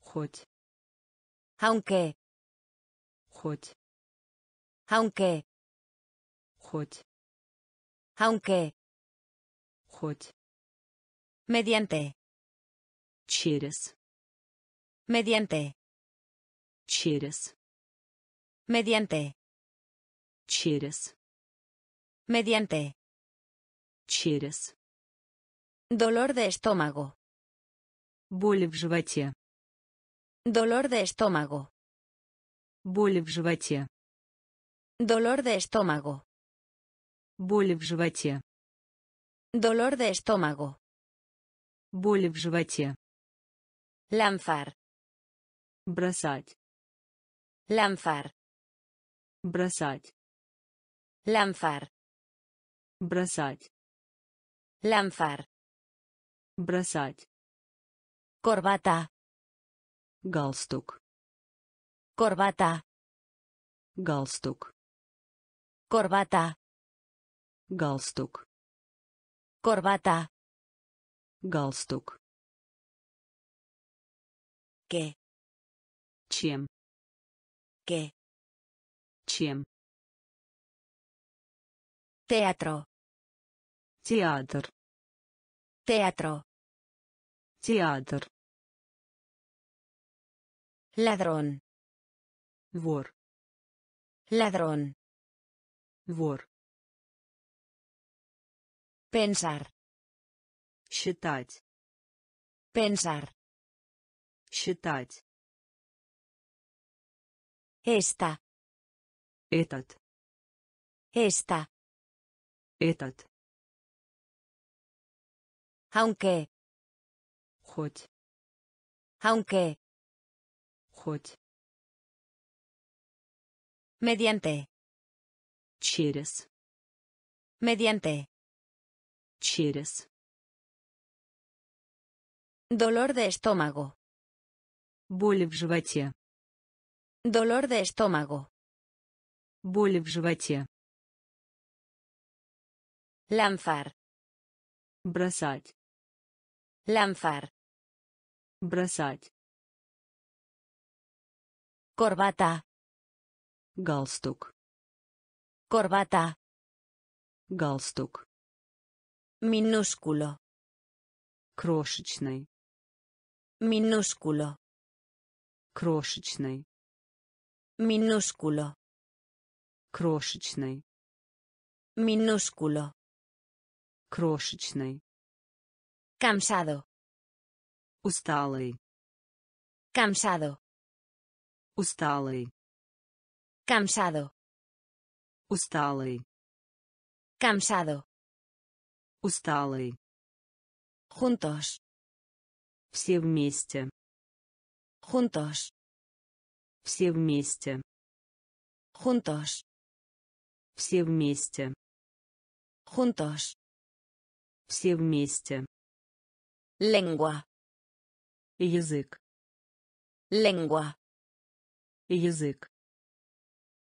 Хоть. Aunque. Хоть. Aunque. Хоть. Aunque. Хоть. Mediante. Через. Mediante. Через. Mediante. Через. Mediante. Через. Dolor de estómago. Боли в животе. Dolor de estómago. Боли в животе. Dolor de estómago. Боли в животе. Dolor de estómago. Боли в животе. Lanzar. Бросать. Lanzar. Бросать. Lanzar. Бросать. Lanzar. Бросать. Corbata. Галстук. Corbata. Галстук. Corbata. Галстук. Corbata. Галстук. ¿Qué? Чем? ¿Qué? Чем? Teatro. Театр. Teatro. Театр. Ladrón. Вор. Ladrón. Вор. Pensar. Считать. Pensar. Считать. Esta. Этот. Esta. Этот. Aunque. Хоть. Aunque. Хоть. Mediante. Через. Mediante. Через. Dolor de estómago. Боли в животе. Dolor de estómago. Боли в животе. Lanzar. Бросать. Lanzar. Бросать. Corbata. Галстук. Corbata. Галстук. Minúsculo. Крошечный. Minúsculo. Крошечный. Minúsculo. Крошечный. Minúsculo. Крошечный. Cansado. Усталый. Cansado. Усталый. Cansado. Усталый. Cansado. Усталый. Juntos. Все вместе. Juntos. Все вместе. Juntos. Все вместе. Juntos. Все вместе. Lengua. Язык. Lengua. Язык.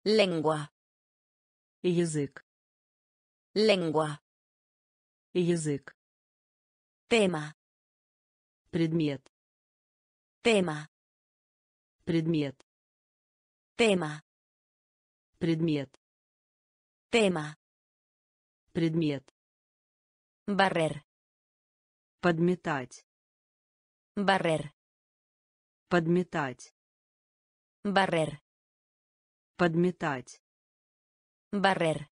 Lengua. Язык. Lengua. Язык. Tema. Предмет. Tema. Предмет. Tema. Предмет. Tema. Предмет. Barrer. Подметать. Barrer. Подметать. Barrer. Подметать. Barrer.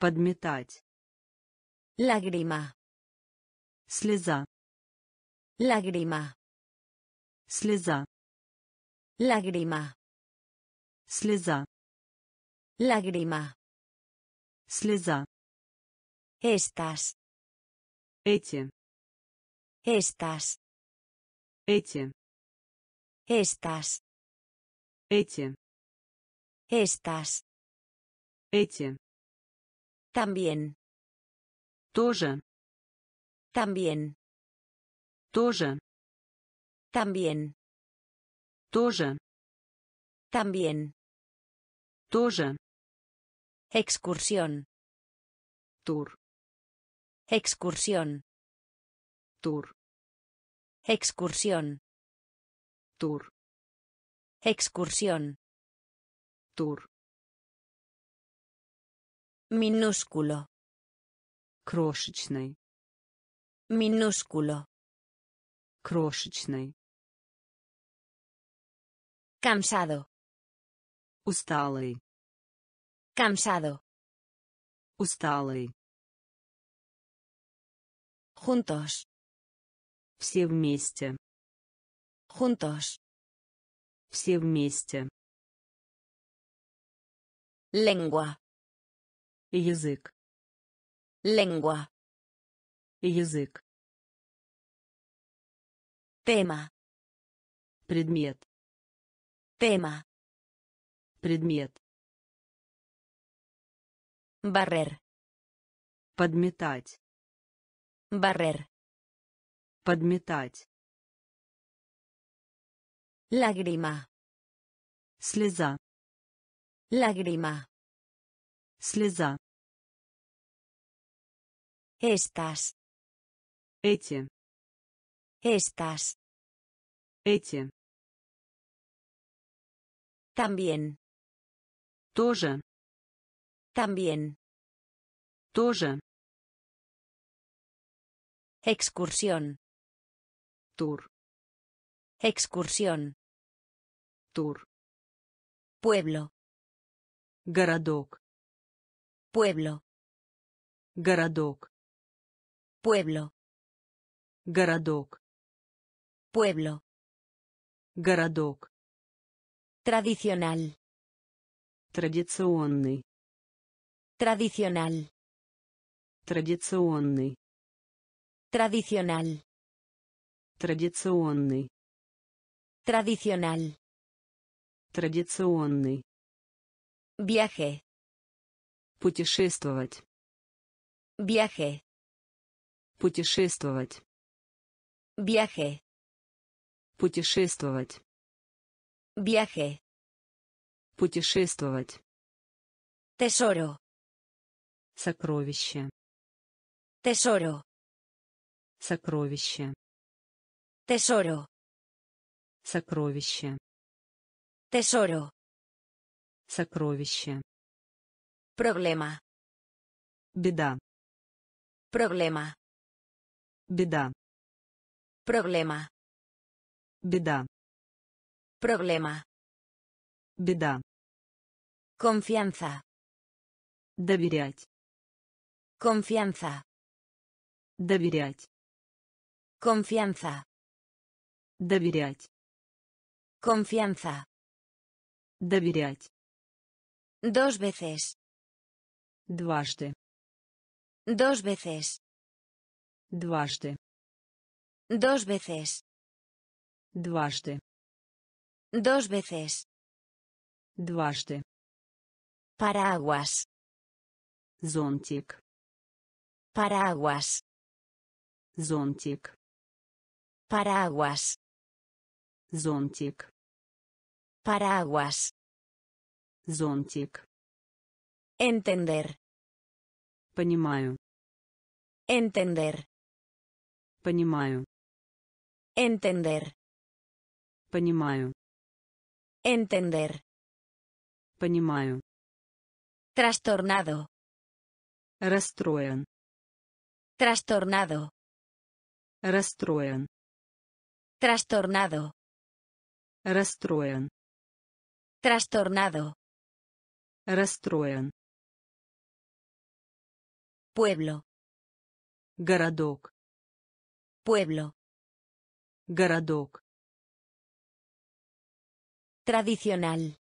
Подметать. Lágrima. Слеза. Lágrima. Слеза. Lágrima. Слеза. Lágrima. Слеза. Estas. Эти. Estas. Эти. Estas. Эти. Estas. Эти. También. Тоже. También. Тоже. También. Тоже. También. Тоже. Excursión. Тур. Excursión. Тур. Excursión. Тур. Excursión. Тур. Minúsculo. Крошечный. Minúsculo. Крошечный. Cansado. Усталый. Cansado. Усталый. Juntos. Все вместе. Juntos. Все вместе. Lengua. Язык. Lengua. Язык. Tema. Предмет. Tema. Предмет. Barrer. Подметать. Barrer. Подметать. Lágrima. Слеза. Lágrima. Слеза. Estas. Эти. Estas. Эти. También. Тоже. También. Тоже. Excursión. Тур. Excursión. Тур. Pueblo. Городок. Pueblo. Городок. Pueblo. Городок. Pueblo. Городок. Tradicional. Традиционный. Tradicional. Традиционный. Tradicional. Традиционный. Tradicional. Традиционный. Viaje. Путешествовать. Viaje. Путешествовать. Viaje. Путешествовать. Viaje. Путешествовать. Tesoro. Сокровище. Tesoro. Сокровище. Tesoro. Сокровище. Tesoro. Сокровище. Problema. Беда. Problema. Беда. Problema. Беда. Problema. Беда. Confianza. Доверять. Confianza. Доверять. Confianza. Доверять. Confianza. Доверять. Dos veces. Дважды. Dos veces. Дважды. Dos veces. Дважды. Dos veces. Дважды. Paraguas. Зонтик. Paraguas. Зонтик. Paraguas. Зонтик. Paraguas. Зонтик. Entender. Понимаю. Entender. Понимаю. Entender. Понимаю. Entender. Понимаю. Trastornado. Расстроен. Trastornado. Расстроен. Trastornado. Расстроен. Trastornado. Расстроен. Pueblo. Городок. Pueblo. Городок. Tradicional.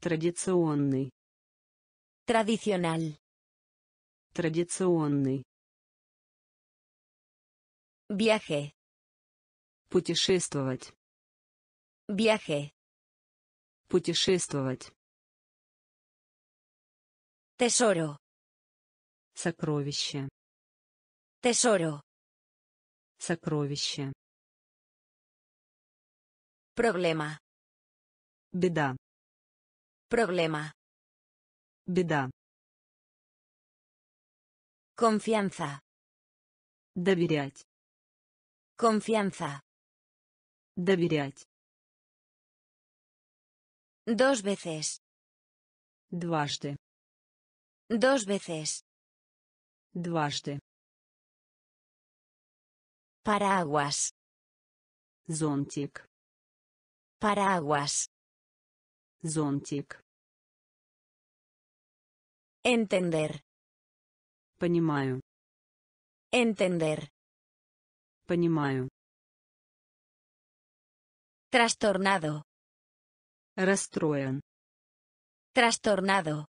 Традиционный. Tradicional. Традиционный. Viaje. Путешествовать. Viaje. Путешествовать. Tesoro. Сокровище. Tesoro. Сокровище. Problema. Беда. Problema. Беда. Confianza. Доверять. Confianza. Доверять. Dos veces. Дважды. Dos veces. Дважды. Paraguas. Зонтик. Paraguas. Зонтик. Entender. Понимаю. Entender. Понимаю. Trastornado. Расстроен. Trastornado.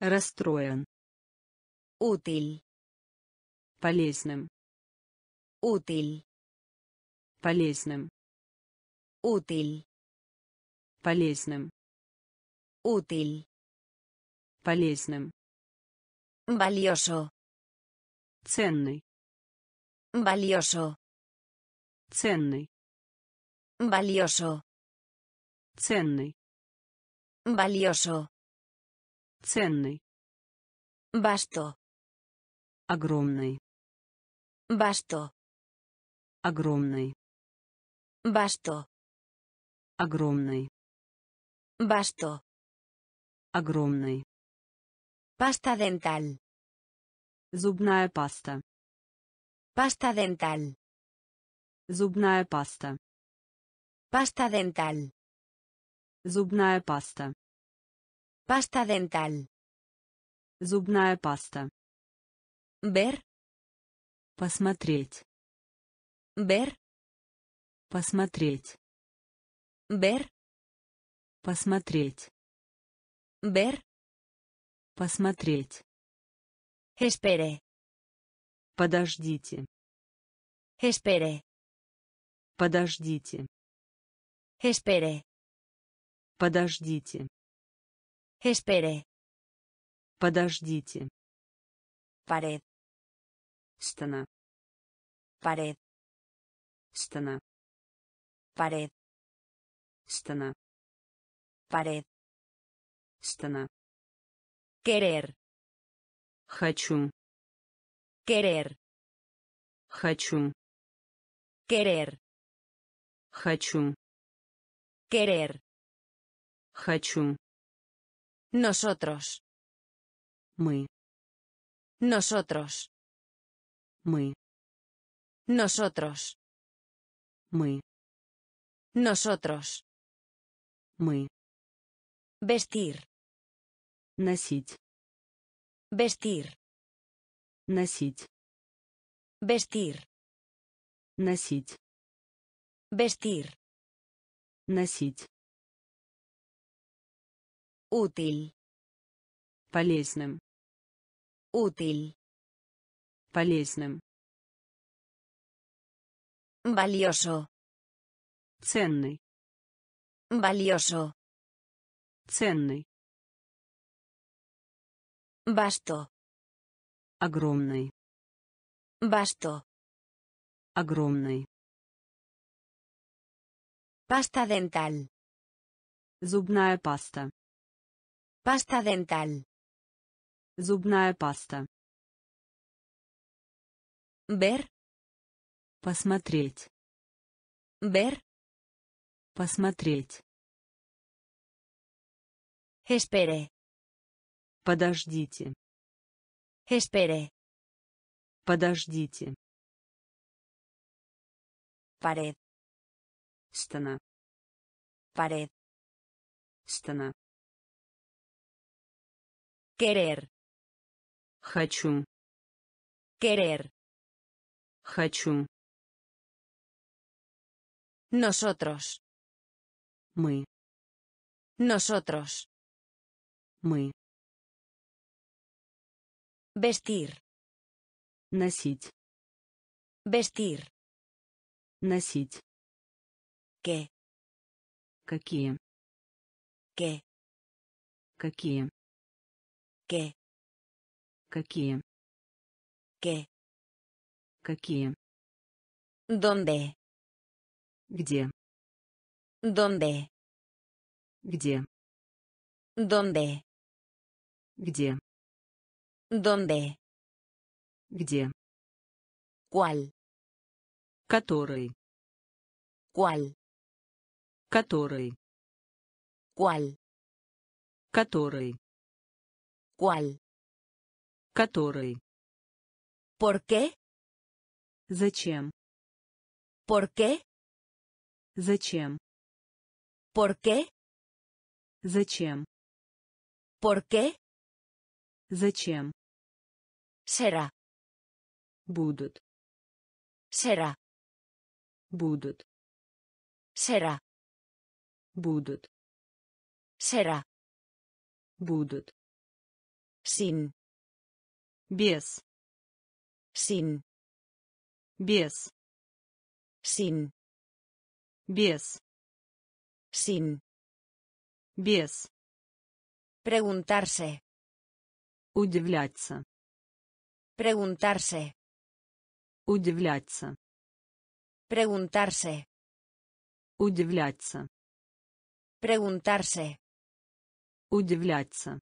Расстроен. Útil. Полезным. Útil. Полезным. Útil. Полезным. Útil. Полезным. Valioso. Ценный. Valioso. Ценный. Valioso. Ценный. Valioso. Ценный. Vasto. Огромный. Vasto. Огромный. Vasto. Огромный. Vasto. Огромный. Pasta dental. Зубная паста. Pasta dental. Зубная паста. Pasta dental. Зубная паста. Pasta dental. Зубная паста. Ver. Посмотреть. Ver. Посмотреть. Ver. Посмотреть. Ver. Посмотреть. Espere. Подождите. Espere. Подождите. Espere. Подождите. Espere. Подождите. Pared. Стена. Pared. Стена. Pared. Стена. Pared. Стена. Querer. Хочу. Querer. Хочу. Querer. Хочу. Querer. Хочу. Nosotros. Мы. Nosotros. Мы. Nosotros. Мы. Nosotros. Мы. Vestir. Носить. Vestir. Носить. Vestir. Носить. Vestir. Носить. Útil. Полезным. Útil. Полезным. Valioso. Ценный. Valioso. Ценный. Vasto. Огромный. Vasto. Огромный. Pasta dental. Зубная паста. Pasta dental. Зубная паста. Ver. Посмотреть. Ver. Посмотреть. Espere. Подождите. Espere. Подождите. Pared. Стена. Pared. Стена. Querer. Хочу. Querer. Хочу. Nosotros. Мы. Nosotros. Мы. Vestir. Носить. Vestir. Носить. ¿Qué? Какие? ¿Qué? Какие? ¿Qué? Какие? ¿Qué? Какие? ¿Dónde? Где? ¿Dónde? Где? ¿Dónde? Где? ¿Dónde? Где? ¿Cuál? Который? ¿Cuál? Который? ¿Cuál? Который? ¿Cuál? Который? ¿Por qué? Зачем? ¿Por qué? Зачем? ¿Por qué? Зачем? ¿Por qué? Зачем? Será. Будут. Será. Будут. Será. Будут. Será. Будут. Sin. Без. Sin. Без. Sin. Без. Sin. Без. Preguntarse. Удивляться. Preguntarse. Удивляться. Preguntarse. Удивляться. Preguntarse. Удивляться.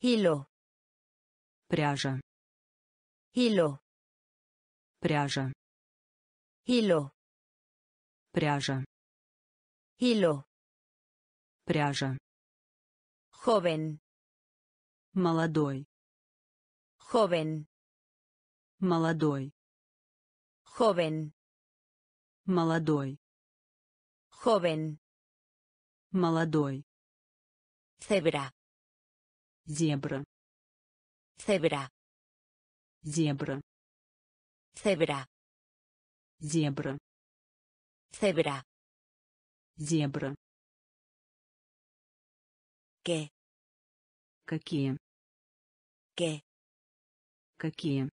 Hilo. Пряжа. Hilo. Пряжа. Hilo. Пряжа. Hilo. Пряжа. Joven. Молодой. Joven. Молодой. Joven. Молодой. Joven. Молодой. Cebra. Зебра. Cebra. Зебра. Cebra. Зебра. Cebra. Зебра. ¿Qué? Какие? ¿Qué? Какие?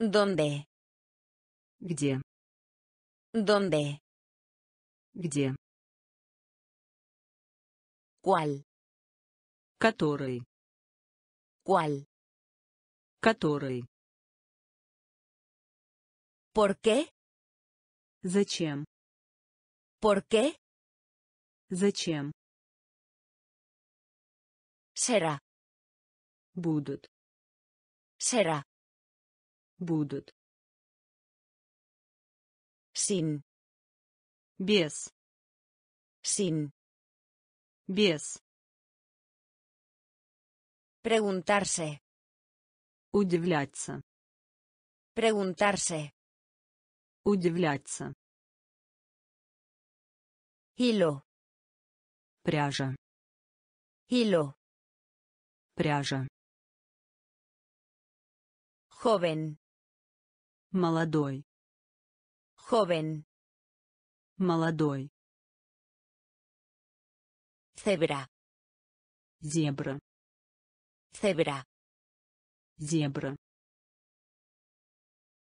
¿Dónde? Где? ¿Dónde? Где? ¿Cuál? Который? ¿Cuál? Который? ¿Por qué? Зачем? ¿Por qué? Зачем? Será. Будут. Será. Будут. Sin. Без. Sin. Без. Preguntarse. Удивляться. Preguntarse. Удивляться. Hilo. Пряжа. Hilo. Пряжа. Joven. Молодой. Joven. Молодой. Cebra. Зебра. Cebra. Зебра.